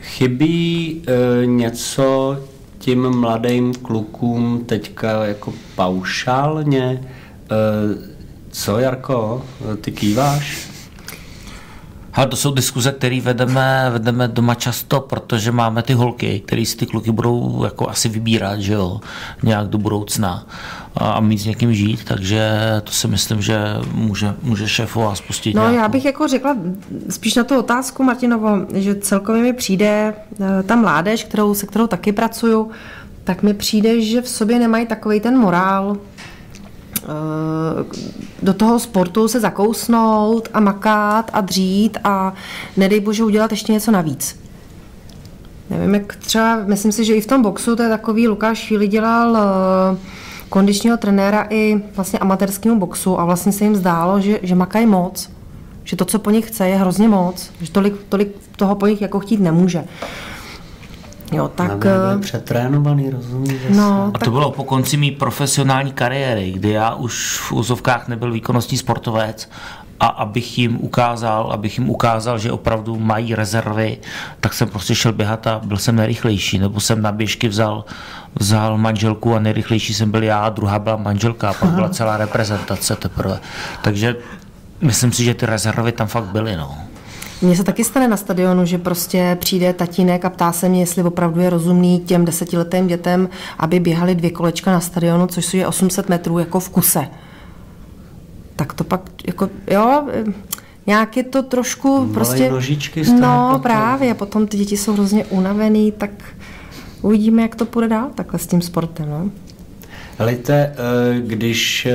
B: Chybí e, něco tím mladým klukům teďka jako paušálně? E, co, Jarko, ty kýváš?
D: Ale to jsou diskuze, které vedeme, vedeme doma často, protože máme ty holky, které si ty kluky budou jako asi vybírat, že jo, nějak do budoucna a, mít s někým žít, takže to si myslím, že může, může šéfova spustit
C: No,
D: nějakou.
C: já bych jako řekla spíš na tu otázku, Martinovo, že celkově mi přijde eh, ta mládež, kterou, se kterou taky pracuju, tak mi přijde, že v sobě nemají takový ten morál do toho sportu se zakousnout a makat a dřít a nedej bože udělat ještě něco navíc. Nevím, jak třeba, myslím si, že i v tom boxu to je takový, Lukáš chvíli dělal eh, kondičního trenéra i vlastně amatérskému boxu a vlastně se jim zdálo, že, že makají moc, že to, co po nich chce, je hrozně moc, že tolik, tolik toho po nich jako chtít nemůže. Jo, tak...
B: Tak,
C: eh,
B: přetrénovaný, rozumíš?
C: No,
D: A to bylo po konci mý profesionální kariéry, kdy já už v úzovkách nebyl výkonnostní sportovec a abych jim ukázal, abych jim ukázal, že opravdu mají rezervy, tak jsem prostě šel běhat a byl jsem nejrychlejší, nebo jsem na běžky vzal, vzal manželku a nejrychlejší jsem byl já, a druhá byla manželka a pak byla celá reprezentace teprve. Takže myslím si, že ty rezervy tam fakt byly. No.
C: Mně se taky stane na stadionu, že prostě přijde tatínek a ptá se mě, jestli opravdu je rozumný těm desetiletým dětem, aby běhali dvě kolečka na stadionu, což je 800 metrů jako v kuse. Tak to pak, jako, jo, nějak je to trošku
B: Malej
C: prostě...
B: nožičky z
C: no
B: potom.
C: právě, potom ty děti jsou hrozně unavený, tak uvidíme, jak to půjde dál takhle s tím sportem, no.
B: Helejte, eh, když eh,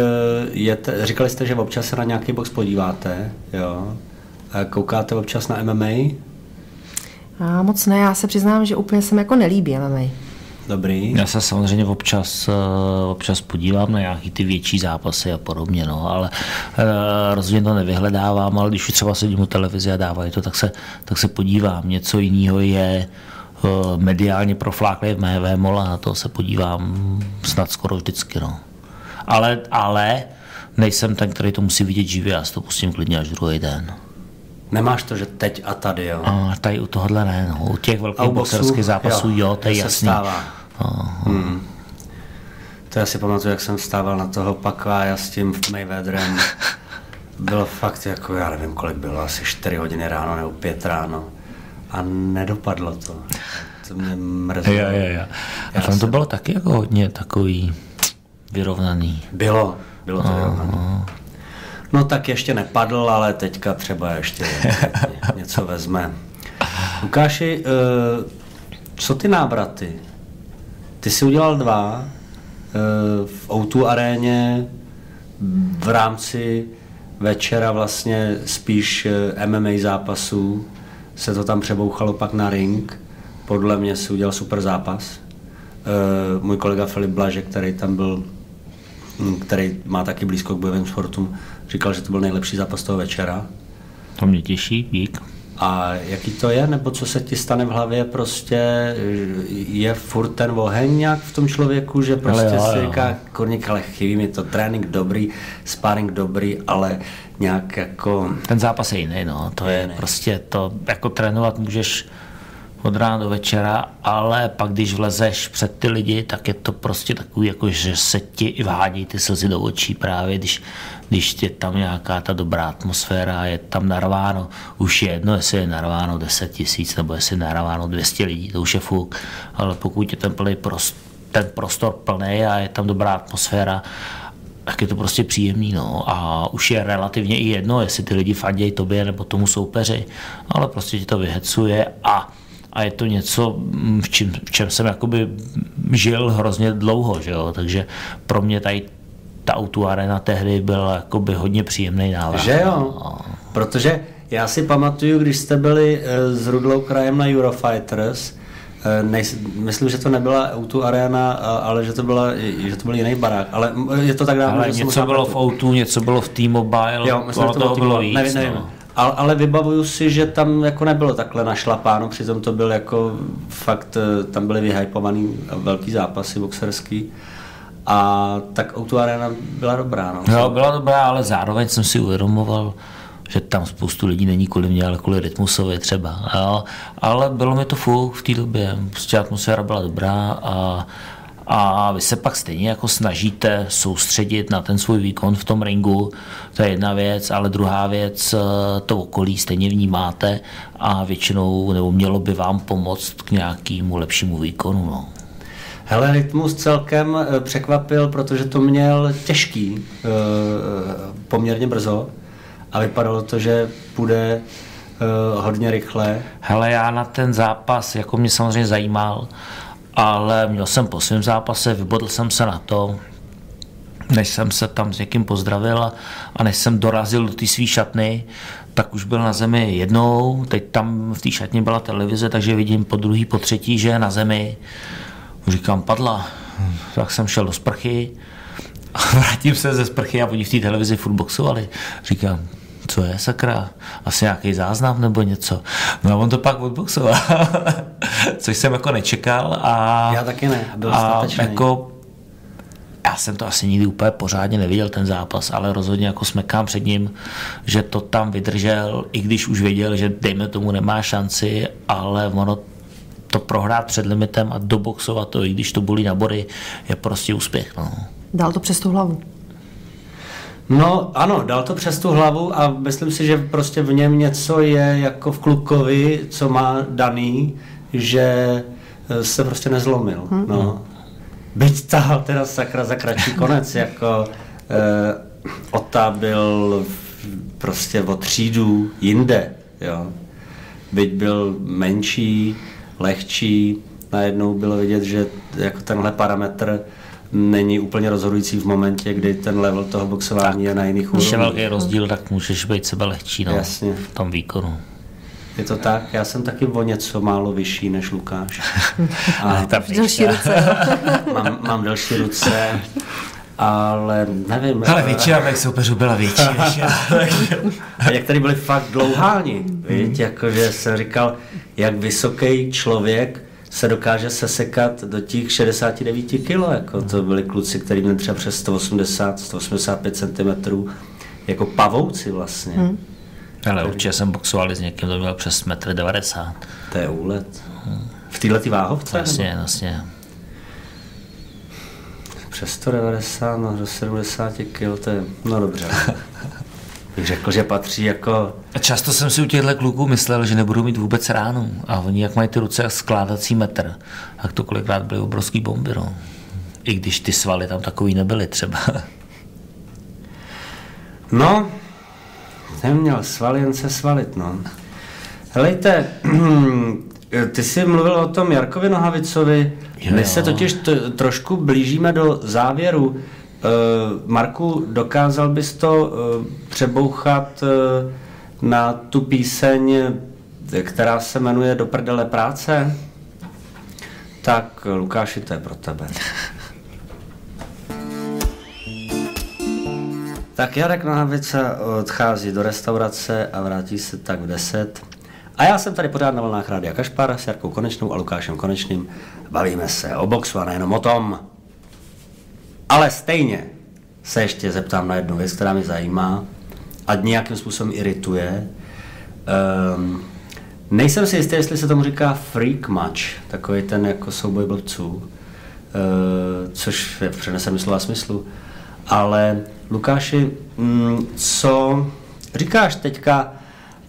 B: jete, říkali jste, že občas se na nějaký box podíváte, jo? A Koukáte občas na MMA?
C: A moc ne, já se přiznám, že úplně se mi jako nelíbí MMA.
B: Dobrý.
D: Já se samozřejmě občas, eh, občas podívám na nějaký ty větší zápasy a podobně, no, ale uh, rozhodně to nevyhledávám, ale když už třeba sedím u televizi a dávají to, tak se, tak se podívám. Něco jiného je uh, mediálně profláklý v mé vémol a na to se podívám snad skoro vždycky. No. Ale, ale nejsem ten, který to musí vidět živě, já si to pustím klidně až druhý den.
B: Nemáš to, že teď a tady, jo?
D: A tady u tohohle ne, no. u těch velkých boxerských zápasů, jo, jo to je jasný.
B: Stává. Hmm. To já si pamatuju, jak jsem stával na toho Pakvája s tím Mayweatherem. *laughs* Bylo fakt jako, já nevím, kolik bylo, asi 4 hodiny ráno nebo 5 ráno. A nedopadlo to. To mě mrzelo.
D: Jo, jo, jo. A tam to bylo taky jako hodně takový vyrovnaný.
B: Bylo, bylo to vyrovnané. No tak ještě nepadl, ale teďka třeba ještě *laughs* něco vezme. Lukáši, eh, co ty návraty? Ty jsi udělal dva eh, v O2 aréně v rámci večera vlastně spíš eh, MMA zápasů se to tam přebouchalo pak na ring. Podle mě si udělal super zápas. Můj kolega Filip Blaže, který tam byl Hm, který má taky blízko k bojovým sportům, říkal, že to byl nejlepší zápas toho večera.
D: To mě těší, dík.
B: A jaký to je, nebo co se ti stane v hlavě, prostě je furt ten oheň nějak v tom člověku, že prostě ale jo, si říká, korník, ale chybí mi to, trénink dobrý, sparring dobrý, ale nějak jako...
D: Ten zápas je jiný, no, to je, je prostě to, jako trénovat můžeš od rána do večera, ale pak když vlezeš před ty lidi, tak je to prostě takový, jako že se ti vhádí ty slzy do očí právě, když, když je tam nějaká ta dobrá atmosféra, je tam narváno, už je jedno, jestli je narváno 10 tisíc nebo jestli je narváno 200 lidí, to už je fuk, ale pokud je ten, plný prost, ten prostor plný a je tam dobrá atmosféra, tak je to prostě příjemný, no. A už je relativně i jedno, jestli ty lidi fandějí tobě nebo tomu soupeři, ale prostě ti to vyhecuje a a je to něco, mm, v čem, v čem jsem jakoby žil hrozně dlouho, že jo? takže pro mě tady ta Auto Arena tehdy byla jakoby hodně příjemný návrat.
B: Že jo, no. protože já si pamatuju, když jste byli eh, s Rudlou krajem na Eurofighters, eh, Nejs, myslím, že to nebyla Auto Arena, ale že to, byla, že to byl jiný barák. Ale je to tak dávno,
D: ale že něco bylo v Auto, něco bylo v T-Mobile,
B: jo, myslím, to toho bylo víc. Nevím, nevím. No. Ale, ale vybavuju si, že tam jako nebylo takhle našlapáno, přitom to byl jako fakt, eh, tam byly vyhypovaný velký zápasy boxerský. A tak Auto Arena byla dobrá.
D: No. Jo, byla dobrá, ale zároveň jsem si uvědomoval, že tam spoustu lidí není kvůli mě, ale kvůli rytmusovi třeba. Jo. Ale bylo mi to fuk v té době. Prostě atmosféra byla dobrá a a vy se pak stejně jako snažíte soustředit na ten svůj výkon v tom ringu, to je jedna věc, ale druhá věc, eh, to okolí stejně vnímáte a většinou, nebo mělo by vám pomoct k nějakému lepšímu výkonu. No.
B: Hele, Rytmus celkem eh, překvapil, protože to měl těžký eh, poměrně brzo a vypadalo to, že půjde hodně rychle.
D: Hele, já na ten zápas, jako mě samozřejmě zajímal, ale měl jsem po svém zápase, vybodl jsem se na to, než jsem se tam s někým pozdravil a, a než jsem dorazil do té své šatny, tak už byl na zemi jednou, teď tam v té šatně byla televize, takže vidím po druhý, po třetí, že je na zemi. Říkám, padla. Tak jsem šel do sprchy a *laughs* vrátím se ze sprchy a oni v té televizi furt boxovali. Říkám, co je sakra, asi nějaký záznam nebo něco. No a on to pak odboxoval, *laughs* což jsem jako nečekal a...
B: Já taky ne, byl a
D: jako já jsem to asi nikdy úplně pořádně neviděl ten zápas, ale rozhodně jako smekám před ním, že to tam vydržel, i když už věděl, že dejme tomu nemá šanci, ale ono to prohrát před limitem a doboxovat to, i když to bolí na body, je prostě úspěch. No.
C: Dal to přes tu hlavu.
B: No ano, dal to přes tu hlavu a myslím si, že prostě v něm něco je jako v Klukovi, co má daný, že eh, se prostě nezlomil. Hmm. No. Byť tahal teda sakra za kratší *laughs* konec, jako eh, Ota byl prostě o třídu jinde, jo. Byť byl menší, lehčí, najednou bylo vidět, že jako tenhle parametr není úplně rozhodující v momentě, kdy ten level toho boxování tak, je na jiných úrovních.
D: Když je velký rozdíl, tak můžeš být sebe lehčí no, Jasně. v tom výkonu.
B: Je to tak? Já jsem taky o něco málo vyšší než Lukáš. *laughs*
D: A ta
C: Delší ruce. *laughs*
B: mám, mám delší ruce, ale nevím.
D: Ale většina mých soupeřů byla větší než já. *laughs*
B: A jak tady byli fakt dlouháni, víš, jakože jsem říkal, jak vysoký člověk se dokáže sesekat do těch 69 kg, jako to byli kluci, kteří měli třeba přes 180, 185 cm, jako pavouci vlastně. Hmm.
D: Ale určitě jsem boxoval s někým, kdo byl přes 1,90 m.
B: To je úlet. V této váhovce?
D: Jasně, jasně.
B: Přes 190, no do 70 kg, to je, no dobře. *laughs* Bych řekl, že patří jako,
D: A Často jsem si u těchto kluků myslel, že nebudou mít vůbec ránu. A oni, jak mají ty ruce jak skládací metr, tak to kolikrát byly obrovský bomby. No. I když ty svaly tam takový nebyly třeba. *laughs*
B: no, neměl sval, jen se svalit, no. Helejte, *clears throat* ty jsi mluvil o tom Jarkovi Nohavicovi,
D: Jo,
B: my se totiž t- trošku blížíme do závěru. Uh, Marku, dokázal bys to uh, přebouchat uh, na tu píseň, která se jmenuje Do prdele práce? Tak, Lukáši, to je pro tebe. Tak Jarek Nohavica odchází do restaurace a vrátí se tak v 10. A já jsem tady pořád na vlnách Rádia Kašpar s Jarkou Konečnou a Lukášem Konečným. Bavíme se o boxu a nejenom o tom. Ale stejně se ještě zeptám na jednu věc, která mě zajímá a nějakým způsobem irituje. Um, nejsem si jistý, jestli se tomu říká freak match, takový ten jako souboj blbců, uh, což je v přeneseném slova smyslu. Ale Lukáši, mm, co říkáš teďka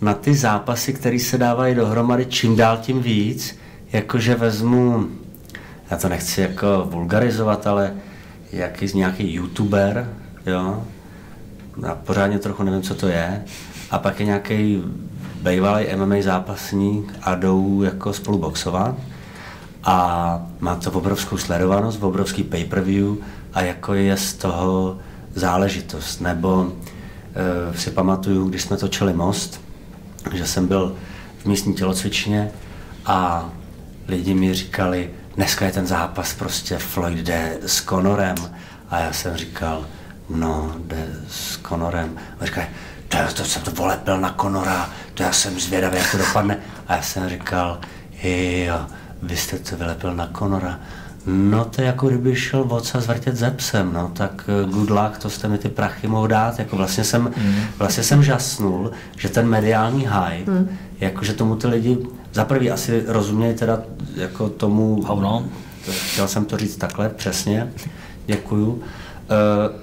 B: na ty zápasy, které se dávají dohromady čím dál tím víc, jakože vezmu, já to nechci jako vulgarizovat, ale jaký nějaký youtuber, jo, já pořádně trochu nevím, co to je, a pak je nějaký bývalý MMA zápasník a jdou jako spolu boxovat a má to obrovskou sledovanost, obrovský pay-per-view a jako je z toho záležitost. Nebo e, si pamatuju, když jsme točili Most, že jsem byl v místní tělocvičně a lidi mi říkali, dneska je ten zápas prostě Floyd jde s Conorem a já jsem říkal, no, jde s Conorem. A říkali, to, to jsem to volepil na Conora, to já jsem zvědavý, jak to dopadne. A já jsem říkal, jo, vy jste to vylepil na Conora. No to je jako kdyby šel oca zvrtět ze psem, no tak eh, good luck, to jste mi ty prachy mohl dát, jako vlastně jsem, mm. vlastně jsem žasnul, že ten mediální hype, mm. jako že tomu ty lidi, za prvý asi rozumějí teda jako tomu,
D: Hovno.
B: to- chtěl jsem to říct takhle, přesně, děkuju, uh,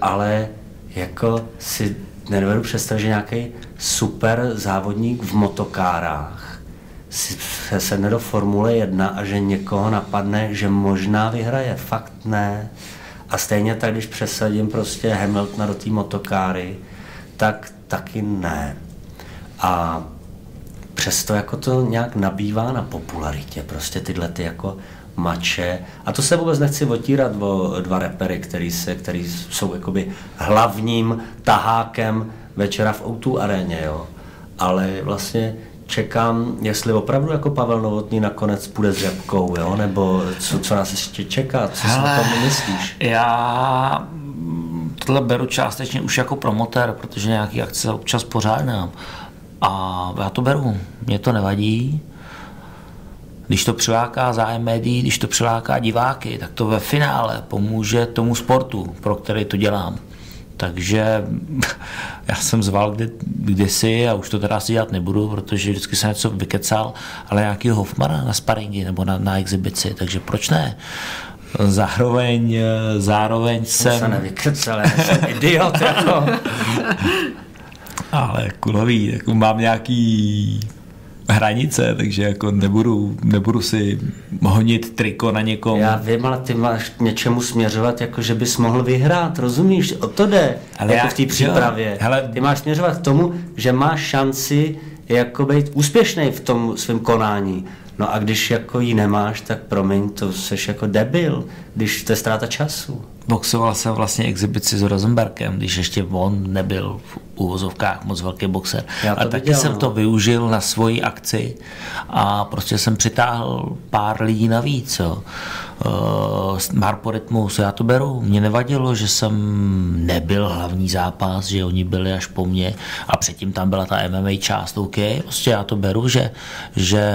B: ale jako si nedovedu představit, že nějaký super závodník v motokárách se sedne do Formule 1 a že někoho napadne, že možná vyhraje. Fakt ne. A stejně tak, když přesadím prostě Hamiltona do té motokáry, tak taky ne. A přesto jako to nějak nabývá na popularitě, prostě tyhle ty jako mače. A to se vůbec nechci otírat o dva repery, který, se, který jsou jakoby hlavním tahákem večera v O2 aréně, jo. Ale vlastně čekám, jestli opravdu jako Pavel Novotný nakonec půjde s řepkou, jo, nebo co, co nás ještě čeká, co si o tom myslíš?
D: Já tohle beru částečně už jako promotér, protože nějaký akce občas pořádám. A já to beru, mě to nevadí. Když to přiláká zájem médií, když to přiláká diváky, tak to ve finále pomůže tomu sportu, pro který to dělám. Takže *laughs* já jsem zval kdy, kdysi a už to teda asi dělat nebudu, protože vždycky jsem něco vykecal, ale nějakýho Hoffmana na sparingy nebo na, na exibici, takže proč ne? Zároveň, zároveň
B: Jsem se
D: jsem,
B: nevykecel, já jsem *laughs* idiot, jako.
D: ale kulový, jako mám nějaký hranice, takže jako nebudu, nebudu si honit triko na někom.
B: Já vím, ale ty máš k něčemu směřovat, jako že bys mohl vyhrát, rozumíš? O to jde,
D: Ale
B: jako
D: já-
B: v té přípravě.
D: jo, hele-
B: Ty máš směřovat k tomu, že máš šanci jako být úspěšný v tom svém konání. No a když jako ji nemáš, tak promiň, to seš jako debil, když to je ztráta času.
D: Boxoval jsem vlastně exibici s Rosenbergem, když ještě on nebyl v úvozovkách moc velký boxer.
B: Já to
D: a taky
B: viděl,
D: jsem
B: no.
D: to využil na svoji akci a prostě jsem přitáhl pár lidí navíc. Jo. Uh, Marpo Rytmus, já to beru. Mně nevadilo, že jsem nebyl hlavní zápas, že oni byli až po mně a předtím tam byla ta MMA část, OK, prostě já to beru, že, že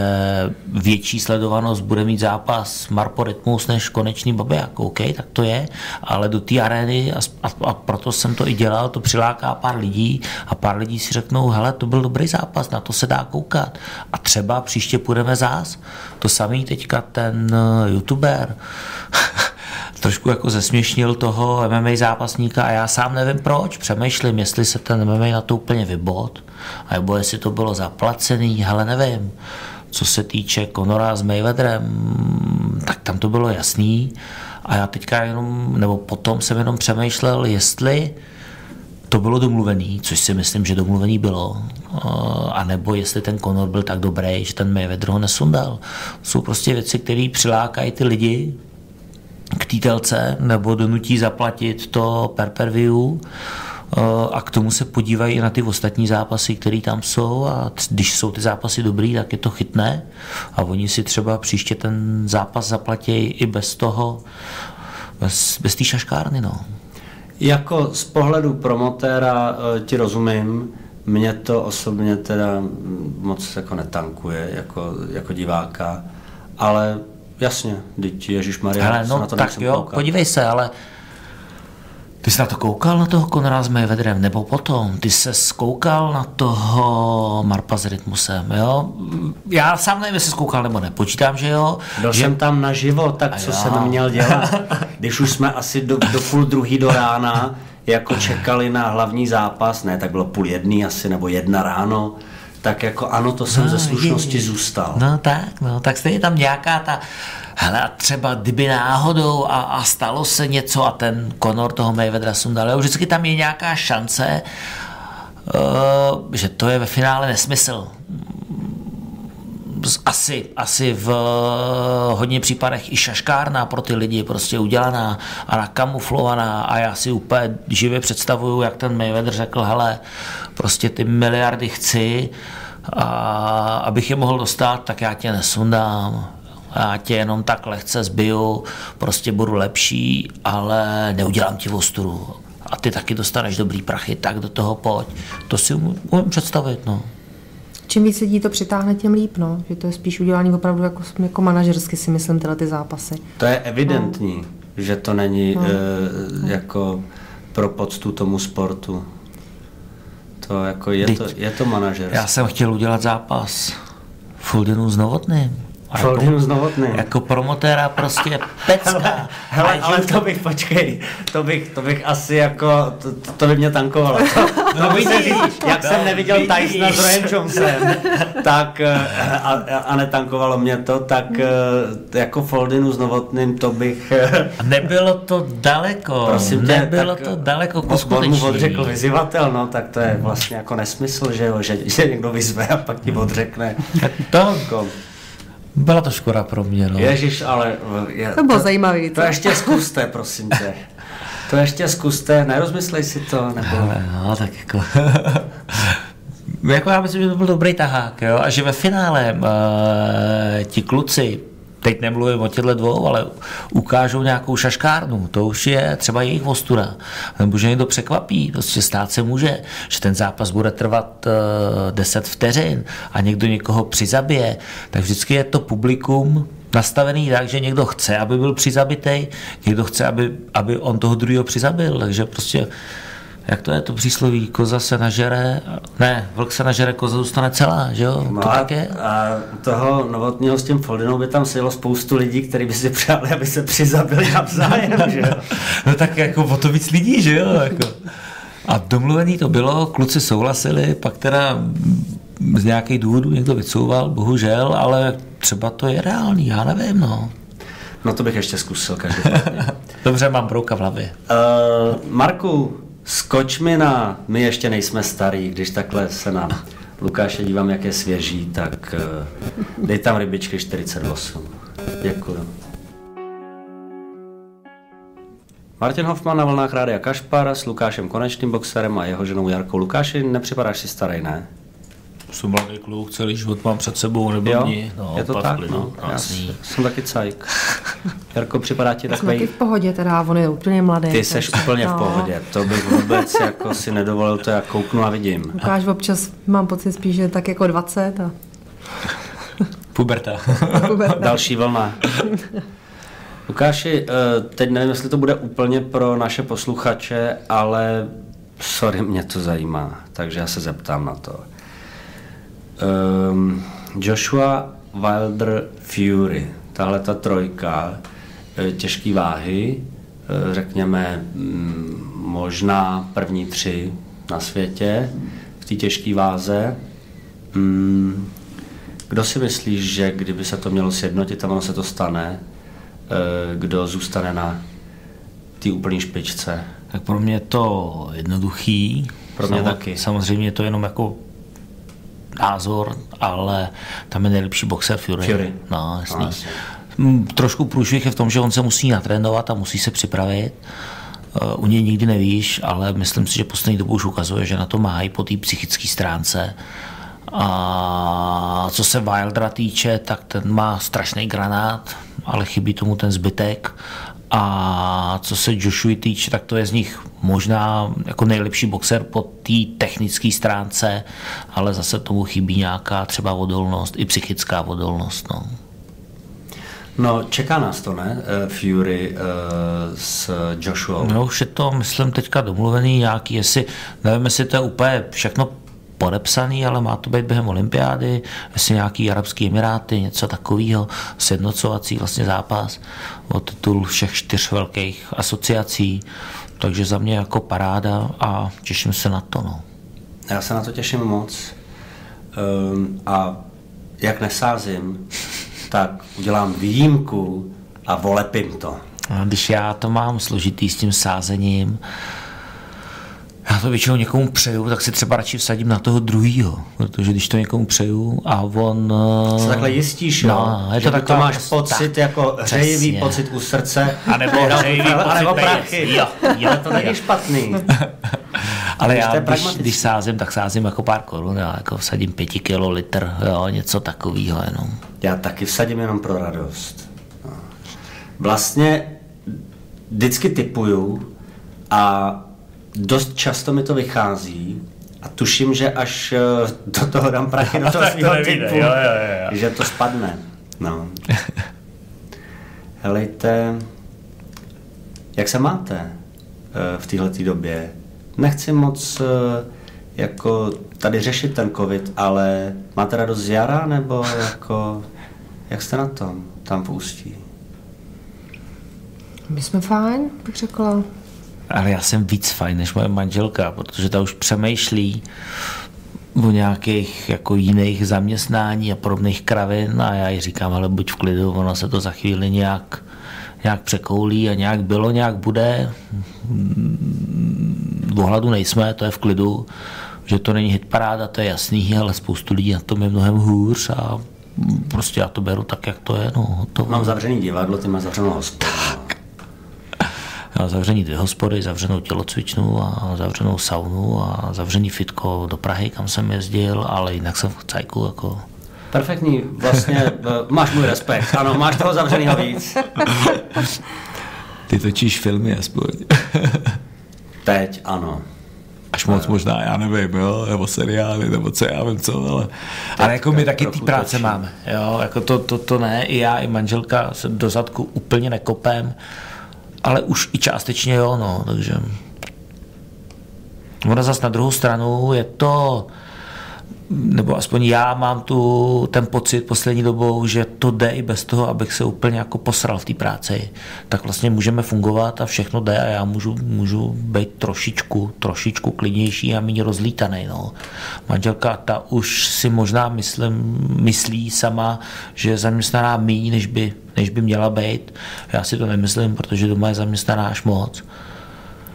D: větší sledovanost bude mít zápas Marpo Rytmus než konečný babiak, OK, tak to je, ale do té arény a, a, a proto jsem to i dělal, to přiláká pár lidí a pár lidí si řeknou, hele, to byl dobrý zápas, na to se dá koukat a třeba příště půjdeme zás. To samý teďka ten eh, youtuber *laughs* trošku jako zesměšnil toho MMA zápasníka a já sám nevím proč. Přemýšlím, jestli se ten MMA na to úplně vybod, nebo jestli to bylo zaplacený, ale nevím. Co se týče Conora s Mayweatherem, tak tam to bylo jasný. A já teďka jenom, nebo potom jsem jenom přemýšlel, jestli to bylo domluvený, což si myslím, že domluvený bylo, a nebo jestli ten Conor byl tak dobrý, že ten Mayweather ho nesundal. Jsou prostě věci, které přilákají ty lidi k týtelce nebo donutí zaplatit to per per view a k tomu se podívají i na ty ostatní zápasy, které tam jsou a když jsou ty zápasy dobrý, tak je to chytné a oni si třeba příště ten zápas zaplatí i bez toho, bez, bez té šaškárny. No.
B: Jako z pohledu promotéra eh, ti rozumím, mě to osobně teda moc jako netankuje jako, jako diváka, ale jasně, teď Ježíš Maria,
D: Ale no
B: na to
D: tak jo,
B: koukat.
D: podívej se, ale ty jsi na to koukal, na toho Konora s Mayweatherem, nebo potom? Ty se skoukal na toho Marpa s Rytmusem, jo? Já sám nevím, jestli jsi koukal nebo ne. Počítám, že jo.
B: Byl
D: že...
B: jsem tam naživo, tak co
D: jo.
B: jsem měl dělat? *laughs* Když už jsme asi do, do půl druhý do rána jako čekali na hlavní zápas, ne, tak bylo půl jedný asi, nebo jedna ráno, tak jako ano, to jsem ze slušnosti
D: je.
B: zůstal.
D: No tak, no, tak stejně tam nějaká ta, hele, třeba kdyby náhodou a, a stalo se něco a ten Conor toho Mayweathera sundal, jo, vždycky tam je nějaká šance, uh, že to je ve finále nesmysl. Asi, asi v uh, hodně případech i šaškárna pro ty lidi prostě udělaná a nakamuflovaná a já si úplně živě představuju, jak ten Mayweather řekl, hele, prostě ty miliardy chci a abych je mohl dostat, tak já tě nesundám, já tě jenom tak lehce zbiju, prostě budu lepší, ale neudělám ti osturu. A ty taky dostaneš dobrý prachy, tak do toho pojď. To si umím představit, no.
C: Čím víc lidí to přitáhne, tím líp, no. Že to je spíš udělaný opravdu jako, jako manažersky, si myslím, tyhle ty zápasy.
B: To je evidentní, že to není e, jako pro poctu tomu sportu. To jako je to, je to manažer.
D: Já jsem chtěl udělat zápas Fuldinu s Novotným. A
B: Foldinu s Novotným.
D: Jako promotéra prostě pecka.
B: Hele,
D: A
B: ale to bych, počkej, to bych, to bych asi jako, to, to by mě tankovalo. To, to bych se říct, jak
D: no,
B: jsem neviděl
D: vidíš.
B: Tysona s Royem Jonesem, tak, eh, a, a netankovalo mě to, tak eh, jako Foldinu s Novotným to bych, eh,
D: Nebylo to daleko,
B: prosím tě,
D: nebylo
B: tak,
D: to daleko k
B: on mu odřekl vyzývatel, no, tak to je vlastně jako nesmysl, že jo, že, že někdo vyzve a pak ti odřekne.
D: To
B: Jako,
D: byla to škoda pro mě, no.
B: Ježíš, ale... Je,
C: To bylo zajímavý,
B: To
C: co?
B: ještě zkuste, prosím tě. *laughs* To ještě zkuste, nerozmyslej si to, nebo...
D: Ale no, tak jako... *laughs* jako já myslím, že to byl dobrý tahák, jo? a že ve finále uh, ti kluci, teď nemluvím o těchto dvou, ale ukážou nějakou šaškárnu, to už je třeba jejich ostuda, nebo že někdo překvapí, prostě stát se může, že ten zápas bude trvat uh, 10 vteřin a někdo někoho přizabije, tak vždycky je to publikum nastavený tak, že někdo chce, aby byl přizabitej, někdo chce, aby, aby on toho druhého přizabil, takže prostě jak to je to přísloví, koza se nažere, ne, vlk se nažere, koza zůstane celá, že jo,
B: No
D: to
B: a,
D: tak je.
B: a toho novotního s tím Foldinou by tam sjelo spoustu lidí, kteří by si přáli, aby se přizabili navzájem, že jo? *laughs*
D: No tak jako o to víc lidí, že jo, jako. A domluvený to bylo, kluci souhlasili, pak teda z nějakých důvodů někdo vycouval, bohužel, ale třeba to je reálný, já nevím, no.
B: No to bych ještě zkusil každopádně. *laughs*
D: Dobře, mám brouka v hlavě.
B: Uh, Marku, skoč mi na, my ještě nejsme starí, když takhle se na Lukáše dívám, jak je svěží, tak eh, dej tam rybičky 48. Děkuju. Martin Hoffman na vlnách Rádia Kašpar s Lukášem Konečným boxerem a jeho ženou Jarkou. Lukáši, nepřipadáš si starý, ne?
D: Jsem mladý kluk, celý život mám před sebou, nebo
B: Jo,
D: mě. No,
B: je to
D: pak
B: tak,
D: klidu,
B: no. Já jsem taky cajk. *laughs* Jarko, připadá ti
C: Jsme taky
B: takový...
C: v pohodě, teda on je úplně mladý.
B: Ty seš úplně v
C: No.
B: pohodě, to bych vůbec jako si nedovolil, to jak kouknu a vidím.
C: Lukáš občas mám pocit spíš, že tak jako 20 a *laughs*
D: Puberta.
B: Další vlna. Lukáši, eh, teď nevím, jestli to bude úplně pro naše posluchače, ale sorry, mě to zajímá, takže já se zeptám na to. Um, Joshua Wilder Fury, tahle ta trojka, eh, těžký váhy, eh, řekněme mm, možná první tři na světě v té těžké váze. Mm, kdo si myslíš, že kdyby se to mělo sjednotit a ono se to stane, eh, kdo zůstane na té úplné špičce?
D: Tak pro mě je to jednoduchý.
B: Pro mě
D: Samo-
B: taky.
D: Samozřejmě je to jenom jako názor, ale tam je nejlepší boxer Fury.
B: Fury.
D: No, jasný.
B: No, jasně.
D: Mm, Trošku průšvih je v tom, že on se musí natrénovat a musí se připravit. Eh, U něj nikdy nevíš, ale myslím si, že poslední dobu už ukazuje, že na to má i po té psychické stránce. A co se Wildera týče, tak ten má strašný granát, ale chybí tomu ten zbytek. A co se Joshua týče, tak to je z nich možná jako nejlepší boxer po té technické stránce, ale zase tomu chybí nějaká třeba odolnost, i psychická odolnost. No.
B: No, čeká nás to, ne? Eh, Fury eh, s Joshua.
D: No už je to, myslím, teďka domluvený nějaký, jestli, nevím, jestli to je úplně všechno podepsaný, ale má to být během olympiády, jestli nějaký Arabský Emiráty, něco takového, sjednocovací vlastně zápas o titul všech čtyř velkých asociací, takže za mě jako paráda a těším se na to. No.
B: Já se na to těším moc. Um, a jak nesázím, tak udělám výjimku a volepím to.
D: A když já to mám složitý s tím sázením, já to většinou někomu přeju, tak si třeba radši vsadím na toho druhýho, protože když to někomu přeju a on...
B: Se takhle jistíš, jo?
D: No, je
B: že
D: to
B: to
D: taková
B: máš
D: prostě-
B: pocit
D: tak,
B: jako hřejivý
D: přesně.
B: pocit u srdce,
D: A nebo *laughs* hřejivý pocit
B: prachy.
D: peněz. Jo, jo,
B: to není špatný. *laughs*
D: Ale
B: to
D: já, když, když sázím, tak sázím jako pár korun, já jako vsadím pěti kilo, litr, jo, něco takového jenom.
B: Já taky vsadím jenom pro radost. Vlastně vždycky typuju a dost často mi to vychází a tuším, že až eh, do toho dám prachy *laughs* do toho
D: Tak to
B: svého
D: nevyjde,
B: typu,
D: jo, jo, jo.
B: že to spadne. No. *laughs* Helejte, jak se máte eh, v této době? Nechci moc eh, jako tady řešit ten covid, ale máte radost z jara, nebo jako, jak jste na tom tam v Ústí?
C: my jsme fajn, bych řekla.
D: Ale já jsem víc fajn než moje manželka, protože ta už přemýšlí o nějakých jako jiných zaměstnání a podobných kravin a já jí říkám, ale buď v klidu, ono se to za chvíli nějak, nějak překoulí a nějak bylo, nějak bude. V ohladu nejsme, to je v klidu, že to není hitparáda, to je jasný, ale spoustu lidí na tom je mnohem hůř a prostě já to beru tak, jak to je. No, to
B: Mám zavřený divadlo, ty máš zavřenou hospodu.
D: Já zavřený dvě hospody, zavřenou tělocvičnu a zavřenou saunu a zavřený fitko do Prahy, kam jsem jezdil, ale jinak jsem v cajku jako...
B: Perfektní, vlastně eh, máš můj respekt. Ano, máš toho zavřenýho víc.
E: Ty točíš filmy aspoň.
B: Teď, ano.
E: Až moc možná, já nevím, jo, nebo seriály, nebo co já vím co, ale, ale jako my taky ty práce
B: točím.
E: máme.
D: Jo, jako to, to, to ne, i já, i manželka se do zadku úplně nekopem, ale už i částečně jo, no, takže... Ona zase na druhou stranu je to, nebo aspoň já mám tu, ten pocit poslední dobou, že to jde i bez toho, abych se úplně jako posral v té práci. Tak vlastně můžeme fungovat a všechno jde a já můžu, můžu být trošičku, trošičku klidnější a méně rozlítaný. No. Manželka ta už si možná myslím, myslí sama, že je zaměstnaná méně, než by, než by měla být. Já si to nemyslím, protože doma je zaměstnaná až moc.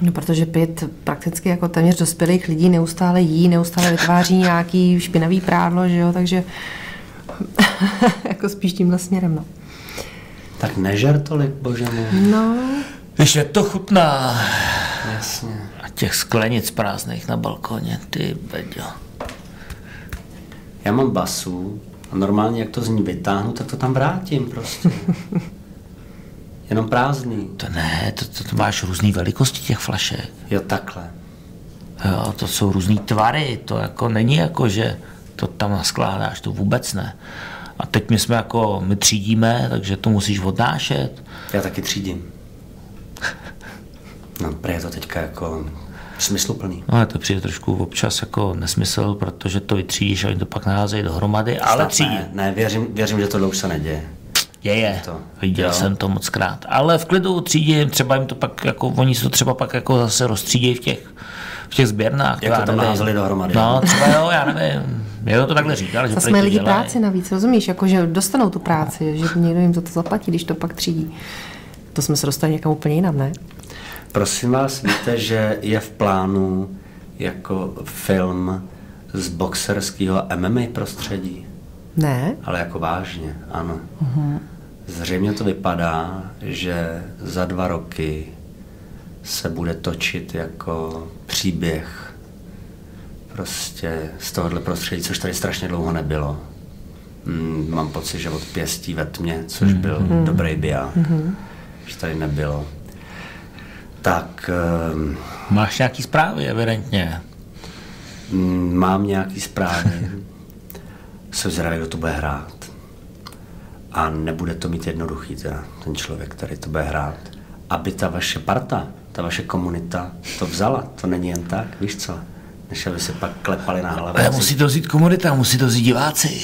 C: No, protože pět prakticky jako téměř dospělých lidí neustále jí, neustále vytváří nějaký špinavý prádlo, že jo, takže *laughs* jako spíš tímhle směrem, no.
B: Tak nežer tolik, bože můj.
C: No,
D: Když je to chutná.
B: Jasně.
D: A těch sklenic prázdných na balkoně, ty beďo.
B: Já mám basu a normálně, jak to z ní vytáhnu, tak to tam vrátím prostě. *laughs* Jenom prázdný.
D: To ne, to, to, to máš různý velikosti těch flašek.
B: Jo, takhle.
D: Jo, to jsou různý tvary, to jako není jako, že to tam naskládáš, to vůbec ne. A teď my jsme jako, my třídíme, takže to musíš odnášet.
B: Já taky třídím. No, prý je to teďka jako smysluplný.
D: No ale to přijde trošku občas jako nesmysl, protože to vytřídíš a oni to pak naházejí dohromady, ale
B: Snad
D: třídí.
B: Ne, ne věřím, věřím, že tohle už se neděje.
D: Je, je.
B: To,
D: Viděl
B: jo.
D: jsem to moc krát. Ale v klidu třídím, třeba jim to pak, jako, oni se to třeba pak jako zase rozstřídějí v těch, v těch sběrnách.
B: Jak
D: já
B: to tam
D: nevím.
B: naházeli dohromady.
D: No, třeba jo, já nevím. Mě to takhle říkal, že to
C: lidi
D: dělají.
C: práci navíc, rozumíš? Jako, že dostanou tu práci, že někdo jim za to zaplatí, když to pak třídí. To jsme se dostali někam úplně jinam, ne?
B: Prosím vás, víte, že je v plánu jako film z boxerského MMA prostředí?
C: Ne?
B: Ale jako vážně, ano. Zřejmě to vypadá, že za dva roky se bude točit jako příběh prostě z tohohle prostředí, což tady strašně dlouho nebylo. Mm, mám pocit, že od pěstí ve tmě, což byl dobrý biják, že tady nebylo. Tak ehm,
D: Máš nějaký zprávy, evidentně.
B: Mm, Mám nějaký zprávy. Jsem zvědavý, kdo to bude hrát. A nebude to mít jednoduchý teda, ten člověk, který to bude hrát. Aby ta vaše parta, ta vaše komunita to vzala. To není jen tak, víš co? Než aby se pak klepali na hlavu.
D: Ale musí to vzít komunita, musí to vzít diváci.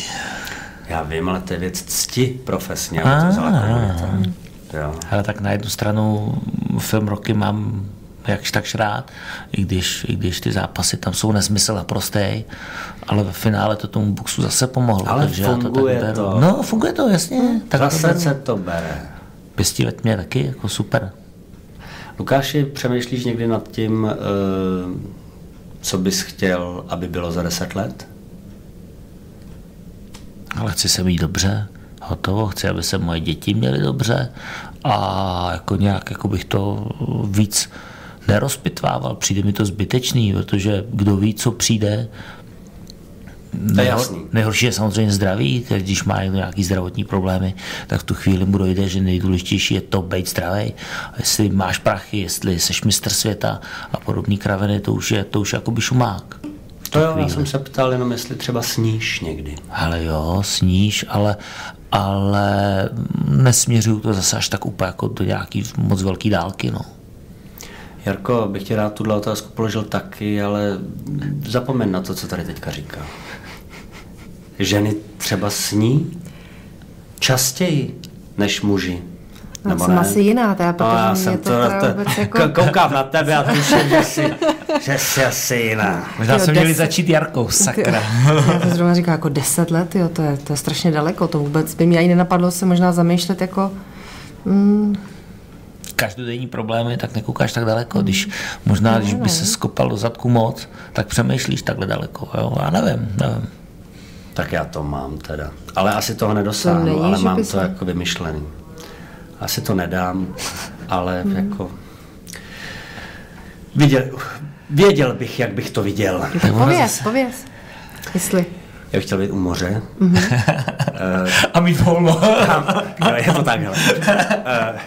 B: Já vím, ale to je věc cti profesně, aby to vzala komunita. Jo.
D: Ale tak na jednu stranu film roky mám jakž takž rád, i když, i když ty zápasy tam jsou nesmysl a prostý, ale ve finále to tomu boxu zase pomohlo.
B: Ale
D: takže já to
B: funguje
D: tak beru.
B: to.
D: No, funguje to, jasně. Tak
B: Za
D: to beru.
B: srdce to bere.
D: Pěstí ve tmě taky, jako super.
B: Lukáši, přemýšlíš někdy nad tím, eh, co bys chtěl, aby bylo za deset let?
D: Ale chci se mít dobře, hotovo, chci, aby se moje děti měly dobře a jako nějak jako bych to víc nerozpitvával. Přijde mi to zbytečný, protože kdo ví, co přijde,
B: jasný.
D: Nejhorší je samozřejmě zdraví, když má někdo nějaký zdravotní problémy, tak v tu chvíli mu dojde, že nejdůležitější je to být zdravý. A jestli máš prachy, jestli jsi mistr světa a podobný kraviny, to už je, to už jakoby šumák.
B: To jo, já jsem se ptal jenom, jestli třeba sníš někdy.
D: Ale jo, sníš, ale, ale nesměřuju to zase až tak úplně jako do nějaký moc velký dálky, no.
B: Jarko, bych ti rád tuhle otázku položil taky, ale zapomeň na to, co tady teďka říká. Ženy třeba sní častěji než muži.
C: Já jsem asi jiná, teda,
B: no, já
C: protože
B: jsem
C: to
B: to,
C: vůbec *laughs* jako-
B: koukám na tebe a tuším, že jsi, že jsi asi jiná.
D: Možná
C: Jo,
D: jsme měli začít Jarkou, sakra. *laughs*
C: Já to zrovna říkám, jako deset let, jo, to je, to je strašně daleko, to vůbec by mě ani nenapadlo se možná zamýšlet jako,
D: Každodenní problémy, tak nekoukáš tak daleko. Když, možná, když by se skopal do zadku moc, tak přemýšlíš takhle daleko. Jo? Já nevím, nevím.
B: Tak já to mám teda. Ale asi toho nedosáhnu,
C: To není,
B: ale mám to jako vymyšlený. Asi to nedám, ale
C: Hmm.
B: jako... Viděl, věděl bych, jak bych to viděl.
C: tak pověz, pověz, jestli.
B: Já bych chtěl být u moře. *laughs*
D: A mít volno. *laughs*
B: je to takhle. Eh,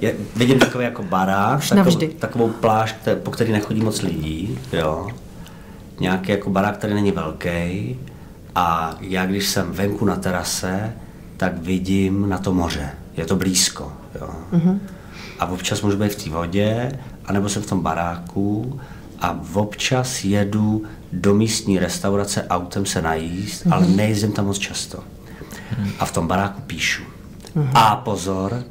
B: je, vidím takový jako barák, takovou, takovou pláž, po který nechodí moc lidí, jo. Nějaký jako barák, který není velký. A já, když jsem venku na terase, tak vidím na to moře. Je to blízko, jo. A občas můžu být v té vodě, anebo jsem v tom baráku a občas jedu do místní restaurace autem se najíst, ale nejezdím tam moc často. A v tom baráku píšu. A pozor,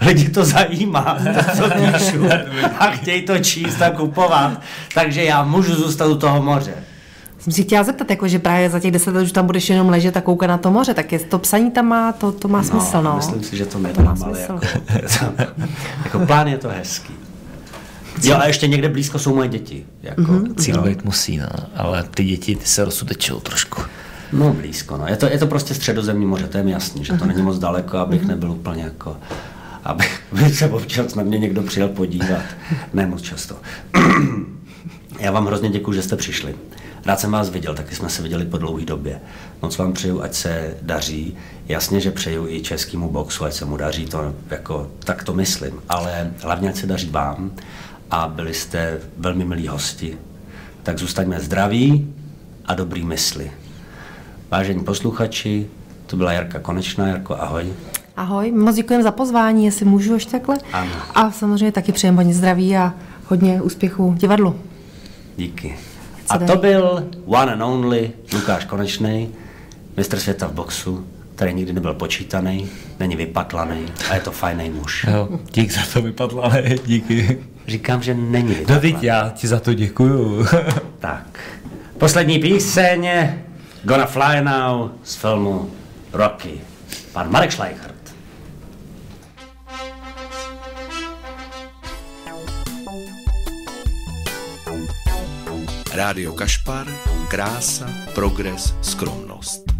B: lidi to zajímá, to, co píšu. *laughs* A chtějí to číst a kupovat. Takže já můžu zůstat u toho moře.
C: Jsem si chtěla zeptat, jako, že právě za těch deset let už tam budeš jenom ležet a koukat na to moře, tak je to psaní tam má, to, to má smysl, no.
B: Myslím si, že to
C: má
B: nedám, ale
C: smysl.
B: jako, *laughs* jako plán je to hezký. Jo, a ještě někde blízko jsou moje děti. Jako, mm-hmm.
D: Cíl být musí, no, ale ty děti ty se rozsudečou trošku.
B: No blízko, no. Je to, je to prostě středozemní moře, to je mi jasný, že to není moc daleko, abych nebyl úplně jako, aby, aby se občas na mě někdo přijel podívat. Ne moc často. *clears throat* Já vám hrozně děkuji, že jste přišli. Rád jsem vás viděl, taky jsme se viděli po dlouhé době. Moc vám přeju, ať se daří. Jasně, že přeju i českému boxu, ať se mu daří, to jako, tak to myslím. Ale hlavně, ať se daří vám a byli jste velmi milí hosti. Tak zůstaňme zdraví a dobrý mysli. Vážení posluchači, to byla Jarka Konečná. Jarko, ahoj.
C: Ahoj, moc děkujeme za pozvání, jestli můžu ještě takhle.
B: Ano.
C: A samozřejmě taky přejeme hodně zdraví a hodně úspěchů divadlu.
B: Díky. A to byl one and only Lukáš Konečný, mistr světa v boxu, který nikdy nebyl počítaný, není vypatlaný a je to fajný muž.
E: Jo, dík za to vypadlo, ale díky.
B: Říkám, že není
E: No
B: vypatlaný.
E: teď já ti za to děkuju. *laughs*
B: Tak. Poslední píseň Gonna Fly Now z filmu Rocky. Pan Marek Schleichert.
A: Rádio Kašpar, krása, progres, skromnost.